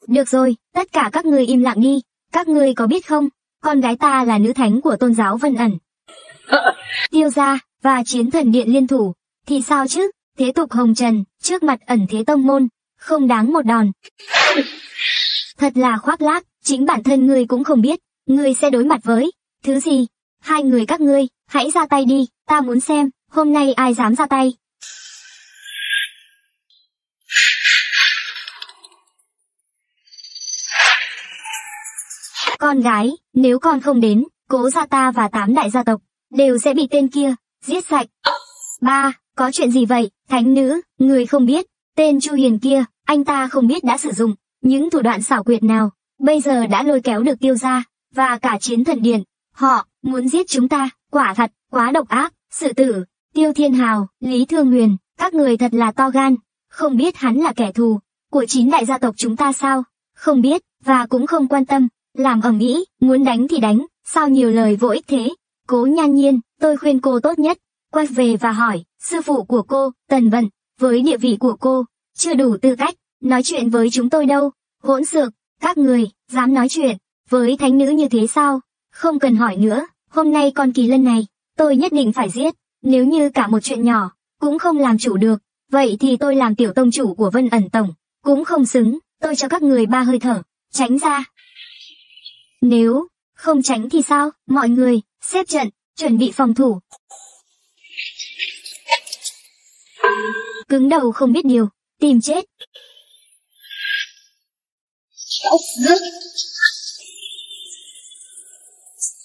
Được rồi, tất cả các ngươi im lặng đi, các ngươi có biết không, con gái ta là nữ thánh của tôn giáo Vân ẩn. [laughs] Tiêu gia, và chiến thần điện liên thủ, thì sao chứ, thế tục hồng trần, trước mặt ẩn thế tông môn, không đáng một đòn. Thật là khoác lác, chính bản thân ngươi cũng không biết, ngươi sẽ đối mặt với thứ gì. Hai người các ngươi, hãy ra tay đi, ta muốn xem, hôm nay ai dám ra tay. Con gái, nếu con không đến, cố gia ta và tám đại gia tộc, đều sẽ bị tên kia, giết sạch. Ba, có chuyện gì vậy, thánh nữ, người không biết, tên Chu Hiền kia, anh ta không biết đã sử dụng, những thủ đoạn xảo quyệt nào, bây giờ đã lôi kéo được tiêu gia, và cả chiến thần điện. Họ, muốn giết chúng ta, quả thật, quá độc ác, sự tử, tiêu thiên hào, lý thương huyền, các người thật là to gan, không biết hắn là kẻ thù, của chín đại gia tộc chúng ta sao, không biết, và cũng không quan tâm, làm ầm ĩ, muốn đánh thì đánh, sao nhiều lời vô ích thế. Cố nhan nhiên, tôi khuyên cô tốt nhất, quay về và hỏi, sư phụ của cô, Tần Vận, với địa vị của cô, chưa đủ tư cách, nói chuyện với chúng tôi đâu, hỗn xược, các người, dám nói chuyện, với thánh nữ như thế sao, không cần hỏi nữa, hôm nay con kỳ lân này, tôi nhất định phải giết, nếu như cả một chuyện nhỏ, cũng không làm chủ được, vậy thì tôi làm tiểu tông chủ của Vân ẩn tổng, cũng không xứng, tôi cho các người ba hơi thở, tránh ra. Nếu không tránh thì sao, mọi người, xếp trận, chuẩn bị phòng thủ. Cứng đầu không biết điều, tìm chết.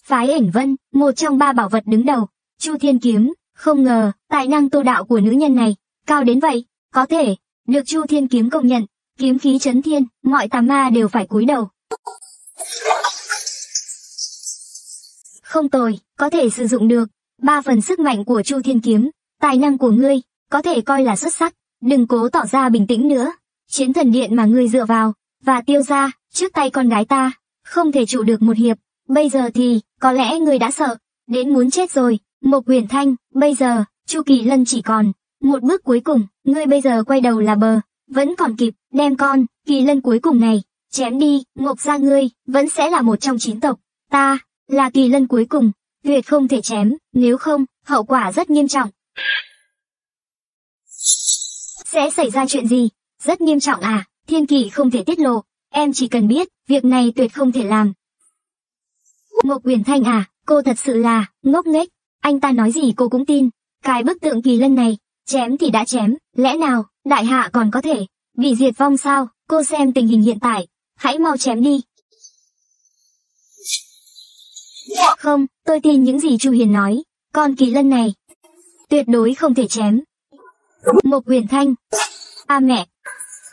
Phái ảnh vân, một trong ba bảo vật đứng đầu, Chu Thiên Kiếm, không ngờ, tài năng tu đạo của nữ nhân này, cao đến vậy, có thể, được Chu Thiên Kiếm công nhận, kiếm khí chấn thiên, mọi tà ma đều phải cúi đầu. Không tồi, có thể sử dụng được, ba phần sức mạnh của Chu Thiên Kiếm, tài năng của ngươi, có thể coi là xuất sắc, đừng cố tỏ ra bình tĩnh nữa. Chiến thần điện mà ngươi dựa vào, và tiêu ra, trước tay con gái ta, không thể trụ được một hiệp, bây giờ thì, có lẽ ngươi đã sợ, đến muốn chết rồi, một huyền thanh, bây giờ, Chu Kỳ Lân chỉ còn, một bước cuối cùng, ngươi bây giờ quay đầu là bờ, vẫn còn kịp, đem con, Kỳ Lân cuối cùng này, chém đi, ngục ra ngươi, vẫn sẽ là một trong chín tộc, ta, là Kỳ Lân cuối cùng, tuyệt không thể chém, nếu không, hậu quả rất nghiêm trọng. Sẽ xảy ra chuyện gì? Rất nghiêm trọng à, thiên kỳ không thể tiết lộ, em chỉ cần biết, việc này tuyệt không thể làm. Ngọc Quyền Thanh à, cô thật sự là, ngốc nghếch, anh ta nói gì cô cũng tin. Cái bức tượng kỳ lân này, chém thì đã chém, lẽ nào, đại hạ còn có thể, bị diệt vong sao, cô xem tình hình hiện tại, hãy mau chém đi. Không, tôi tin những gì Chu Hiền nói, con kỳ lân này, tuyệt đối không thể chém. Mộc quyền thanh. A mẹ,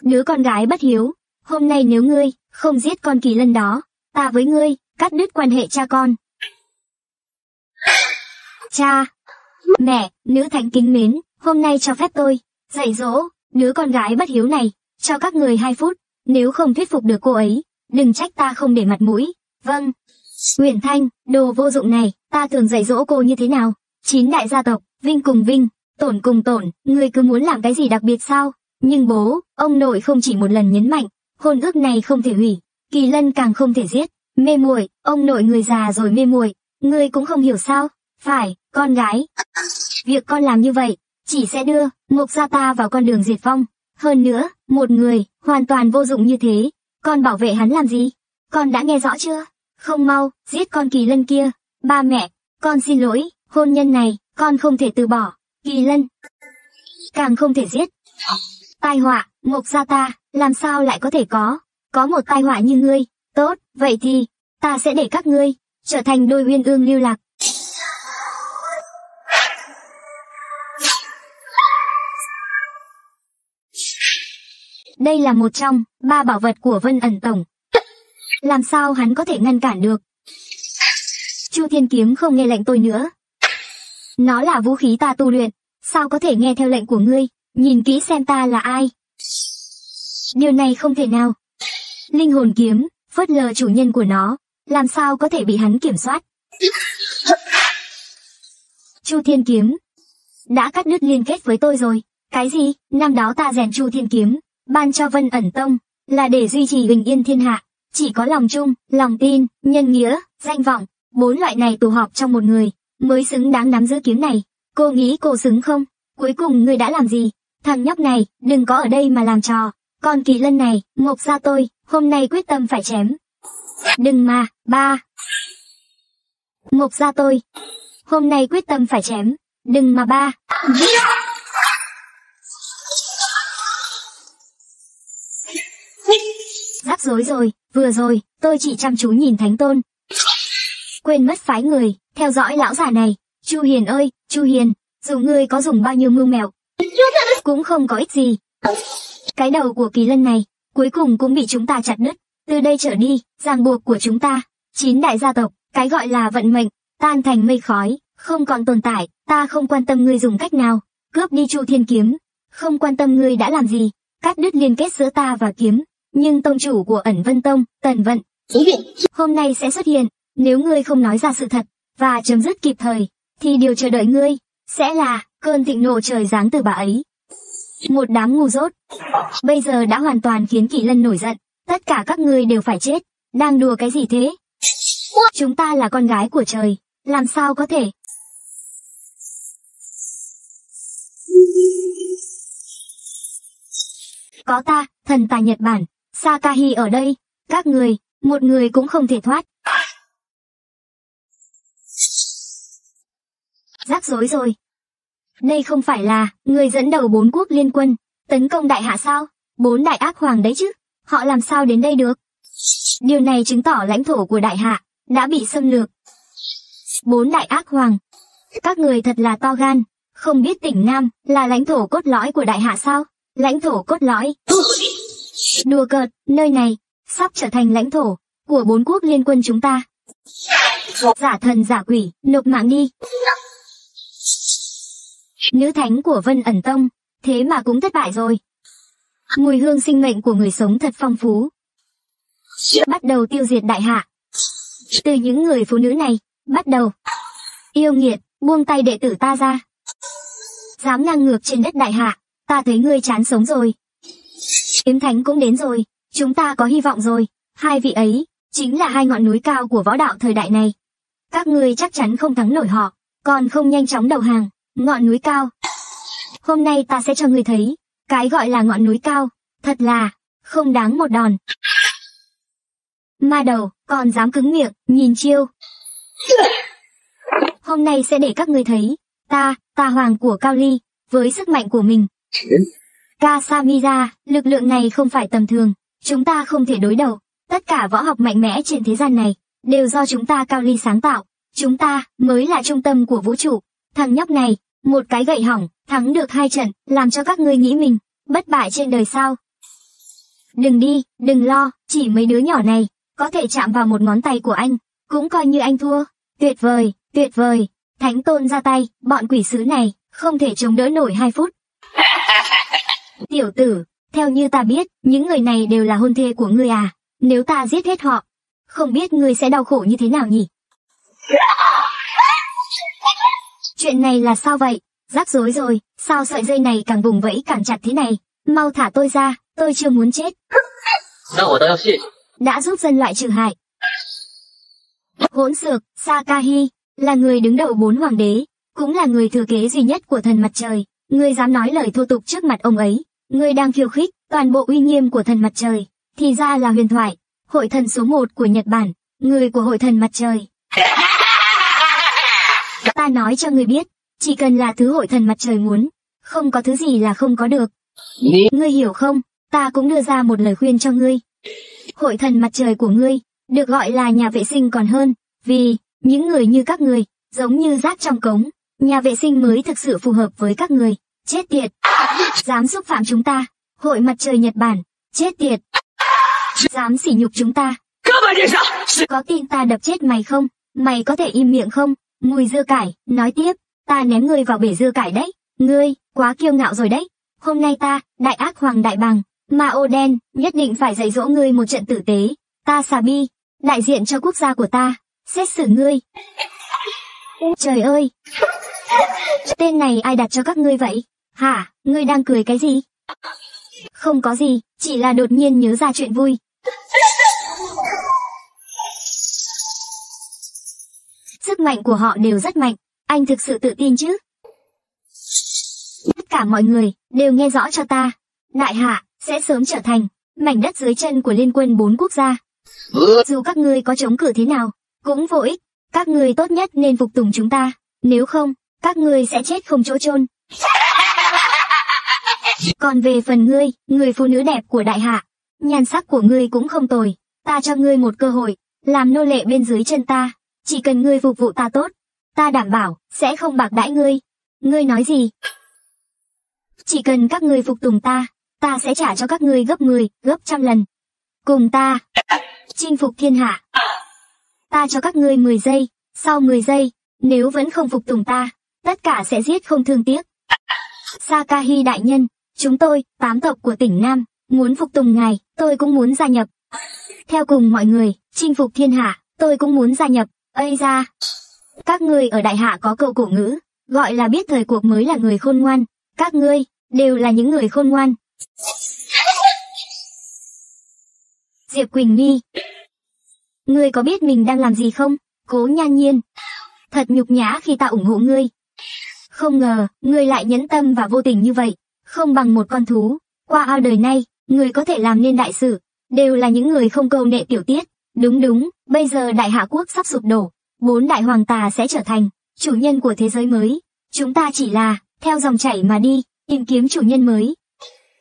đứa con gái bất hiếu, hôm nay nếu ngươi không giết con kỳ lân đó, ta với ngươi cắt đứt quan hệ cha con. Cha, mẹ, nữ thánh kính mến, hôm nay cho phép tôi dạy dỗ đứa con gái bất hiếu này, cho các người hai phút, nếu không thuyết phục được cô ấy, đừng trách ta không để mặt mũi. Vâng. Nguyễn Thanh, đồ vô dụng này, ta thường dạy dỗ cô như thế nào? Chín đại gia tộc, vinh cùng vinh, tổn cùng tổn, người cứ muốn làm cái gì đặc biệt sao? Nhưng bố, ông nội không chỉ một lần nhấn mạnh, hôn ước này không thể hủy, kỳ lân càng không thể giết. Mê muội, ông nội người già rồi mê muội, ngươi cũng không hiểu sao? Phải, con gái. Việc con làm như vậy, chỉ sẽ đưa Ngục Gia ta vào con đường diệt vong. Hơn nữa, một người, hoàn toàn vô dụng như thế, con bảo vệ hắn làm gì? Con đã nghe rõ chưa? Không mau, giết con kỳ lân kia. Ba mẹ, con xin lỗi, hôn nhân này, con không thể từ bỏ. Kỳ lân. Càng không thể giết. Tai họa, Ngục Gia ta, làm sao lại có thể có? Có một tai họa như ngươi. Tốt, vậy thì, ta sẽ để các ngươi, trở thành đôi uyên ương lưu lạc. Đây là một trong ba bảo vật của Vân ẩn tổng. Làm sao hắn có thể ngăn cản được? Chu Thiên Kiếm không nghe lệnh tôi nữa. Nó là vũ khí ta tu luyện, sao có thể nghe theo lệnh của ngươi, nhìn kỹ xem ta là ai. Điều này không thể nào. Linh hồn kiếm, phớt lờ chủ nhân của nó, làm sao có thể bị hắn kiểm soát. Chu Thiên Kiếm đã cắt đứt liên kết với tôi rồi. Cái gì? Năm đó ta rèn Chu Thiên Kiếm, ban cho Vân ẩn tông, là để duy trì bình yên thiên hạ. Chỉ có lòng chung, lòng tin, nhân nghĩa, danh vọng, bốn loại này tụ họp trong một người, mới xứng đáng nắm giữ kiếm này. Cô nghĩ cô xứng không? Cuối cùng người đã làm gì? Thằng nhóc này, đừng có ở đây mà làm trò. Con kỳ lân này, ngục ra tôi, hôm nay quyết tâm phải chém. Đừng mà, ba. Ngục ra tôi. Hôm nay quyết tâm phải chém. Đừng mà ba. Rắc rối rồi, vừa rồi, tôi chỉ chăm chú nhìn Thánh Tôn. Quên mất phái người, theo dõi lão già này. Chu Hiền ơi, Chu Hiền, dù ngươi có dùng bao nhiêu mưu mèo, cũng không có ích gì. Cái đầu của kỳ lân này, cuối cùng cũng bị chúng ta chặt đứt. Từ đây trở đi, ràng buộc của chúng ta, chín đại gia tộc, cái gọi là vận mệnh, tan thành mây khói, không còn tồn tại, ta không quan tâm ngươi dùng cách nào, cướp đi Chu Thiên Kiếm, không quan tâm ngươi đã làm gì, cắt đứt liên kết giữa ta và kiếm, nhưng tông chủ của ẩn vân tông, tần vận, hôm nay sẽ xuất hiện, nếu ngươi không nói ra sự thật, và chấm dứt kịp thời, thì điều chờ đợi ngươi, sẽ là cơn thịnh nộ trời giáng từ bà ấy. Một đám ngu dốt, bây giờ đã hoàn toàn khiến kỳ Lân nổi giận, tất cả các ngươi đều phải chết, đang đùa cái gì thế? Chúng ta là con gái của trời, làm sao có thể? Có ta, thần tài Nhật Bản, Sakahi ở đây, các người, một người cũng không thể thoát. Rối rồi. Đây không phải là người dẫn đầu bốn quốc liên quân, tấn công đại hạ sao? Bốn đại ác hoàng đấy chứ, họ làm sao đến đây được? Điều này chứng tỏ lãnh thổ của đại hạ đã bị xâm lược. Bốn đại ác hoàng. Các người thật là to gan, không biết tỉnh Nam là lãnh thổ cốt lõi của đại hạ sao? Lãnh thổ cốt lõi. Đùa cợt, nơi này, sắp trở thành lãnh thổ của bốn quốc liên quân chúng ta. Giả thần giả quỷ, nộp mạng đi. Nữ thánh của Vân ẩn tông, thế mà cũng thất bại rồi. Mùi hương sinh mệnh của người sống thật phong phú. Bắt đầu tiêu diệt đại hạ. Từ những người phụ nữ này, bắt đầu. Yêu nghiệt, buông tay đệ tử ta ra. Dám ngang ngược trên đất đại hạ, ta thấy ngươi chán sống rồi. Kiếm thánh cũng đến rồi, chúng ta có hy vọng rồi. Hai vị ấy, chính là hai ngọn núi cao của võ đạo thời đại này. Các ngươi chắc chắn không thắng nổi họ, còn không nhanh chóng đầu hàng, ngọn núi cao. Hôm nay ta sẽ cho ngươi thấy, cái gọi là ngọn núi cao, thật là, không đáng một đòn. Ma đầu, còn dám cứng miệng, nhìn chiêu. Hôm nay sẽ để các ngươi thấy, ta, ta hoàng của Cao Ly, với sức mạnh của mình. Kasamira, lực lượng này không phải tầm thường, chúng ta không thể đối đầu. Tất cả võ học mạnh mẽ trên thế gian này, đều do chúng ta Cao Ly sáng tạo. Chúng ta, mới là trung tâm của vũ trụ. Thằng nhóc này, một cái gậy hỏng, thắng được hai trận, làm cho các ngươi nghĩ mình, bất bại trên đời sao. Đừng đi, đừng lo, chỉ mấy đứa nhỏ này, có thể chạm vào một ngón tay của anh, cũng coi như anh thua. Tuyệt vời, tuyệt vời, thánh tôn ra tay, bọn quỷ sứ này, không thể chống đỡ nổi hai phút. [laughs] Tiểu tử, theo như ta biết, những người này đều là hôn thê của ngươi à, nếu ta giết hết họ, không biết ngươi sẽ đau khổ như thế nào nhỉ? [laughs] Chuyện này là sao vậy? Rắc rối rồi, sao sợi dây này càng vùng vẫy càng chặt thế này? Mau thả tôi ra, tôi chưa muốn chết. Đã giúp dân loại trừ hại. Hỗn xược, Sakahi, là người đứng đầu bốn hoàng đế, cũng là người thừa kế duy nhất của thần mặt trời. Ngươi dám nói lời thô tục trước mặt ông ấy, ngươi đang khiêu khích toàn bộ uy nghiêm của thần mặt trời, thì ra là huyền thoại, hội thần số một của Nhật Bản, người của hội thần mặt trời. [laughs] Ta nói cho ngươi biết, chỉ cần là thứ hội thần mặt trời muốn, không có thứ gì là không có được. Ngươi hiểu không, ta cũng đưa ra một lời khuyên cho ngươi. Hội thần mặt trời của ngươi, được gọi là nhà vệ sinh còn hơn, vì, những người như các người, giống như rác trong cống, nhà vệ sinh mới thực sự phù hợp với các người. Chết tiệt! Dám xúc phạm chúng ta, hội mặt trời Nhật Bản, chết tiệt! Dám sỉ nhục chúng ta. Có tin ta đập chết mày không? Mày có thể im miệng không? Mùi dưa cải, nói tiếp, ta ném ngươi vào bể dưa cải đấy. Ngươi, quá kiêu ngạo rồi đấy. Hôm nay ta, đại ác hoàng đại bằng, ma ô đen, nhất định phải dạy dỗ ngươi một trận tử tế. Ta xà bi, đại diện cho quốc gia của ta, xét xử ngươi. Trời ơi! Tên này ai đặt cho các ngươi vậy? Hả, ngươi đang cười cái gì? Không có gì, chỉ là đột nhiên nhớ ra chuyện vui. Sức mạnh của họ đều rất mạnh, anh thực sự tự tin chứ? Tất cả mọi người, đều nghe rõ cho ta. Đại hạ, sẽ sớm trở thành, mảnh đất dưới chân của liên quân bốn quốc gia. Dù các ngươi có chống cự thế nào, cũng vô ích, các ngươi tốt nhất nên phục tùng chúng ta, nếu không, các ngươi sẽ chết không chỗ chôn. Còn về phần ngươi, người phụ nữ đẹp của đại hạ, nhan sắc của ngươi cũng không tồi, ta cho ngươi một cơ hội, làm nô lệ bên dưới chân ta, chỉ cần ngươi phục vụ ta tốt, ta đảm bảo, sẽ không bạc đãi ngươi. Ngươi nói gì? Chỉ cần các ngươi phục tùng ta, ta sẽ trả cho các ngươi gấp 10, gấp trăm lần. Cùng ta, chinh phục thiên hạ. Ta cho các ngươi 10 giây, sau 10 giây, nếu vẫn không phục tùng ta, tất cả sẽ giết không thương tiếc. Sakahi đại nhân, chúng tôi, tám tộc của tỉnh Nam, muốn phục tùng ngài, tôi cũng muốn gia nhập. Theo cùng mọi người, chinh phục thiên hạ, tôi cũng muốn gia nhập, ây ra. Các ngươi ở đại hạ có câu cổ ngữ, gọi là biết thời cuộc mới là người khôn ngoan, các ngươi, đều là những người khôn ngoan. [laughs] Diệp Quỳnh My Ngươi có biết mình đang làm gì không? Cố nhan nhiên. Thật nhục nhã khi ta ủng hộ ngươi. Không ngờ, ngươi lại nhẫn tâm và vô tình như vậy. Không bằng một con thú. Qua ao đời nay, ngươi có thể làm nên đại sự. Đều là những người không câu nệ tiểu tiết. Đúng đúng, bây giờ đại hạ quốc sắp sụp đổ. Bốn đại hoàng tà sẽ trở thành chủ nhân của thế giới mới. Chúng ta chỉ là, theo dòng chảy mà đi, tìm kiếm chủ nhân mới.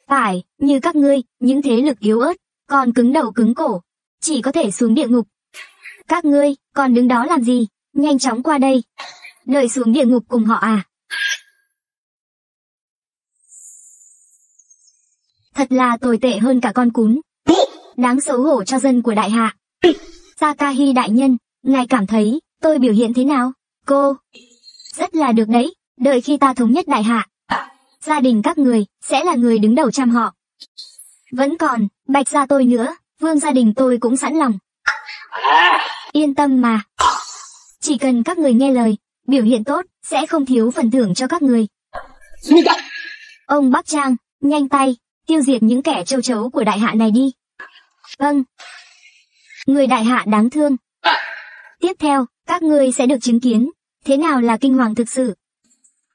Phải, như các ngươi, những thế lực yếu ớt, còn cứng đầu cứng cổ, chỉ có thể xuống địa ngục. Các ngươi, còn đứng đó làm gì? Nhanh chóng qua đây. Đợi xuống địa ngục cùng họ à? Thật là tồi tệ hơn cả con cún. Đáng xấu hổ cho dân của đại hạ. Sakahi đại nhân, ngài cảm thấy, tôi biểu hiện thế nào? Cô, rất là được đấy, đợi khi ta thống nhất đại hạ. Gia đình các người, sẽ là người đứng đầu chăm họ. Vẫn còn, bạch gia tôi nữa, vương gia đình tôi cũng sẵn lòng. Yên tâm mà. Chỉ cần các người nghe lời, biểu hiện tốt, sẽ không thiếu phần thưởng cho các người. Ông Bắc Trang, nhanh tay, tiêu diệt những kẻ châu chấu của đại hạ này đi. Vâng. Người đại hạ đáng thương. Tiếp theo, các ngươi sẽ được chứng kiến, thế nào là kinh hoàng thực sự.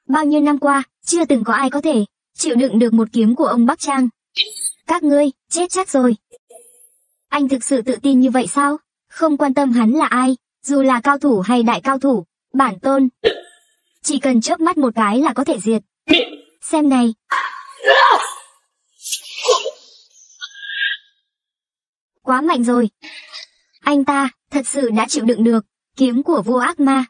Bao nhiêu năm qua, chưa từng có ai có thể chịu đựng được một kiếm của ông Bắc Trang. Các ngươi, chết chắc rồi. Anh thực sự tự tin như vậy sao? Không quan tâm hắn là ai, dù là cao thủ hay đại cao thủ, bản tôn. Chỉ cần chớp mắt một cái là có thể diệt. Xem này. Quá mạnh rồi. Anh ta, thật sự đã chịu đựng được, kiếm của vua ác ma.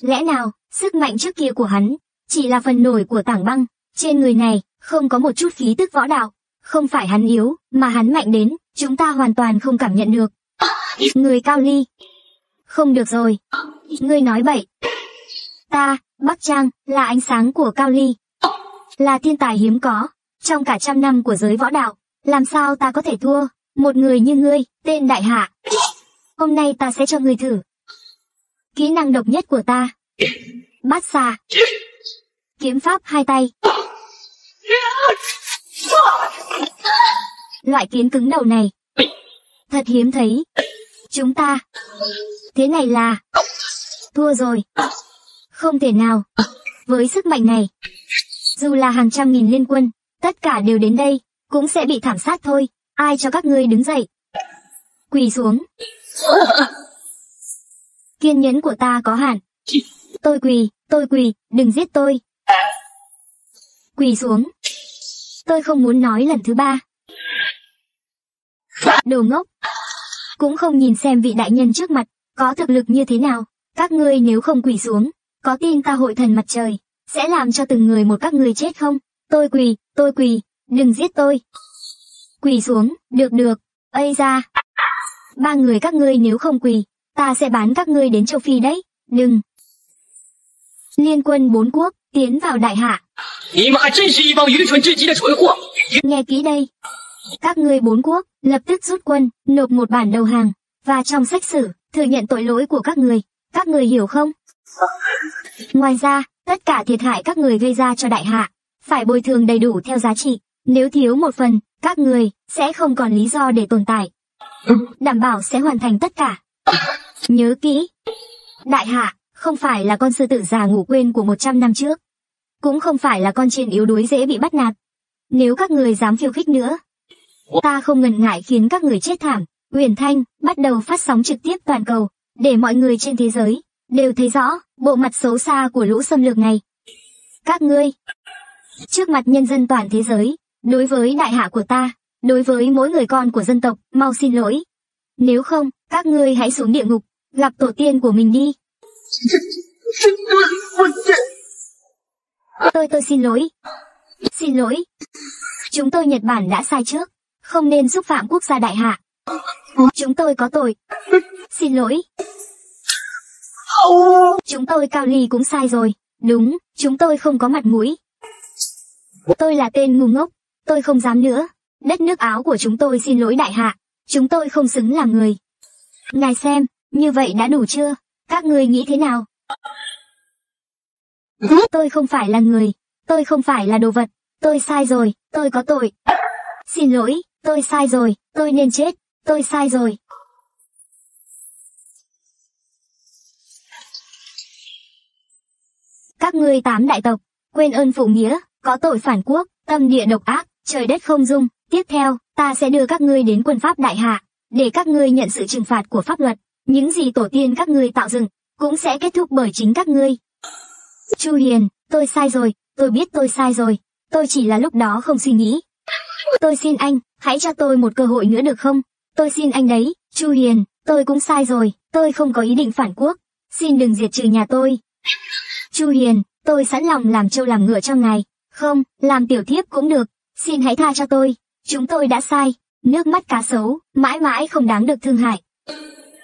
Lẽ nào, sức mạnh trước kia của hắn, chỉ là phần nổi của tảng băng, trên người này, không có một chút khí tức võ đạo. Không phải hắn yếu, mà hắn mạnh đến, chúng ta hoàn toàn không cảm nhận được. Người cao ly. Không được rồi. Ngươi nói bậy. Ta, Bắc Trang, là ánh sáng của cao ly. Là thiên tài hiếm có. Trong cả trăm năm của giới võ đạo, làm sao ta có thể thua? Một người như ngươi, tên đại hạ. Hôm nay ta sẽ cho ngươi thử. Kỹ năng độc nhất của ta. Bát xà. Kiếm pháp hai tay. Loại kiến cứng đầu này. Thật hiếm thấy. Chúng ta. Thế này là. Thua rồi. Không thể nào. Với sức mạnh này. Dù là hàng trăm nghìn liên quân, tất cả đều đến đây, cũng sẽ bị thảm sát thôi. Ai cho các ngươi đứng dậy? Quỳ xuống. Kiên nhẫn của ta có hạn. Tôi quỳ, tôi quỳ, đừng giết tôi. Quỳ xuống. Tôi không muốn nói lần thứ ba. Đồ ngốc. Cũng không nhìn xem vị đại nhân trước mặt, có thực lực như thế nào. Các ngươi nếu không quỳ xuống, có tin ta hội thần mặt trời, sẽ làm cho từng người một các ngươi chết không? Tôi quỳ, tôi quỳ, đừng giết tôi. Quỳ xuống, được được, ây ra. Ba người các ngươi nếu không quỳ, ta sẽ bán các ngươi đến châu Phi đấy, đừng. Liên quân bốn quốc, tiến vào đại hạ. Nghe kỹ đây. Các ngươi bốn quốc, lập tức rút quân, nộp một bản đầu hàng, và trong sách sử, thừa nhận tội lỗi của các người. Các người hiểu không? Ngoài ra, tất cả thiệt hại các người gây ra cho đại hạ, phải bồi thường đầy đủ theo giá trị. Nếu thiếu một phần, các người sẽ không còn lý do để tồn tại. Đảm bảo sẽ hoàn thành tất cả. Nhớ kỹ. Đại hạ, không phải là con sư tử già ngủ quên của 100 năm trước. Cũng không phải là con chiên yếu đuối dễ bị bắt nạt. Nếu các người dám khiêu khích nữa, ta không ngần ngại khiến các người chết thảm. uyển Thanh bắt đầu phát sóng trực tiếp toàn cầu, để mọi người trên thế giới đều thấy rõ bộ mặt xấu xa của lũ xâm lược này. Các ngươi, trước mặt nhân dân toàn thế giới, đối với đại hạ của ta, đối với mỗi người con của dân tộc, mau xin lỗi. Nếu không, các ngươi hãy xuống địa ngục, gặp tổ tiên của mình đi. Tôi tôi xin lỗi. Xin lỗi. Chúng tôi Nhật Bản đã sai trước, không nên xúc phạm quốc gia đại hạ. Chúng tôi có tội. Xin lỗi. Chúng tôi Cao Ly cũng sai rồi. Đúng, chúng tôi không có mặt mũi. Tôi là tên ngu ngốc, tôi không dám nữa. Đất nước áo của chúng tôi xin lỗi đại hạ, chúng tôi không xứng làm người. Ngài xem, như vậy đã đủ chưa? Các người nghĩ thế nào? Tôi không phải là người, tôi không phải là đồ vật, tôi sai rồi, tôi có tội. Xin lỗi, tôi sai rồi, tôi nên chết, tôi sai rồi. Các ngươi tám đại tộc, quên ơn phụ nghĩa, có tội phản quốc, tâm địa độc ác, trời đất không dung. Tiếp theo, ta sẽ đưa các ngươi đến quân pháp đại hạ, để các ngươi nhận sự trừng phạt của pháp luật. Những gì tổ tiên các ngươi tạo dựng, cũng sẽ kết thúc bởi chính các ngươi. Chu Hiền, tôi sai rồi, tôi biết tôi sai rồi, tôi chỉ là lúc đó không suy nghĩ. Tôi xin anh, hãy cho tôi một cơ hội nữa được không? Tôi xin anh đấy, Chu Hiền, tôi cũng sai rồi, tôi không có ý định phản quốc, xin đừng diệt trừ nhà tôi. Chu Hiền, tôi sẵn lòng làm trâu làm ngựa cho ngài, không, làm tiểu thiếp cũng được, xin hãy tha cho tôi, chúng tôi đã sai, nước mắt cá sấu, mãi mãi không đáng được thương hại.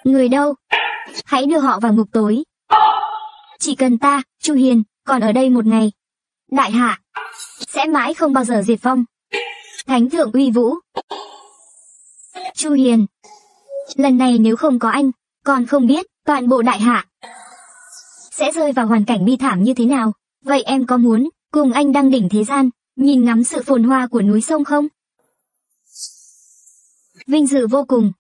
Người đâu? Hãy đưa họ vào ngục tối. Chỉ cần ta, Chu Hiền, còn ở đây một ngày. Đại hạ, sẽ mãi không bao giờ diệt vong. Thánh thượng uy vũ. Chu Hiền, lần này nếu không có anh, còn không biết toàn bộ đại hạ sẽ rơi vào hoàn cảnh bi thảm như thế nào. Vậy em có muốn cùng anh đăng đỉnh thế gian, nhìn ngắm sự phồn hoa của núi sông không? Vinh dự vô cùng,